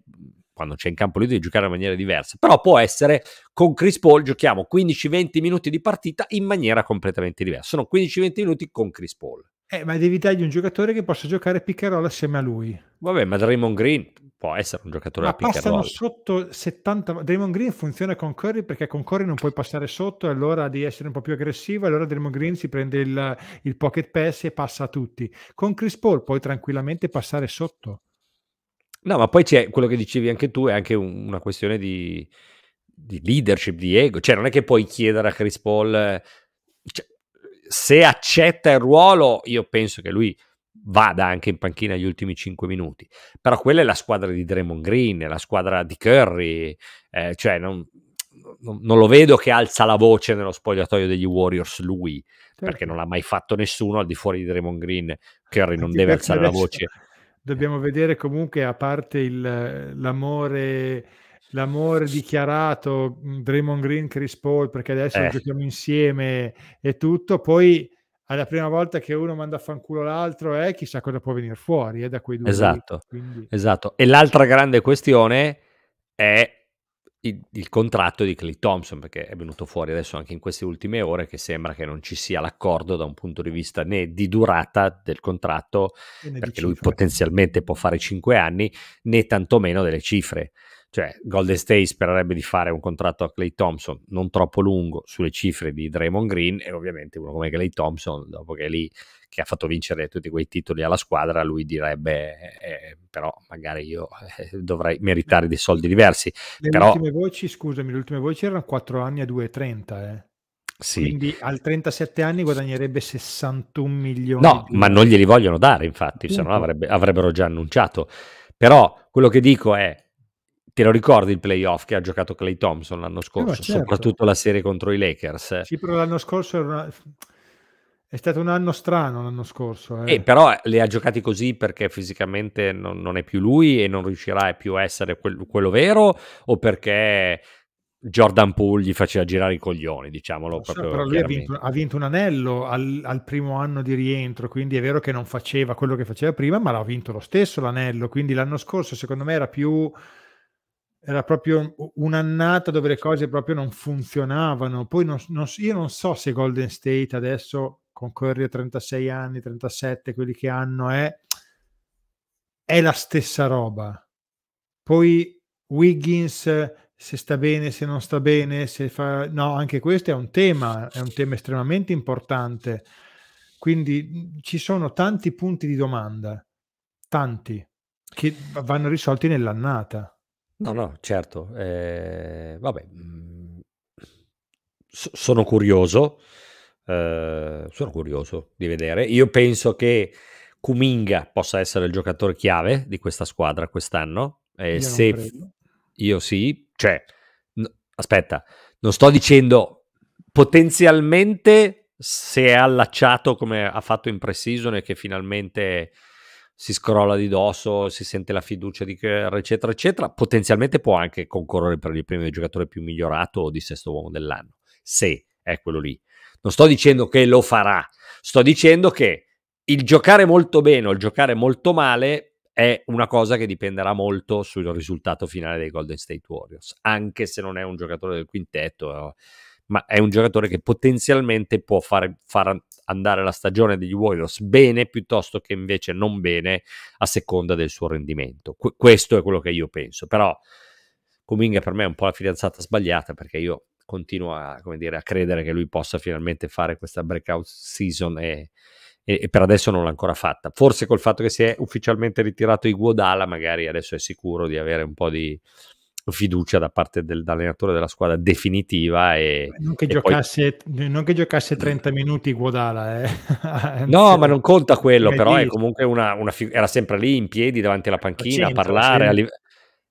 quando c'è in campo lui deve giocare in maniera diversa però può essere con Chris Paul giochiamo 15-20 minuti di partita in maniera completamente diversa. Sono 15-20 minuti con Chris Paul eh, ma devi dargli un giocatore che possa giocare roll assieme a lui. Vabbè, ma Draymond Green può essere un giocatore ma da pick roll. sotto 70... Draymond Green funziona con Curry perché con Curry non puoi passare sotto e allora devi essere un po' più aggressivo allora Draymond Green si prende il, il pocket pass e passa a tutti. Con Chris Paul puoi tranquillamente passare sotto. No, ma poi c'è quello che dicevi anche tu, è anche un, una questione di, di, leadership, di ego. Cioè non è che puoi chiedere a Chris Paul... Cioè, se accetta il ruolo, io penso che lui vada anche in panchina gli ultimi 5 minuti. Però quella è la squadra di Draymond Green, la squadra di Curry, eh, cioè non, non, non, lo vedo che alza la voce nello spogliatoio degli Warriors lui, certo. perché non l'ha mai fatto nessuno al di fuori di Draymond Green. Curry non deve alzare la voce. Dobbiamo vedere comunque, a parte il, l'amore l'amore dichiarato mm, Draymond Green, Chris Paul, perché adesso eh. giochiamo insieme e tutto, poi alla prima volta che uno manda a fanculo l'altro, eh, chissà cosa può venire fuori eh, da quei due. Esatto, quindi... esatto. E l'altra grande questione è il, il, contratto di Clay Thompson, perché è venuto fuori adesso anche in queste ultime ore che sembra che non ci sia l'accordo da un punto di vista né di durata del contratto, perché lui potenzialmente può fare 5 anni, né tantomeno delle cifre. Cioè, Golden State spererebbe di fare un contratto a Clay Thompson non troppo lungo sulle cifre di Draymond Green e ovviamente uno come Clay Thompson, dopo che è lì che ha fatto vincere tutti quei titoli alla squadra, lui direbbe eh, però magari io eh, dovrei meritare dei soldi diversi. Le però... ultime voci, scusami, le ultime voci erano 4 anni a 2,30 eh. Sì. Quindi al 37 anni guadagnerebbe 61 milioni. No, ma non glieli vogliono dare, infatti, se no avrebbe, avrebbero già annunciato. Però quello che dico è, Te lo ricordi il playoff che ha giocato Clay Thompson l'anno scorso, eh, certo. soprattutto la serie contro i Lakers? Sì, però l'anno scorso una... è stato un anno strano l'anno scorso. Eh. Eh, però le ha giocati così perché fisicamente non, non, è più lui e non riuscirà più a essere quel, quello vero o perché Jordan Poole gli faceva girare i coglioni, diciamolo. So, però lui ha vinto, ha vinto, un anello al, al, primo anno di rientro, quindi è vero che non faceva quello che faceva prima, ma l'ha vinto lo stesso l'anello. Quindi l'anno scorso, secondo me, era più era proprio un'annata dove le cose proprio non funzionavano. Poi non, non, io non so se Golden State adesso con Curry a 36 anni, 37, quelli che hanno, è, è la stessa roba. Poi Wiggins, se sta bene, se non sta bene, se fa... No, anche questo è un tema, è un tema estremamente importante. Quindi ci sono tanti punti di domanda, tanti, che vanno risolti nell'annata. No, no, certo. Eh, vabbè, mhmm, s sono curioso, ehm, sono curioso di vedere. Io penso che Kuminga possa essere il giocatore chiave di questa squadra quest'anno. E Io se io sì, cioè, n aspetta, non sto dicendo potenzialmente se è allacciato come ha fatto in pre-season e che finalmente si scrolla di dosso, si sente la fiducia di Kerr, eccetera, eccetera, potenzialmente può anche concorrere per il premio giocatore più migliorato o di sesto uomo dell'anno, se è quello lì. Non sto dicendo che lo farà, sto dicendo che il giocare molto bene o il giocare molto male è una cosa che dipenderà molto sul risultato finale dei Golden State Warriors, anche se non è un giocatore del quintetto, ma è un giocatore che potenzialmente può fare, far andare la stagione degli Warriors bene piuttosto che invece non bene a seconda del suo rendimento. Qu- questo è quello che io penso, però Kuminga per me è un po' la fidanzata sbagliata perché io continuo a, dire, a credere che lui possa finalmente fare questa breakout season e, e, e, per adesso non l'ha ancora fatta. Forse col fatto che si è ufficialmente ritirato Iguodala, magari adesso è sicuro di avere un po' di fiducia da parte dell'allenatore della squadra definitiva e non che, e giocasse, poi... non che giocasse 30 minuti Iguodala eh. no ma non conta quello però è comunque una, una fig- era sempre lì in piedi davanti alla panchina a parlare a live-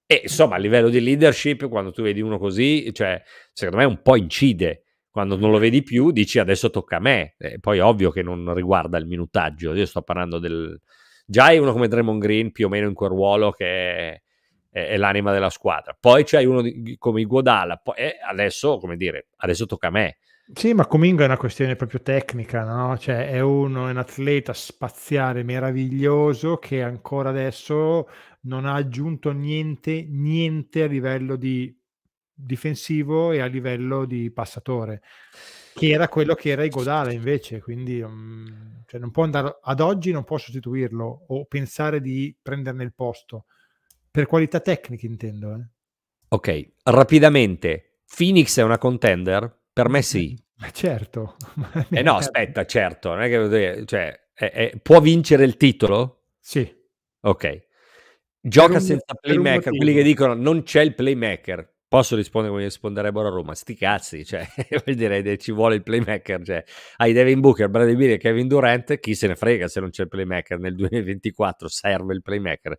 e insomma a livello di leadership quando tu vedi uno così cioè secondo me un po' incide. Quando non lo vedi più dici adesso tocca a me. E poi ovvio che non riguarda il minutaggio, io sto parlando del... Già hai uno come Draymond Green più o meno in quel ruolo che è, è, l'anima della squadra. Poi c'hai uno di, come Iguodala, poi, e adesso, come dire, adesso tocca a me. Sì, ma Comingo è una questione proprio tecnica, no? Cioè è uno, è un atleta spaziale meraviglioso che ancora adesso non ha aggiunto niente, niente a livello di difensivo e a livello di passatore, che era quello che era Igodala invece, quindi um, cioè non può andare ad oggi non può sostituirlo o pensare di prenderne il posto per qualità tecniche intendo. Eh. Ok, rapidamente, Phoenix è una contender? Per me sì. Ma certo. eh no, aspetta, certo, non è che cioè, è, è, può vincere il titolo? Sì. Ok. Gioca un, senza playmaker, quelli che dicono non c'è il playmaker Posso rispondere come risponderebbero a Roma? Sti cazzi, cioè, vuol dire ci vuole il playmaker, cioè, hai Devin Booker, Bradley Beal e Kevin Durant, chi se ne frega se non c'è il playmaker nel 2024, serve il playmaker?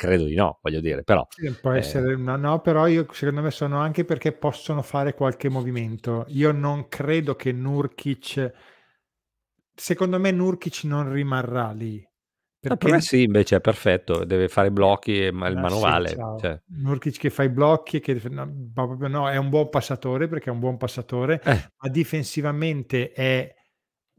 Credo di no, voglio dire, però... Sì, può eh... essere, no, no, però io secondo me sono anche perché possono fare qualche movimento. Io non credo che Nurkic... Secondo me Nurkic non rimarrà lì perché... per me sì, invece è perfetto, deve fare blocchi e il manovale. Sì, cioè. Nurkic che fa i blocchi, che no, no, è un buon passatore perché è un buon passatore, eh. ma difensivamente è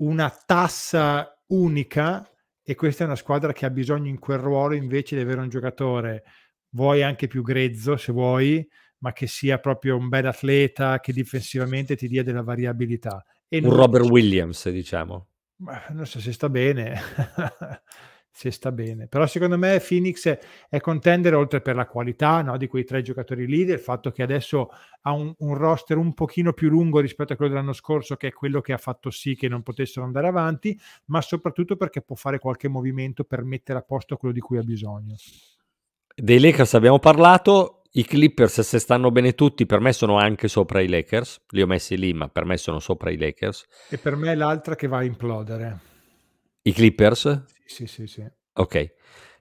una tassa unica e questa è una squadra che ha bisogno in quel ruolo invece di avere un giocatore, vuoi anche più grezzo se vuoi, ma che sia proprio un bel atleta che difensivamente ti dia della variabilità. E un Robert Williams, diciamo. Non so se sta bene. se sta bene. Però secondo me Phoenix è contender oltre per la qualità no, di quei tre giocatori lì, del fatto che adesso ha un, un, roster un pochino più lungo rispetto a quello dell'anno scorso, che è quello che ha fatto sì che non potessero andare avanti, ma soprattutto perché può fare qualche movimento per mettere a posto quello di cui ha bisogno. Dei Lakers abbiamo parlato, i Clippers se stanno bene tutti per me sono anche sopra i Lakers, li ho messi lì ma per me sono sopra i Lakers. E per me è l'altra che va a implodere. I Clippers? Sì, sì, sì. Ok.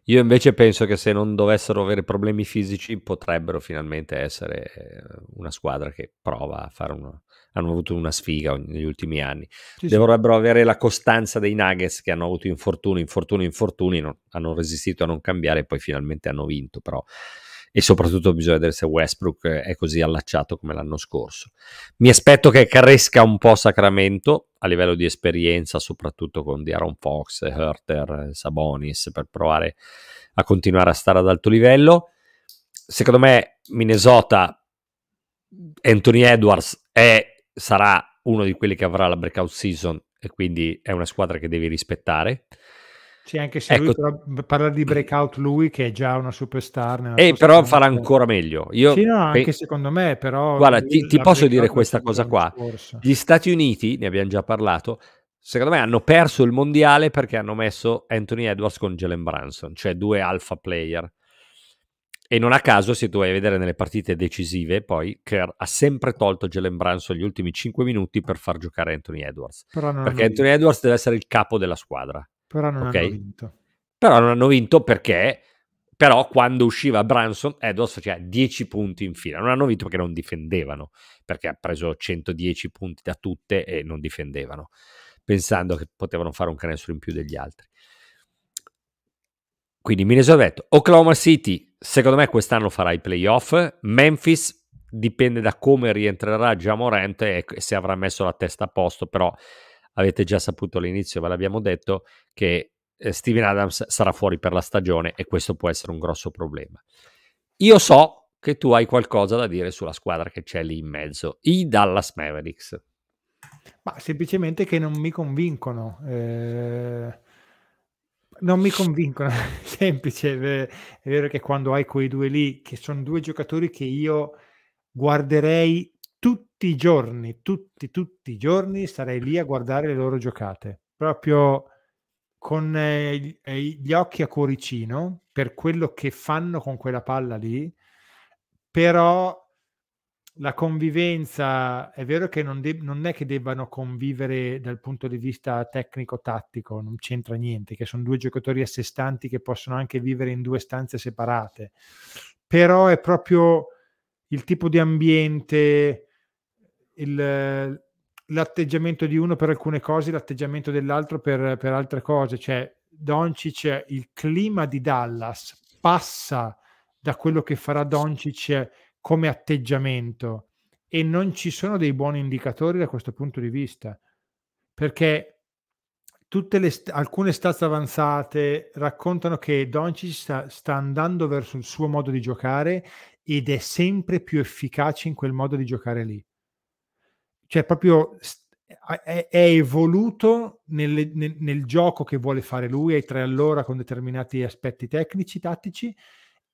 Io invece penso che se non dovessero avere problemi fisici potrebbero finalmente essere eh, una squadra che prova a fare una... hanno avuto una sfiga negli ultimi anni. Sì, Dovrebbero sì. avere la costanza dei Nuggets che hanno avuto infortuni, infortuni, infortuni, no? hanno resistito a non cambiare e poi finalmente hanno vinto, però e soprattutto bisogna vedere se Westbrook è così allacciato come l'anno scorso. Mi aspetto che cresca un po' Sacramento a livello di esperienza, soprattutto con Diaron Fox, Herter, Sabonis, per provare a continuare a stare ad alto livello. Secondo me Minnesota, Anthony Edwards è, sarà uno di quelli che avrà la breakout season e quindi è una squadra che devi rispettare. Sì, anche se ecco. lui parla di breakout lui che è già una superstar. E però farà ancora meglio. Io, sì, no, anche pe- secondo me, però... Guarda, ti, ti posso dire questa cosa qua. Gli Stati Uniti, ne abbiamo già parlato, secondo me hanno perso il mondiale perché hanno messo Anthony Edwards con Jalen Branson, cioè due alpha player. E non a caso, se tu vai a vedere nelle partite decisive, poi Kerr ha sempre tolto Jalen Branson gli ultimi 5 minuti per far giocare Anthony Edwards. Perché Anthony Edwards deve essere il capo della squadra. Però non okay? hanno vinto. Però non hanno vinto perché però quando usciva Branson, Edwards faceva 10 punti in fila. Non hanno vinto perché non difendevano, perché ha preso 110 punti da tutte e non difendevano, pensando che potevano fare un canestro in più degli altri. Quindi Minnesota ha detto, Oklahoma City, secondo me quest'anno farà i playoff, Memphis dipende da come rientrerà già Morente e se avrà messo la testa a posto, però avete già saputo all'inizio, ve l'abbiamo detto, che eh, Steven Adams sarà fuori per la stagione e questo può essere un grosso problema. Io so che tu hai qualcosa da dire sulla squadra che c'è lì in mezzo, i Dallas Mavericks. Ma semplicemente che non mi convincono. Eh, non mi convincono, semplice. È vero che quando hai quei due lì, che sono due giocatori che io guarderei tutti i giorni, tutti, tutti i giorni, sarei lì a guardare le loro giocate. Proprio con eh, eh, gli occhi a cuoricino per quello che fanno con quella palla lì, però la convivenza è vero che non, de- non, è che debbano convivere dal punto di vista tecnico-tattico, non c'entra niente, che sono due giocatori a sé stanti che possono anche vivere in due stanze separate, però è proprio il tipo di ambiente, il, l'atteggiamento di uno per alcune cose, l'atteggiamento dell'altro per, per altre cose. Cioè, Doncic, il clima di Dallas passa da quello che farà Doncic come atteggiamento e non ci sono dei buoni indicatori da questo punto di vista perché le alcune stats avanzate raccontano che Doncic sta, sta andando verso il suo modo di giocare ed è sempre più efficace in quel modo di giocare lì cioè proprio è, è evoluto nelle, nel, nel, gioco che vuole fare lui ai tre all'ora con determinati aspetti tecnici, tattici,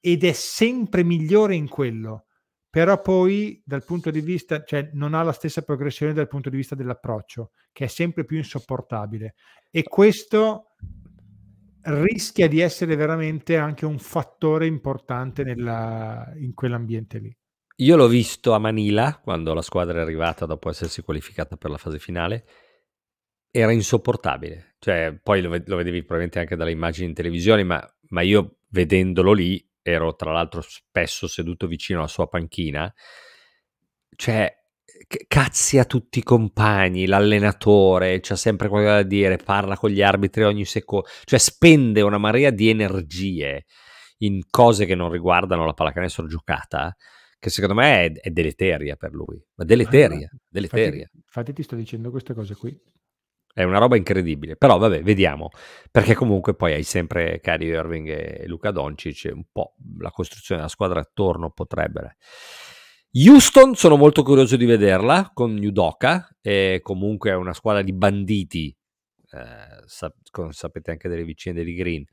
ed è sempre migliore in quello. Però poi dal punto di vista, cioè non ha la stessa progressione dal punto di vista dell'approccio, che è sempre più insopportabile. E questo rischia di essere veramente anche un fattore importante nella, in quell'ambiente lì. Io l'ho visto a Manila quando la squadra è arrivata dopo essersi qualificata per la fase finale. Era insopportabile. Cioè, poi lo, lo vedevi probabilmente anche dalle immagini in televisione, ma, ma io vedendolo lì ero tra l'altro spesso seduto vicino alla sua panchina. Cioè, cazzi a tutti i compagni, l'allenatore, c'ha sempre qualcosa da dire, parla con gli arbitri ogni secondo, cioè spende una marea di energie in cose che non riguardano la pallacanestro giocata che secondo me è, è deleteria per lui, ma deleteria, deleteria. Infatti, infatti ti sto dicendo queste cose qui. È una roba incredibile, però vabbè, vediamo, perché comunque poi hai sempre Cari Irving e Luca Doncic, un po' la costruzione della squadra attorno potrebbe. Houston sono molto curioso di vederla con Udoka, e comunque è una squadra di banditi, eh, sap- sapete anche delle vicende di Green,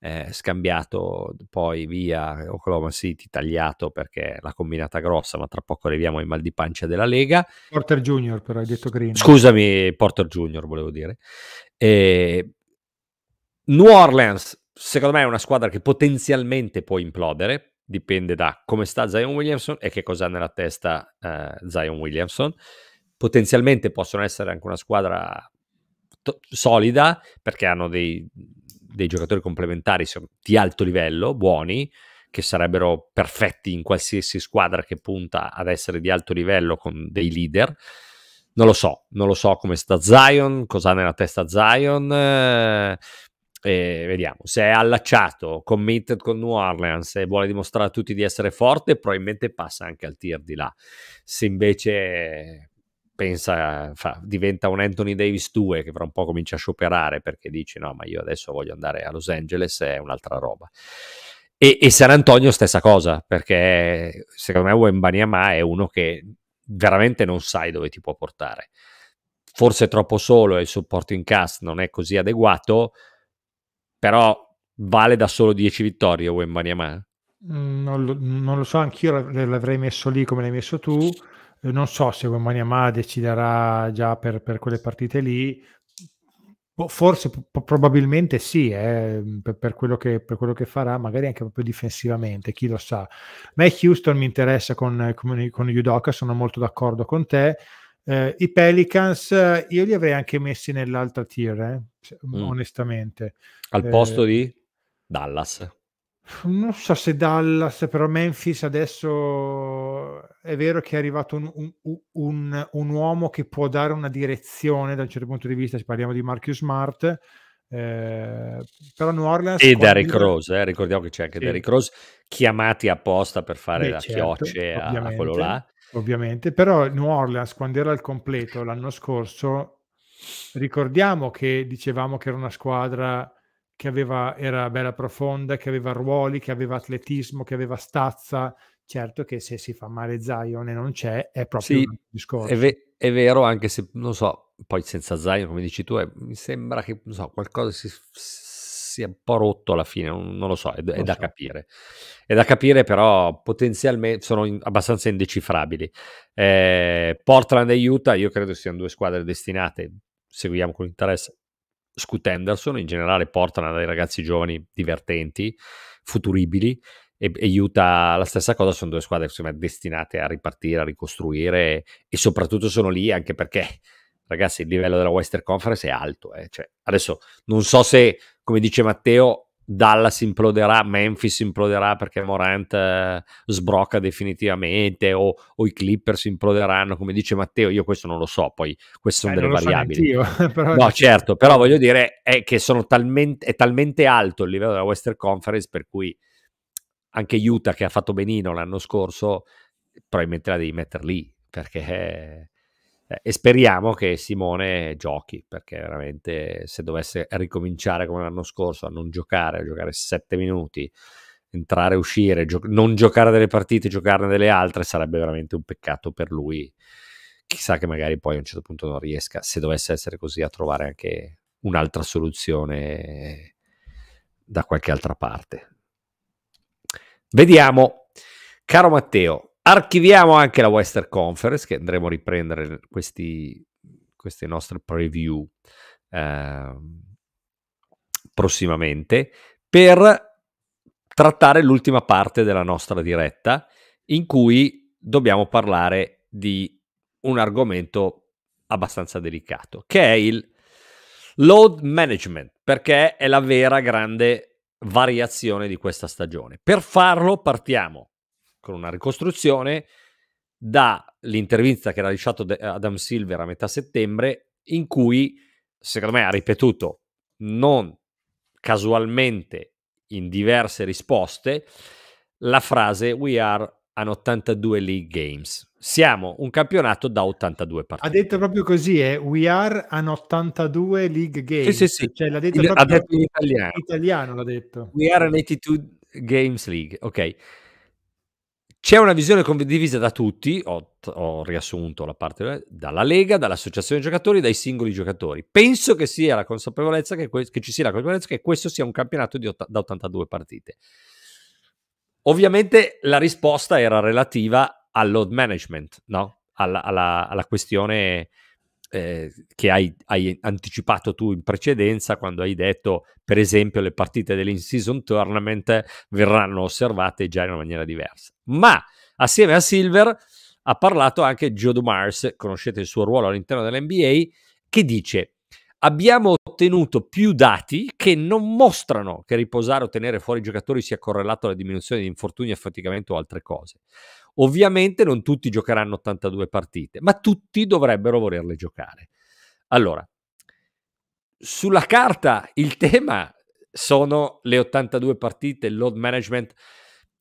eh, scambiato poi via Oklahoma City, tagliato perché la combinata grossa, ma tra poco arriviamo ai mal di pancia della Lega. Porter Junior, però hai detto Green. Scusami, Porter Junior volevo dire. E... New Orleans, secondo me, è una squadra che potenzialmente può implodere, dipende da come sta Zion Williamson e che cosa ha nella testa eh, Zion Williamson. Potenzialmente possono essere anche una squadra solida perché hanno dei, dei giocatori complementari di alto livello, buoni, che sarebbero perfetti in qualsiasi squadra che punta ad essere di alto livello con dei leader. Non lo so, non lo so come sta Zion, cosa ha nella testa Zion. Eh, vediamo se è allacciato, committed con New Orleans e vuole dimostrare a tutti di essere forte, probabilmente passa anche al tier di là. Se invece pensa, fa, diventa un Anthony Davis 2 che fra un po' comincia a scioperare perché dice no ma io adesso voglio andare a Los Angeles è un'altra roba. E, e San Antonio stessa cosa perché secondo me Wembanyama è uno che veramente non sai dove ti può portare. Forse è troppo solo e il supporto in cast non è così adeguato però vale da solo 10 vittorie Wembanyama mm, non lo, non lo so anch'io l'avrei messo lì come l'hai messo tu non so se Wembanyama deciderà già per, per quelle partite lì, boh, forse probabilmente sì, eh, per, per, quello che, per, quello che, farà, magari anche proprio difensivamente, chi lo sa. A me Houston mi interessa con, con, con Udoka, sono molto d'accordo con te. Eh, I Pelicans io li avrei anche messi nell'altra tier, eh, mm. onestamente. Al posto eh, di Dallas. Non so se Dallas, però Memphis adesso è vero che è arrivato un, un, un, un uomo che può dare una direzione da un certo punto di vista, se parliamo di Marcus Smart, eh, però New Orleans... E Derrick Rose, eh, ricordiamo che c'è anche sì. Derrick Rose, chiamati apposta per fare Beh, la certo, chiocce a, a quello là. Ovviamente, però New Orleans quando era al completo l'anno scorso, ricordiamo che dicevamo che era una squadra che aveva, era bella profonda, che aveva ruoli, che aveva atletismo, che aveva stazza. Certo che se si fa male Zion e non c'è, è proprio Sì, un discorso. è, ve- è vero, anche se non so, poi senza Zion, come dici tu, è- mi sembra che non so, qualcosa si, sia un po' rotto alla fine, non, non lo so, è, è Lo da so. capire. È da capire, però potenzialmente sono in- abbastanza indecifrabili. Eh, Portland e Utah, io credo siano due squadre destinate, seguiamo con interesse Scoot Henderson, in generale Portland ha dei ragazzi giovani divertenti, futuribili, e, Utah la stessa cosa, sono due squadre insomma, destinate a ripartire, a ricostruire e soprattutto sono lì anche perché ragazzi il livello della Western Conference è alto. Eh. Cioè, adesso non so se, come dice Matteo, Dallas imploderà, Memphis imploderà perché Morant eh, sbrocca definitivamente o, o, i Clippers imploderanno, come dice Matteo, io questo non lo so, poi queste sono eh, delle variabili. So però no, certo, però voglio dire è che sono talmente, è talmente alto il livello della Western Conference per cui anche Utah che ha fatto benino l'anno scorso, probabilmente la devi mettere lì perché eh, e speriamo che Simone giochi, perché veramente se dovesse ricominciare come l'anno scorso a non giocare, a giocare sette minuti, entrare e uscire, gio- non giocare delle partite, giocarne delle altre, sarebbe veramente un peccato per lui. Chissà che magari poi a un certo punto non riesca, se dovesse essere così, a trovare anche un'altra soluzione da qualche altra parte. Vediamo, caro Matteo, Archiviamo anche la Western Conference, che andremo a riprendere questi, queste nostre preview eh, prossimamente, per trattare l'ultima parte della nostra diretta, in cui dobbiamo parlare di un argomento abbastanza delicato, che è il load management, perché è la vera grande variazione di questa stagione. Per farlo partiamo con una ricostruzione dall'intervista che era lasciato Adam Silver a metà settembre, in cui secondo me ha ripetuto non casualmente in diverse risposte la frase We are an 82 League Games. Siamo un campionato da 82 partite. Ha detto proprio così, eh? We are an 82 League Games. Sì, sì, sì. Cioè, l'ha detto, Il, ha detto in italiano. In italiano l'ha detto. We are an 82 Games League, ok. C'è una visione condivisa da tutti, ho, ho, riassunto la parte dalla Lega, dall'associazione giocatori, dai singoli giocatori. Penso che, sia la consapevolezza che, che ci sia la consapevolezza che questo sia un campionato di, da 82 partite. Ovviamente la risposta era relativa al load management, no? alla, alla, alla questione eh, che hai, hai, anticipato tu in precedenza quando hai detto, per esempio, le partite dell'in-season tournament verranno osservate già in una maniera diversa. Ma assieme a Silver ha parlato anche Joe Dumars, conoscete il suo ruolo all'interno dell'NBA, che dice abbiamo ottenuto più dati che non mostrano che riposare o tenere fuori i giocatori sia correlato alla diminuzione di infortuni, affaticamento o altre cose. Ovviamente non tutti giocheranno 82 partite, ma tutti dovrebbero volerle giocare. Allora, sulla carta il tema sono le 82 partite, il load management.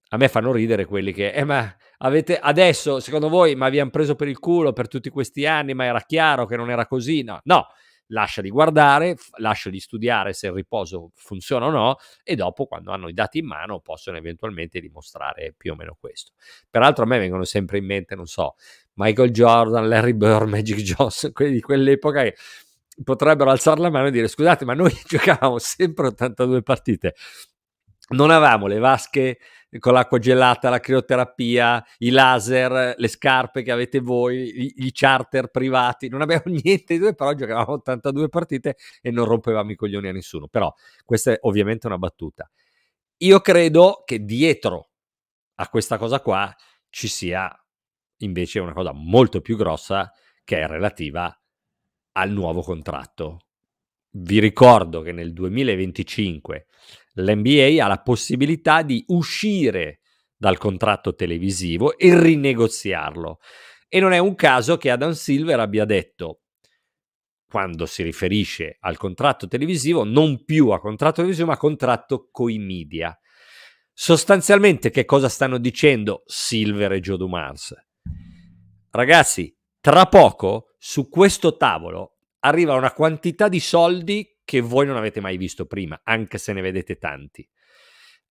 A me fanno ridere quelli che, eh, ma avete adesso, secondo voi, ma vi hanno preso per il culo per tutti questi anni, ma era chiaro che non era così? No, no, lasciali guardare, lasciali studiare se il riposo funziona o no e dopo quando hanno i dati in mano possono eventualmente dimostrare più o meno questo. Peraltro a me vengono sempre in mente, non so, Michael Jordan, Larry Burr, Magic Johnson, quelli di quell'epoca che potrebbero alzare la mano e dire scusate ma noi giocavamo sempre 82 partite, non avevamo le vasche con l'acqua gelata, la crioterapia, i laser, le scarpe che avete voi, i charter privati, non abbiamo niente di due, però giocavamo 82 partite e non rompevamo i coglioni a nessuno. Però questa è ovviamente una battuta. Io credo che dietro a questa cosa qua ci sia invece una cosa molto più grossa che è relativa al nuovo contratto. Vi ricordo che nel 2025 l'NBA ha la possibilità di uscire dal contratto televisivo e rinegoziarlo. E non è un caso che Adam Silver abbia detto, quando si riferisce al contratto televisivo, non più a contratto televisivo, ma a contratto coi media. Sostanzialmente che cosa stanno dicendo Silver e Joe Dumars? Ragazzi, tra poco su questo tavolo arriva una quantità di soldi che voi non avete mai visto prima, anche se ne vedete tanti.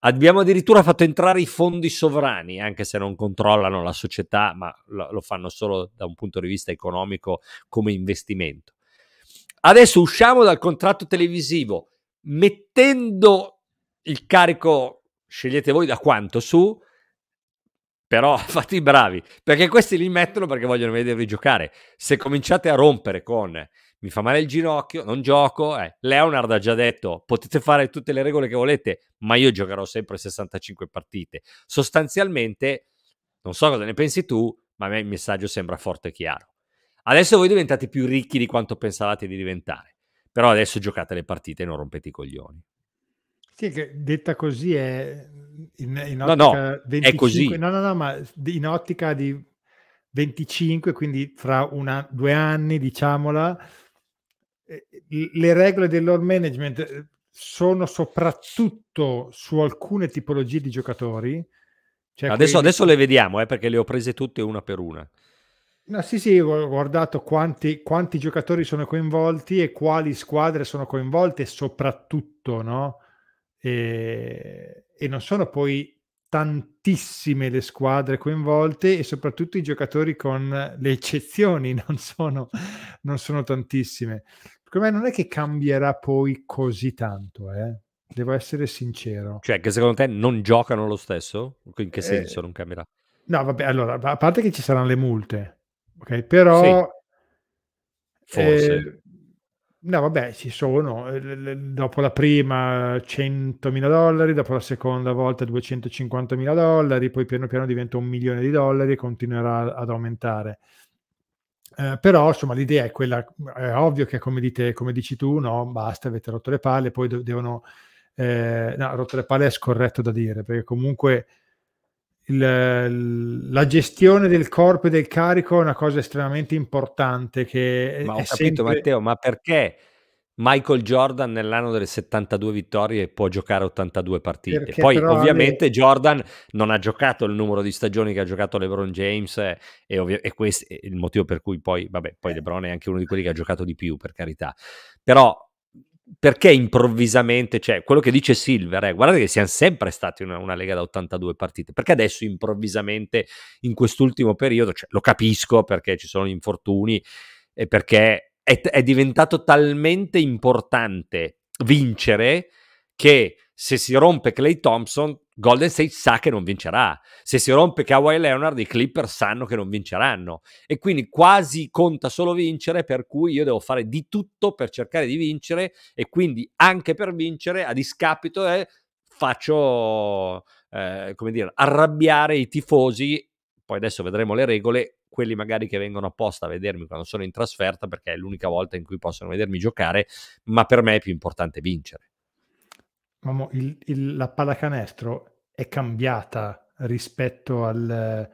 Abbiamo addirittura fatto entrare i fondi sovrani, anche se non controllano la società, ma lo, fanno solo da un punto di vista economico come investimento. Adesso usciamo dal contratto televisivo mettendo il carico, scegliete voi da quanto su, però fate i bravi, perché questi li mettono perché vogliono vedervi giocare. Se cominciate a rompere con mi fa male il ginocchio, non gioco. Eh. Leonard ha già detto, potete fare tutte le regole che volete, ma io giocherò sempre 65 partite. Sostanzialmente, non so cosa ne pensi tu, ma a me il messaggio sembra forte e chiaro. Adesso voi diventate più ricchi di quanto pensavate di diventare, però adesso giocate le partite e non rompete i coglioni. Sì, che detta così è in, in ottica no, no, 25, è così. No, no, no, ma in ottica di 25, quindi fra una, due anni, diciamola, le regole del lore management eh, sono soprattutto su alcune tipologie di giocatori. Cioè adesso, quelli... adesso, le vediamo, eh, perché le ho prese tutte una per una. No, sì, sì, ho guardato quanti, quanti, giocatori sono coinvolti e quali squadre sono coinvolte, soprattutto, no? E, e non sono poi tantissime le squadre coinvolte e soprattutto i giocatori con le eccezioni non sono, non sono tantissime. Secondo me non è che cambierà poi così tanto, eh? Devo essere sincero. Cioè, che secondo te non giocano lo stesso? In che senso eh, non cambierà? No, vabbè, allora, a parte che ci saranno le multe, ok? Però... Sì. Forse. Eh, no, vabbè, ci sono. Eh, dopo la prima 100.000 dollari, dopo la seconda volta 250.000 dollari, poi piano piano diventa un milione di dollari e continuerà ad aumentare. Eh, però insomma l'idea è quella, è ovvio che come, dite, come dici tu, no, basta, avete rotto le palle, poi do- devono, eh, no, rotto le palle è scorretto da dire, perché comunque il, la gestione del corpo e del carico è una cosa estremamente importante che ma ho capito sempre... Matteo, ma perché Michael Jordan nell'anno delle 72 vittorie può giocare 82 partite. Perché Poi ovviamente me... Jordan non ha giocato il numero di stagioni che ha giocato LeBron James eh, e, e, questo è il motivo per cui poi, vabbè, poi eh. LeBron è anche uno di quelli che ha giocato di più, per carità. Però perché improvvisamente, cioè quello che dice Silver è guardate che siamo sempre stati una, una, lega da 82 partite, perché adesso improvvisamente in quest'ultimo periodo, cioè, lo capisco perché ci sono gli infortuni e perché è, è diventato talmente importante vincere che se si rompe Clay Thompson, Golden State sa che non vincerà. Se si rompe Kawhi Leonard, i Clippers sanno che non vinceranno. E quindi quasi conta solo vincere, per cui io devo fare di tutto per cercare di vincere e quindi anche per vincere, a discapito, eh, faccio, eh, come dire, arrabbiare i tifosi. Poi adesso vedremo le regole quelli magari che vengono apposta a vedermi quando sono in trasferta perché è l'unica volta in cui possono vedermi giocare, ma per me è più importante vincere. Uomo, il, il, la pallacanestro è cambiata rispetto al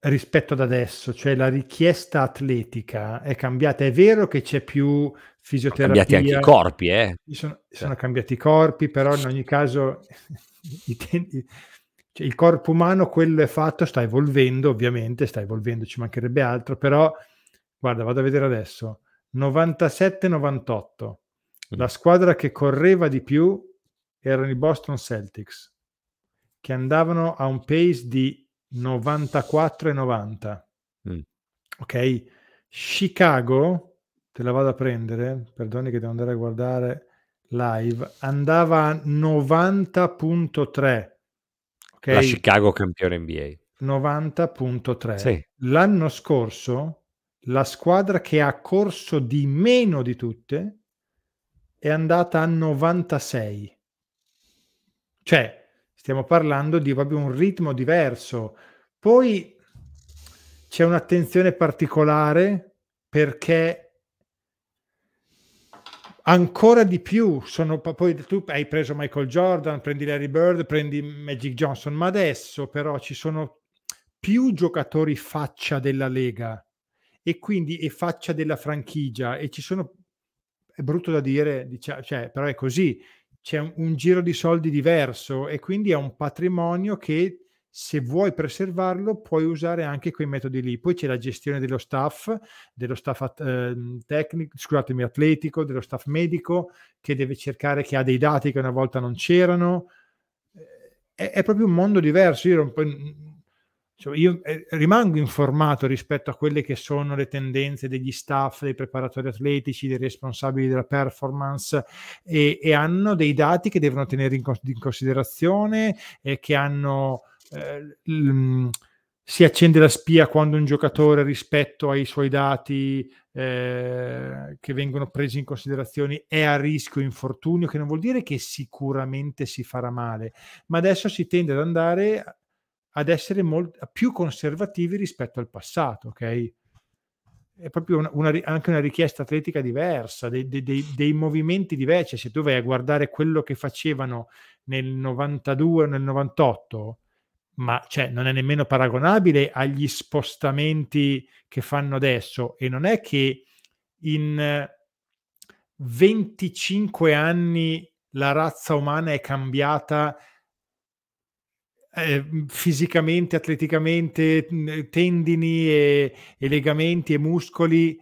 rispetto ad adesso, cioè la richiesta atletica è cambiata. È vero che c'è più fisioterapia. Sono cambiati anche i corpi, eh. Sono, cioè. sono cambiati i corpi, però in ogni caso i, tempi, cioè, il corpo umano, quello è fatto, sta evolvendo, ovviamente, sta evolvendo, ci mancherebbe altro, però, guarda, vado a vedere adesso, 97-98, mm. la squadra che correva di più erano i Boston Celtics, che andavano a un pace di 94-90. Mm. Ok? Chicago, te la vado a prendere, perdoni che devo andare a guardare live, andava a 90.3 Okay? La Chicago campione NBA. 90.3. Sì. L'anno scorso la squadra che ha corso di meno di tutte è andata a 96. Cioè, stiamo parlando di proprio un ritmo diverso. Poi c'è un'attenzione particolare perché ancora di più sono poi tu hai preso Michael Jordan prendi Larry Bird prendi Magic Johnson ma adesso però ci sono più giocatori faccia della Lega e quindi e faccia della franchigia e ci sono è brutto da dire diciamo, cioè, però è così c'è un, un giro di soldi diverso e quindi è un patrimonio che se vuoi preservarlo puoi usare anche quei metodi lì. Poi c'è la gestione dello staff, dello staff eh, tecnico, scusatemi, atletico, dello staff medico che deve cercare che ha dei dati che una volta non c'erano. È, è proprio un mondo diverso. Io, cioè, io eh, rimango informato rispetto a quelle che sono le tendenze degli staff, dei preparatori atletici, dei responsabili della performance e, e hanno dei dati che devono tenere in, in considerazione e che hanno eh, l, si accende la spia quando un giocatore rispetto ai suoi dati eh, che vengono presi in considerazione è a rischio infortunio, che non vuol dire che sicuramente si farà male, ma adesso si tende ad andare ad essere molt- più conservativi rispetto al passato, ok? È proprio una, una, anche una richiesta atletica diversa, dei, dei, dei, dei movimenti diversi. Se tu vai a guardare quello che facevano nel 92 o nel 98, ma cioè, non è nemmeno paragonabile agli spostamenti che fanno adesso. E non è che in 25 anni la razza umana è cambiata eh, fisicamente, atleticamente, tendini e, e, legamenti e muscoli,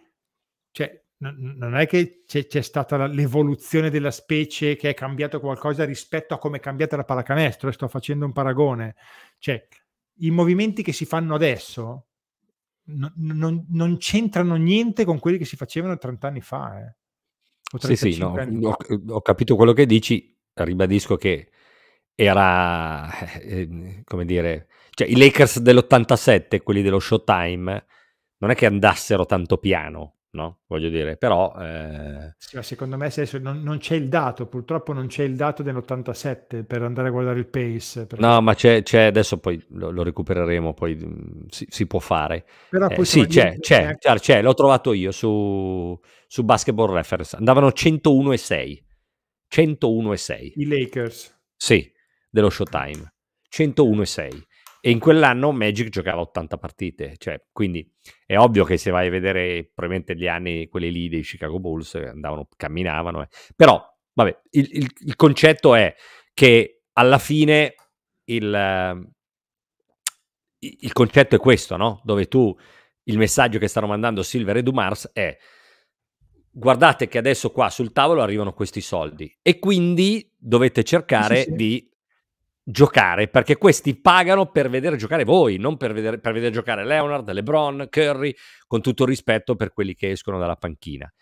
cioè non è che c'è, c'è, stata l'evoluzione della specie che è cambiato qualcosa rispetto a come è cambiata la pallacanestro, sto facendo un paragone, cioè i movimenti che si fanno adesso non, non, non c'entrano niente con quelli che si facevano 30 anni fa. Eh. Sì, sì, no, ho, ho, capito quello che dici, ribadisco che era, eh, come dire, cioè i Lakers dell'87, quelli dello Showtime, non è che andassero tanto piano, no? Voglio dire, però... Eh... Sì, secondo me non, non, c'è il dato, purtroppo non c'è il dato dell'87 per andare a guardare il pace. No, ma c'è, c'è, adesso poi lo, lo recupereremo, poi si, si, può fare. Però eh, sì, c'è, c'è, c'è, c'è, l'ho trovato io su, su Basketball Reference, andavano 101 e 6. 101 e 6. I Lakers. Sì, dello Showtime. 101 e 6 e in quell'anno Magic giocava 80 partite, cioè, quindi è ovvio che se vai a vedere probabilmente gli anni, quelli lì dei Chicago Bulls, andavano, camminavano, eh. però vabbè, il, il, il, concetto è che alla fine il, il concetto è questo, no? Dove tu, il messaggio che stanno mandando Silver e Dumars è guardate che adesso qua sul tavolo arrivano questi soldi e quindi dovete cercare sì, sì. di giocare perché questi pagano per vedere giocare voi, non per vedere, per vedere giocare Leonard, LeBron, Curry, con tutto rispetto per quelli che escono dalla panchina.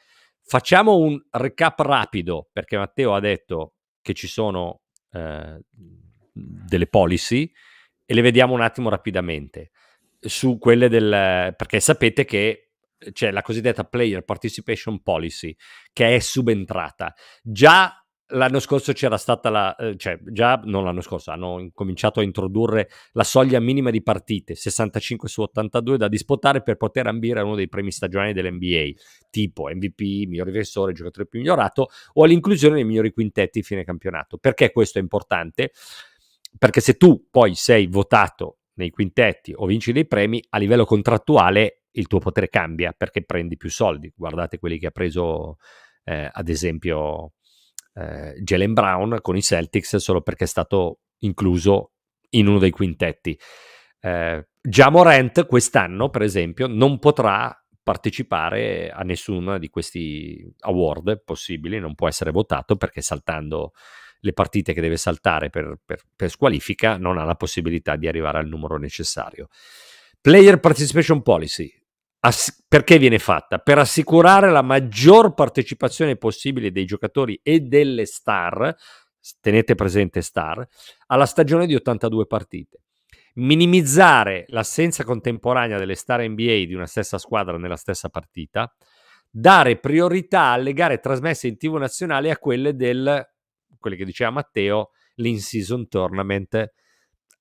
Facciamo un recap rapido perché Matteo ha detto che ci sono eh, delle policy e le vediamo un attimo rapidamente su quelle del perché sapete che c'è la cosiddetta player participation policy che è subentrata. Già l'anno scorso c'era stata la, eh, cioè già non l'anno scorso, hanno cominciato a introdurre la soglia minima di partite, 65 su 82 da disputare per poter ambire a uno dei premi stagionali dell'NBA, tipo MVP, miglior difensore, giocatore più migliorato o all'inclusione dei migliori quintetti fine campionato. Perché questo è importante? Perché se tu poi sei votato nei quintetti o vinci dei premi, a livello contrattuale il tuo potere cambia perché prendi più soldi. Guardate quelli che ha preso eh, ad esempio eh, Jalen Brown con i Celtics solo perché è stato incluso in uno dei quintetti. Eh, Jamorant quest'anno, per esempio, non potrà partecipare a nessuno di questi award possibili, non può essere votato perché saltando le partite che deve saltare per, per, per squalifica non ha la possibilità di arrivare al numero necessario. Player Participation Policy, Ass- perché viene fatta? Per assicurare la maggior partecipazione possibile dei giocatori e delle star, tenete presente star, alla stagione di 82 partite. Minimizzare l'assenza contemporanea delle star NBA di una stessa squadra nella stessa partita. Dare priorità alle gare trasmesse in TV nazionale a quelle del, quelle che diceva Matteo, l'in-season tournament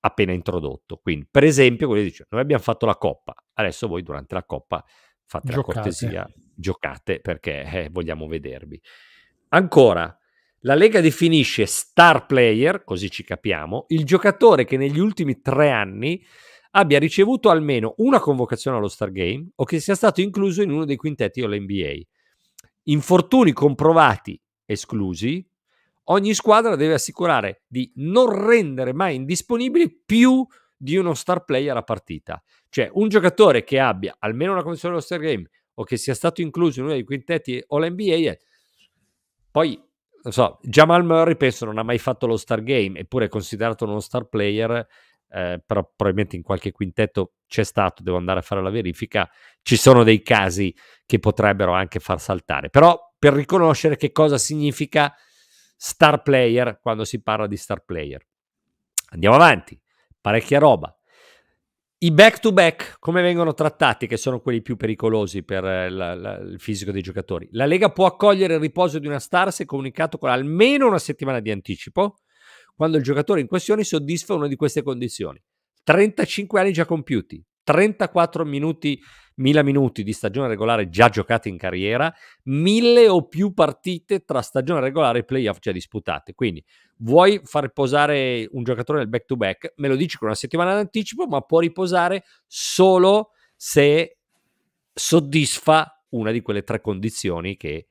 appena introdotto. Quindi, per esempio, quelli dice, noi abbiamo fatto la coppa, adesso voi durante la coppa fate giocate. la cortesia, giocate perché eh, vogliamo vedervi. Ancora, la Lega definisce star player, così ci capiamo, il giocatore che negli ultimi tre anni abbia ricevuto almeno una convocazione allo Star Game o che sia stato incluso in uno dei quintetti NBA. Infortuni comprovati esclusi, ogni squadra deve assicurare di non rendere mai indisponibili più di uno star player a partita. Cioè un giocatore che abbia almeno una condizione dello star game o che sia stato incluso in uno dei quintetti o l'NBA. Poi, non so, Jamal Murray penso non ha mai fatto lo star game, eppure è considerato uno star player eh, però probabilmente in qualche quintetto c'è stato, devo andare a fare la verifica, ci sono dei casi che potrebbero anche far saltare, però per riconoscere che cosa significa star player quando si parla di star player. Andiamo avanti, parecchia roba. I back to back, come vengono trattati, che sono quelli più pericolosi per eh, la, la, il fisico dei giocatori? La Lega può accogliere il riposo di una star se comunicato con almeno una settimana di anticipo, quando il giocatore in questione soddisfa una di queste condizioni. 35 anni già compiuti, 34 minuti, 1000 minuti di stagione regolare già giocate in carriera, 1000 o più partite tra stagione regolare e playoff già disputate. Quindi vuoi far riposare un giocatore nel back to back, me lo dici con una settimana d'anticipo, ma può riposare solo se soddisfa una di quelle tre condizioni che,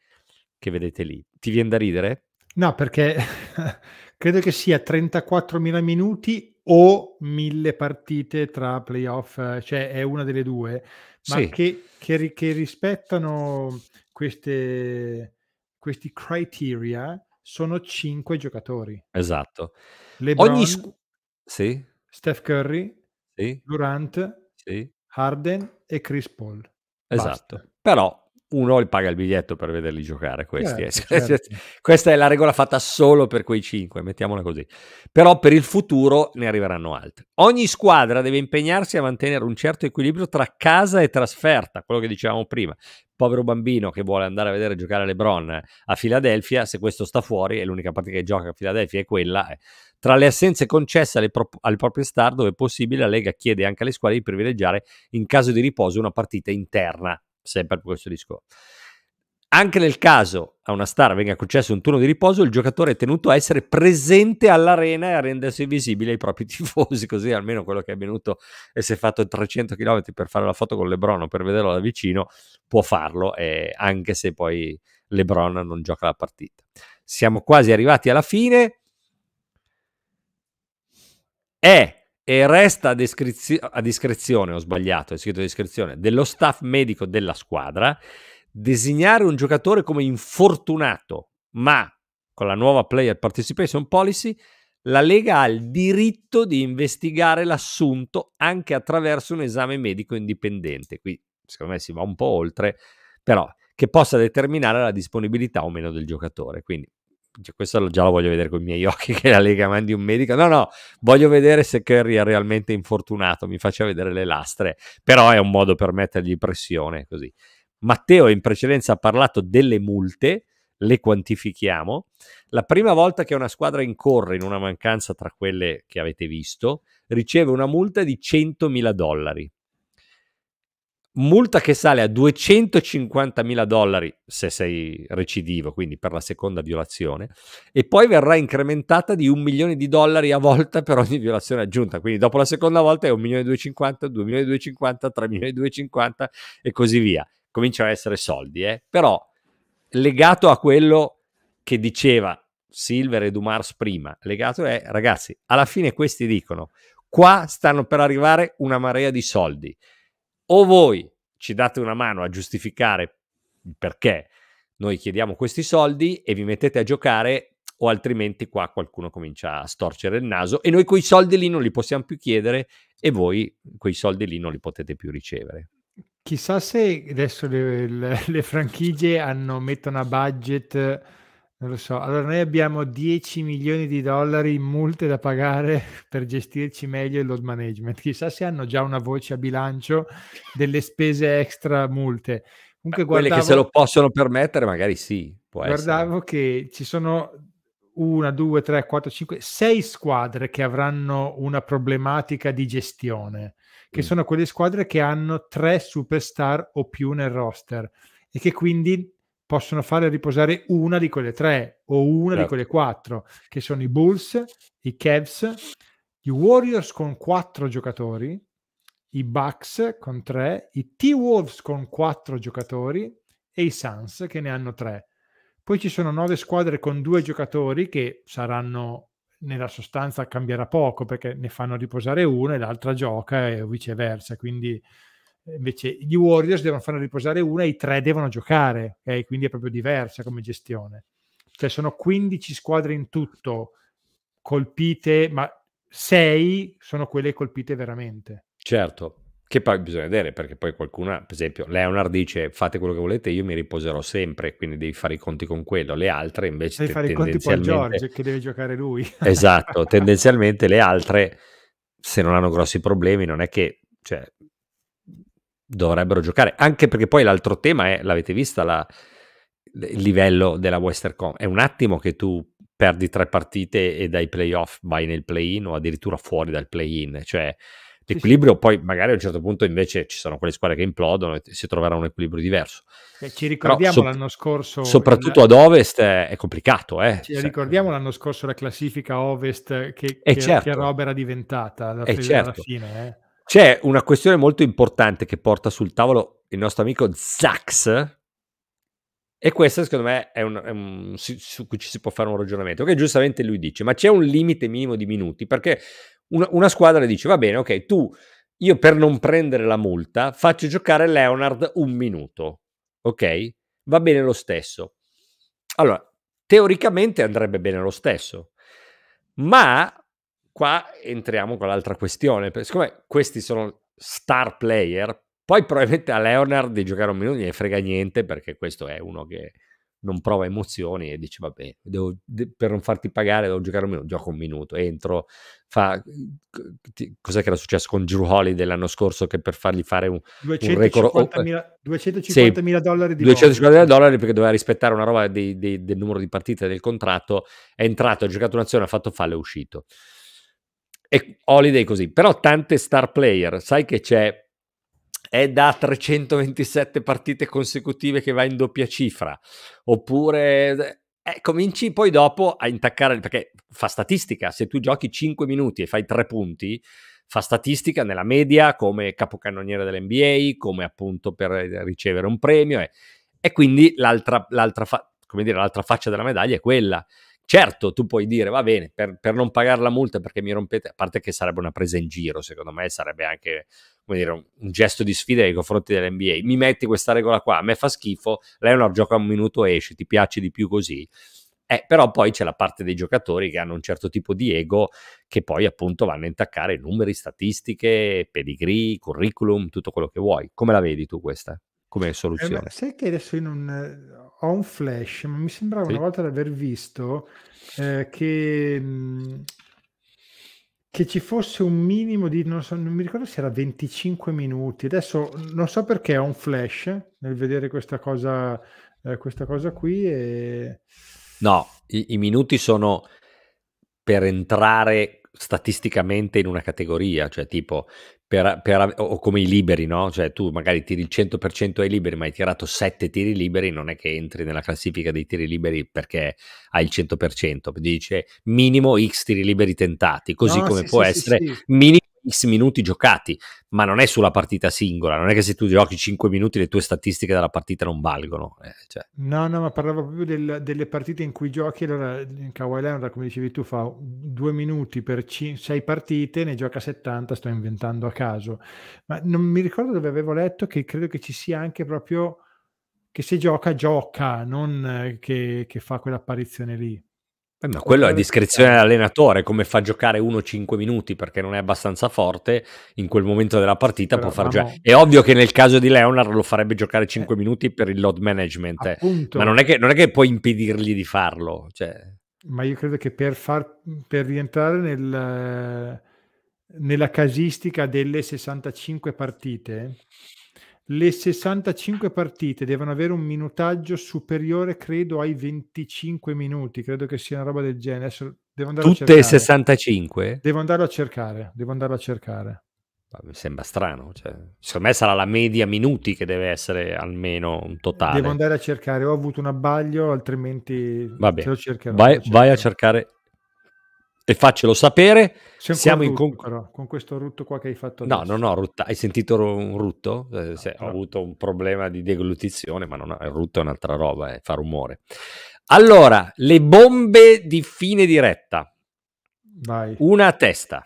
che vedete lì. Ti viene da ridere? No, perché credo che sia 34.000 minuti o 1000 partite tra playoff, cioè è una delle due, ma sì. che, che, che, rispettano queste, questi criteria sono 5 giocatori. Esatto. LeBron, Ogni scu- sì. Steph Curry, sì. Durant, sì. Harden e Chris Paul. Esatto. Basta. Però uno paga il biglietto per vederli giocare questi. Certo, eh. certo. Questa è la regola fatta solo per quei cinque, mettiamola così. Però per il futuro ne arriveranno altri. Ogni squadra deve impegnarsi a mantenere un certo equilibrio tra casa e trasferta, quello che dicevamo prima. Povero bambino che vuole andare a vedere giocare LeBron a Filadelfia, se questo sta fuori e l'unica partita che gioca a Filadelfia è quella, eh. tra le assenze concesse alle, pro- alle proprie star, dove è possibile, la Lega chiede anche alle squadre di privilegiare in caso di riposo una partita interna sempre per questo discorso. Anche nel caso a una star venga concesso un turno di riposo, il giocatore è tenuto a essere presente all'arena e a rendersi visibile ai propri tifosi, così almeno quello che è venuto e si è fatto 300 km per fare la foto con Lebron o per vederlo da vicino, può farlo, eh, anche se poi Lebron non gioca la partita. Siamo quasi arrivati alla fine. È e resta a, descrizio- a discrezione, ho sbagliato, è scritto a discrezione, dello staff medico della squadra designare un giocatore come infortunato, ma con la nuova Player Participation Policy la Lega ha il diritto di investigare l'assunto anche attraverso un esame medico indipendente. Qui secondo me si va un po' oltre, però che possa determinare la disponibilità o meno del giocatore. Quindi questo già lo voglio vedere con i miei occhi che la Lega mandi un medico. No, no, voglio vedere se Curry è realmente infortunato, mi faccia vedere le lastre, però è un modo per mettergli pressione così. Matteo in precedenza ha parlato delle multe, le quantifichiamo. La prima volta che una squadra incorre in una mancanza tra quelle che avete visto, riceve una multa di 100.000 dollari multa che sale a 250 mila dollari se sei recidivo, quindi per la seconda violazione, e poi verrà incrementata di un milione di dollari a volta per ogni violazione aggiunta. Quindi dopo la seconda volta è un milione e 250, 2 milioni e 250, 3 milioni e 250 e così via. Cominciano a essere soldi, eh? però legato a quello che diceva Silver e Dumars prima, legato è, ragazzi, alla fine questi dicono, qua stanno per arrivare una marea di soldi o voi ci date una mano a giustificare perché noi chiediamo questi soldi e vi mettete a giocare o altrimenti qua qualcuno comincia a storcere il naso e noi quei soldi lì non li possiamo più chiedere e voi quei soldi lì non li potete più ricevere. Chissà se adesso le, le, le franchigie hanno, mettono a budget non lo so. Allora noi abbiamo 10 milioni di dollari in multe da pagare per gestirci meglio il load management. Chissà se hanno già una voce a bilancio delle spese extra multe. Comunque Quelle guardavo, che se lo possono permettere magari sì. guardavo essere. che ci sono una, due, tre, quattro, cinque, sei squadre che avranno una problematica di gestione, che mm. sono quelle squadre che hanno tre superstar o più nel roster e che quindi possono fare riposare una di quelle tre o una certo. di quelle quattro, che sono i Bulls, i Cavs, i Warriors con quattro giocatori, i Bucks con tre, i T-Wolves con quattro giocatori e i Suns che ne hanno tre. Poi ci sono nove squadre con due giocatori che saranno nella sostanza cambierà poco perché ne fanno riposare una e l'altra gioca e viceversa. Quindi invece gli Warriors devono fare riposare una e i tre devono giocare, ok? Quindi è proprio diversa come gestione. Cioè sono 15 squadre in tutto colpite, ma 6 sono quelle colpite veramente. Certo, che poi bisogna vedere perché poi qualcuno, per esempio, Leonard dice fate quello che volete, io mi riposerò sempre, quindi devi fare i conti con quello. Le altre invece devi fare i conti con George che deve giocare lui. esatto, tendenzialmente le altre se non hanno grossi problemi non è che cioè, dovrebbero giocare, anche perché poi l'altro tema è, l'avete vista la, il livello della Western Com, è un attimo che tu perdi tre partite e dai playoff vai nel play-in o addirittura fuori dal play-in, cioè L'equilibrio poi magari a un certo punto invece ci sono quelle squadre che implodono e si troverà un equilibrio diverso. Eh, ci ricordiamo so- l'anno scorso... Soprattutto ad ovest è complicato. Eh? Ci ricordiamo l'anno scorso la classifica ovest che, che, certo. che roba era diventata alla, eh certo. alla fine. Eh. C'è una questione molto importante che porta sul tavolo il nostro amico Zax, e questo secondo me è un, è un, su, su, cui ci si può fare un ragionamento, che giustamente lui dice, ma c'è un limite minimo di minuti, perché una, una squadra dice, va bene, ok, tu, io per non prendere la multa faccio giocare Leonard un minuto, ok? Va bene lo stesso. Allora, teoricamente andrebbe bene lo stesso, ma qua entriamo con l'altra questione, perché siccome questi sono star player, poi probabilmente a Leonard di giocare un minuto non gli frega niente perché questo è uno che non prova emozioni e dice vabbè, devo, de, per non farti pagare devo giocare un minuto, gioco un minuto, entro, fa, cos'è che era successo con Drew Holiday l'anno scorso che per fargli fare un, 250.000 250 sì, dollari di 250 dollari perché doveva rispettare una roba di, di, del numero di partite del contratto, è entrato, ha giocato un'azione, ha fatto fallo, è uscito. E Holiday così, però tante star player, sai che c'è è da 327 partite consecutive che va in doppia cifra, oppure eh, cominci poi dopo a intaccare, perché fa statistica, se tu giochi 5 minuti e fai 3 punti, fa statistica nella media come capocannoniere dell'NBA, come appunto per ricevere un premio, e, e quindi l'altra, l'altra, fa, dire, l'altra faccia della medaglia è quella. Certo, tu puoi dire, va bene, per, per, non pagare la multa perché mi rompete, a parte che sarebbe una presa in giro, secondo me sarebbe anche come dire, un, un, gesto di sfida nei confronti dell'NBA. Mi metti questa regola qua, a me fa schifo, Leonard gioca un minuto e esce, ti piace di più così. Eh, però poi c'è la parte dei giocatori che hanno un certo tipo di ego che poi appunto vanno a intaccare numeri, statistiche, pedigree, curriculum, tutto quello che vuoi. Come la vedi tu questa come eh, soluzione? Eh, sai che adesso io non ho un flash, ma mi sembrava sì. una volta di aver visto eh, che mh, che ci fosse un minimo di, non, so, non mi ricordo se era 25 minuti, adesso non so perché ho un flash nel vedere questa cosa, eh, questa cosa qui. E... No, i, i minuti sono per entrare statisticamente in una categoria, cioè tipo per, per, o come i liberi, no? Cioè tu magari tiri il 100% ai liberi, ma hai tirato 7 tiri liberi, non è che entri nella classifica dei tiri liberi perché hai il 100%, dice minimo X tiri liberi tentati, così no, come sì, può sì, essere sì, minimo X minuti giocati, ma non è sulla partita singola, non è che se tu giochi 5 minuti le tue statistiche della partita non valgono. Eh, cioè. No, no, ma parlavo proprio del, delle partite in cui giochi, allora in Kawhi Leonard, come dicevi tu, fa 2 minuti per 6 partite, ne gioca 70, sto inventando a caso, ma non mi ricordo dove avevo letto che credo che ci sia anche proprio che se gioca, gioca, non che, che fa quell'apparizione lì. Eh, ma quello è discrezione dell'allenatore, come fa a giocare uno 5 minuti perché non è abbastanza forte, in quel momento della partita Però, può far giocare. È ovvio che nel caso di Leonard lo farebbe giocare 5 eh, minuti per il load management, appunto, ma non è, che, non è, che, puoi impedirgli di farlo. Cioè. Ma io credo che per, far, per rientrare nel, nella casistica delle 65 partite le 65 partite devono avere un minutaggio superiore, credo, ai 25 minuti. Credo che sia una roba del genere. Adesso devo andare Tutte e 65? Devo andare a cercare. Devo andare a cercare. Mi sembra strano. Cioè, secondo me sarà la media minuti che deve essere almeno un totale. Devo andare a cercare. Ho avuto un abbaglio, altrimenti Vabbè, lo cercherò. Vai, lo cercherò. vai a cercare e faccelo sapere. Siamo in con... Però, con questo rutto qua che hai fatto adesso. No, non ho rutta. Hai sentito un rutto? Eh, se, no. Ho avuto un problema di deglutizione, ma non ho... il rutto è un'altra roba, eh, fa rumore. Allora, le bombe di fine diretta. Vai. Una a testa.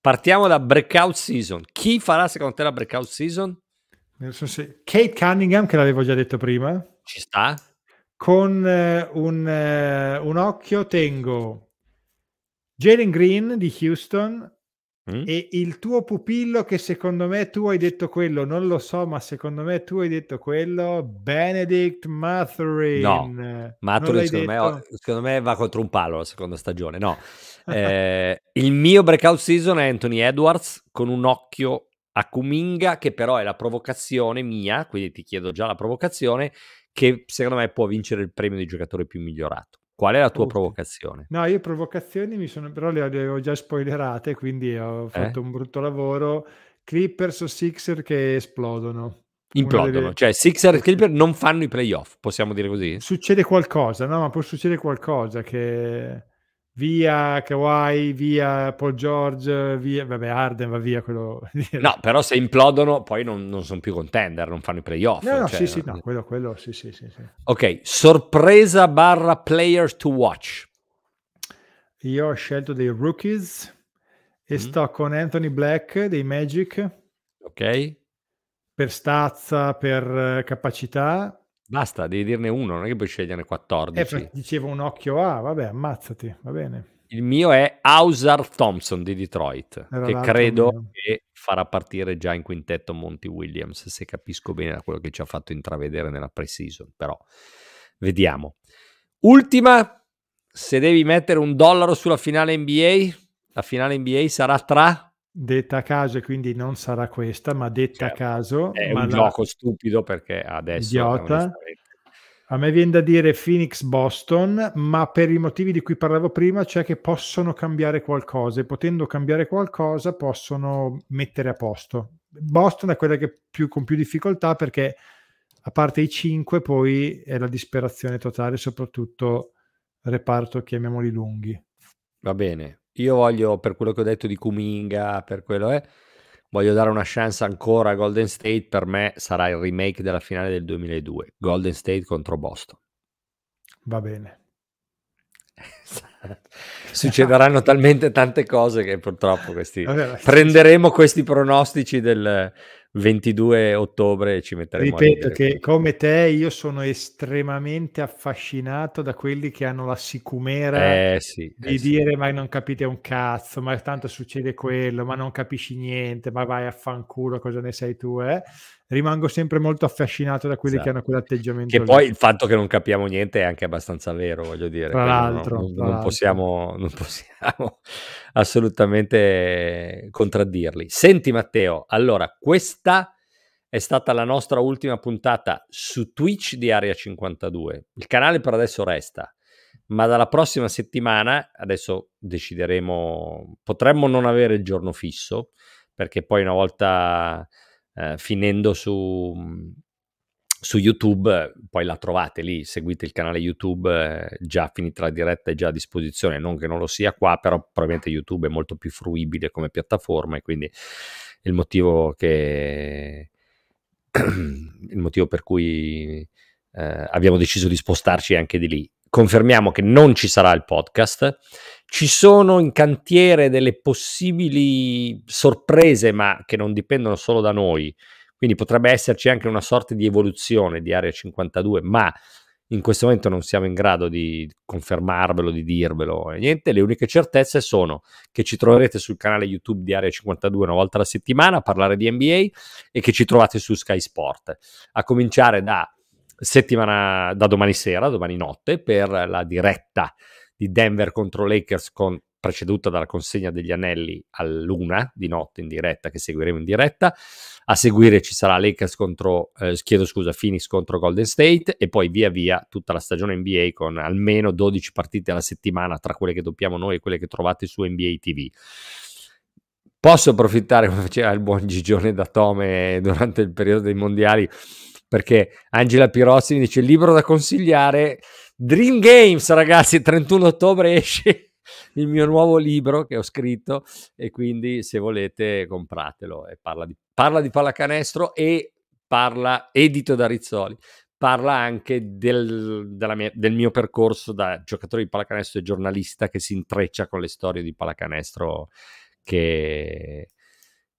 Partiamo da breakout season. Chi farà secondo te la breakout season? So se... Kate Cunningham, che l'avevo già detto prima. Ci sta. Con eh, un, eh, un, occhio tengo Jalen Green di Houston mm. e il tuo pupillo che secondo me tu hai detto quello, non lo so, ma secondo me tu hai detto quello, Benedict Mathurin. No, Mathurin secondo me, secondo me, va contro un palo la seconda stagione, no. eh, il mio breakout season è Anthony Edwards con un occhio a Kuminga che però è la provocazione mia, quindi ti chiedo già la provocazione, che secondo me può vincere il premio di giocatore più migliorato. Qual è la tua okay. provocazione? No, io provocazioni mi sono, però le avevo già spoilerate, quindi ho eh? fatto eh? un brutto lavoro. Clippers o Sixer che esplodono. Implodono, delle... cioè Sixer e Clippers non fanno i playoff, possiamo dire così? Succede qualcosa, no? Ma può succedere qualcosa che via Kawhi, via Paul George, via, vabbè Arden va via quello. no, però se implodono poi non, non sono più contender, non fanno i playoff. No, no, cioè, sì, sì, no, quello, quello, sì, sì, sì, sì. Ok, sorpresa barra players to watch. Io ho scelto dei rookies e mm. sto con Anthony Black dei Magic. Ok. Per stazza, per capacità Basta, devi dirne uno, non è che puoi sceglierne 14. Eh, dicevo un occhio A, vabbè, ammazzati, va bene. Il mio è Ausar Thompson di Detroit, Era che credo mio. che farà partire già in quintetto Monty Williams, se capisco bene da quello che ci ha fatto intravedere nella pre-season, però vediamo. Ultima, se devi mettere un dollaro sulla finale NBA, la finale NBA sarà tra Detta a caso, e quindi non sarà questa, ma detta certo. a caso. È un la... gioco stupido perché adesso... Idiota. A me viene da dire Phoenix-Boston, ma per i motivi di cui parlavo prima, cioè che possono cambiare qualcosa e potendo cambiare qualcosa possono mettere a posto. Boston è quella che più, con più difficoltà perché a parte i 5 poi è la disperazione totale, soprattutto reparto, chiamiamoli lunghi. Va bene, io voglio, per quello che ho detto di Kuminga, per quello è, voglio dare una chance ancora a Golden State. Per me sarà il remake della finale del 2002, Golden State contro Boston. Va bene. Succederanno talmente tante cose che purtroppo questi... Vabbè, prenderemo questi pronostici del 22 ottobre ci metteremo Ripeto che come te io sono estremamente affascinato da quelli che hanno la sicumera eh, sì, di eh, dire sì. ma non capite un cazzo, ma tanto succede quello, ma non capisci niente, ma vai a fanculo, cosa ne sai tu, eh? rimango sempre molto affascinato da quelli esatto. che hanno quell'atteggiamento. Che lì. poi il fatto che non capiamo niente è anche abbastanza vero, voglio dire. Tra l'altro, non, tra non, l'altro. Possiamo, non possiamo assolutamente contraddirli. Senti Matteo, allora questa è stata la nostra ultima puntata su Twitch di Area 52. Il canale per adesso resta, ma dalla prossima settimana, adesso decideremo, potremmo non avere il giorno fisso, perché poi una volta eh, finendo su, su YouTube, poi la trovate lì, seguite il canale YouTube, eh, già finita la diretta è già a disposizione, non che non lo sia qua, però probabilmente YouTube è molto più fruibile come piattaforma e quindi il motivo che il motivo per cui eh, abbiamo deciso di spostarci anche di lì. Confermiamo che non ci sarà il podcast, ci sono in cantiere delle possibili sorprese, ma che non dipendono solo da noi. Quindi potrebbe esserci anche una sorta di evoluzione di Area 52, ma in questo momento non siamo in grado di confermarvelo, di dirvelo. Niente, le uniche certezze sono che ci troverete sul canale YouTube di Area 52 una volta alla settimana a parlare di NBA e che ci trovate su Sky Sport. A cominciare da settimana, da domani sera, domani notte, per la diretta di Denver contro Lakers con, preceduta dalla consegna degli anelli all'una di notte in diretta che seguiremo in diretta. A seguire ci sarà Lakers contro, eh, chiedo scusa, Phoenix contro Golden State e poi via via tutta la stagione NBA con almeno 12 partite alla settimana tra quelle che doppiamo noi e quelle che trovate su NBA TV. Posso approfittare, come faceva il buon Gigione da Tome durante il periodo dei mondiali, perché Angela Pirozzi mi dice libro da consigliare Dream Games, ragazzi, 31 ottobre esce il mio nuovo libro che ho scritto e quindi se volete compratelo. Parla, di, parla di pallacanestro e parla edito da Rizzoli. parla anche del, mia, del, mio percorso da giocatore di pallacanestro e giornalista che si intreccia con le storie di pallacanestro che,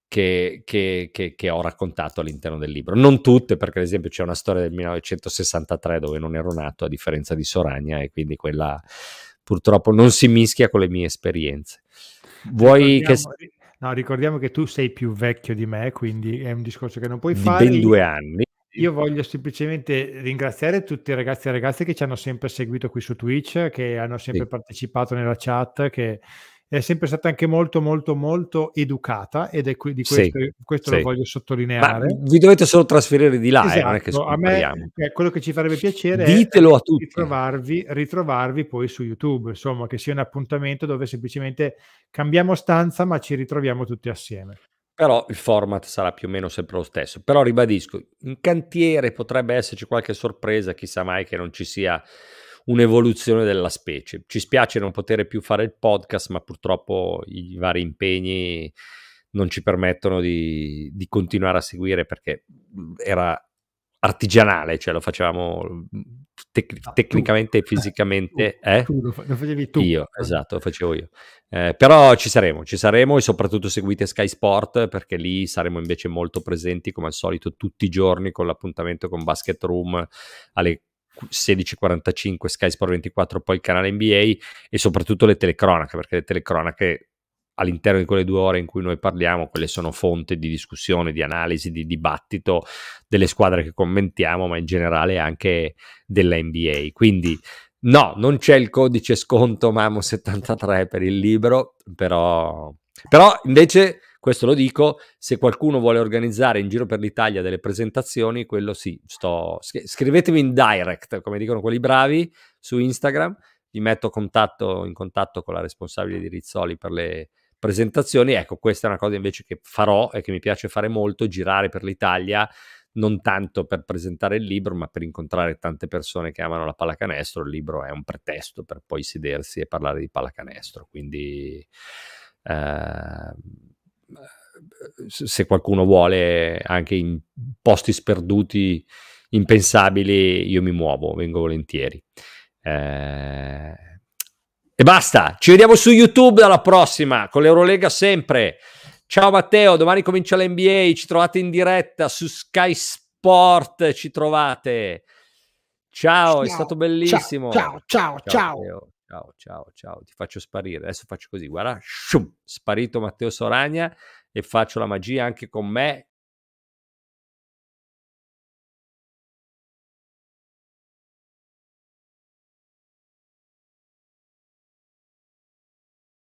che, che, che, ho raccontato all'interno del libro. Non tutte, perché ad esempio c'è una storia del 1963 dove non ero nato, a differenza di Soragna, e quindi quella purtroppo non si mischia con le mie esperienze. Vuoi ricordiamo, che... No, ricordiamo che tu sei più vecchio di me, quindi è un discorso che non puoi di fare. Ben due anni. Io voglio semplicemente ringraziare tutti i ragazzi e ragazze che ci hanno sempre seguito qui su Twitch, che hanno sempre sì. partecipato nella chat, che è sempre stata anche molto molto molto educata ed è qui, di questo, sì, questo sì. lo voglio sottolineare. Ma vi dovete solo trasferire di là, esatto, eh, a me eh, quello che ci farebbe piacere Ditelo è a tutti. Ritrovarvi, ritrovarvi poi su YouTube, insomma, che sia un appuntamento dove semplicemente cambiamo stanza ma ci ritroviamo tutti assieme. Però il format sarà più o meno sempre lo stesso. Però ribadisco, in cantiere potrebbe esserci qualche sorpresa, chissà mai che non ci sia un'evoluzione della specie. Ci spiace non poter più fare il podcast, ma purtroppo i vari impegni non ci permettono di, di continuare a seguire perché era artigianale, cioè lo facevamo tec- ah, tecnicamente e fisicamente. Tu, eh? tu lo, facevi tu. Io, esatto, lo facevo io. Eh, però ci saremo, ci saremo e soprattutto seguite Sky Sport perché lì saremo invece molto presenti come al solito tutti i giorni con l'appuntamento con Basket Room alle 16.45 Sky Sport 24 poi il canale NBA e soprattutto le telecronache perché le telecronache all'interno di quelle due ore in cui noi parliamo quelle sono fonte di discussione, di analisi, di dibattito delle squadre che commentiamo ma in generale anche della NBA quindi no, non c'è il codice sconto Mamo 73 per il libro però, però invece questo lo dico, se qualcuno vuole organizzare in giro per l'Italia delle presentazioni, quello sì, sto... scrivetemi in direct, come dicono quelli bravi, su Instagram, vi metto contatto, in contatto con la responsabile di Rizzoli per le presentazioni. Ecco, questa è una cosa invece che farò e che mi piace fare molto, girare per l'Italia, non tanto per presentare il libro, ma per incontrare tante persone che amano la pallacanestro. Il libro è un pretesto per poi sedersi e parlare di pallacanestro. Quindi... Eh, se qualcuno vuole anche in posti sperduti impensabili io mi muovo vengo volentieri. Eh... e basta ci vediamo su youtube alla prossima con l'Eurolega sempre. Ciao Matteo domani comincia l'NBA ci trovate in diretta su Sky Sport ci trovate. Ciao, ciao. è stato bellissimo. Ciao ciao ciao, ciao. Ciao, ciao, ciao, ti faccio sparire. Adesso faccio così, guarda, shum, sparito Matteo Soragna e faccio la magia anche con me.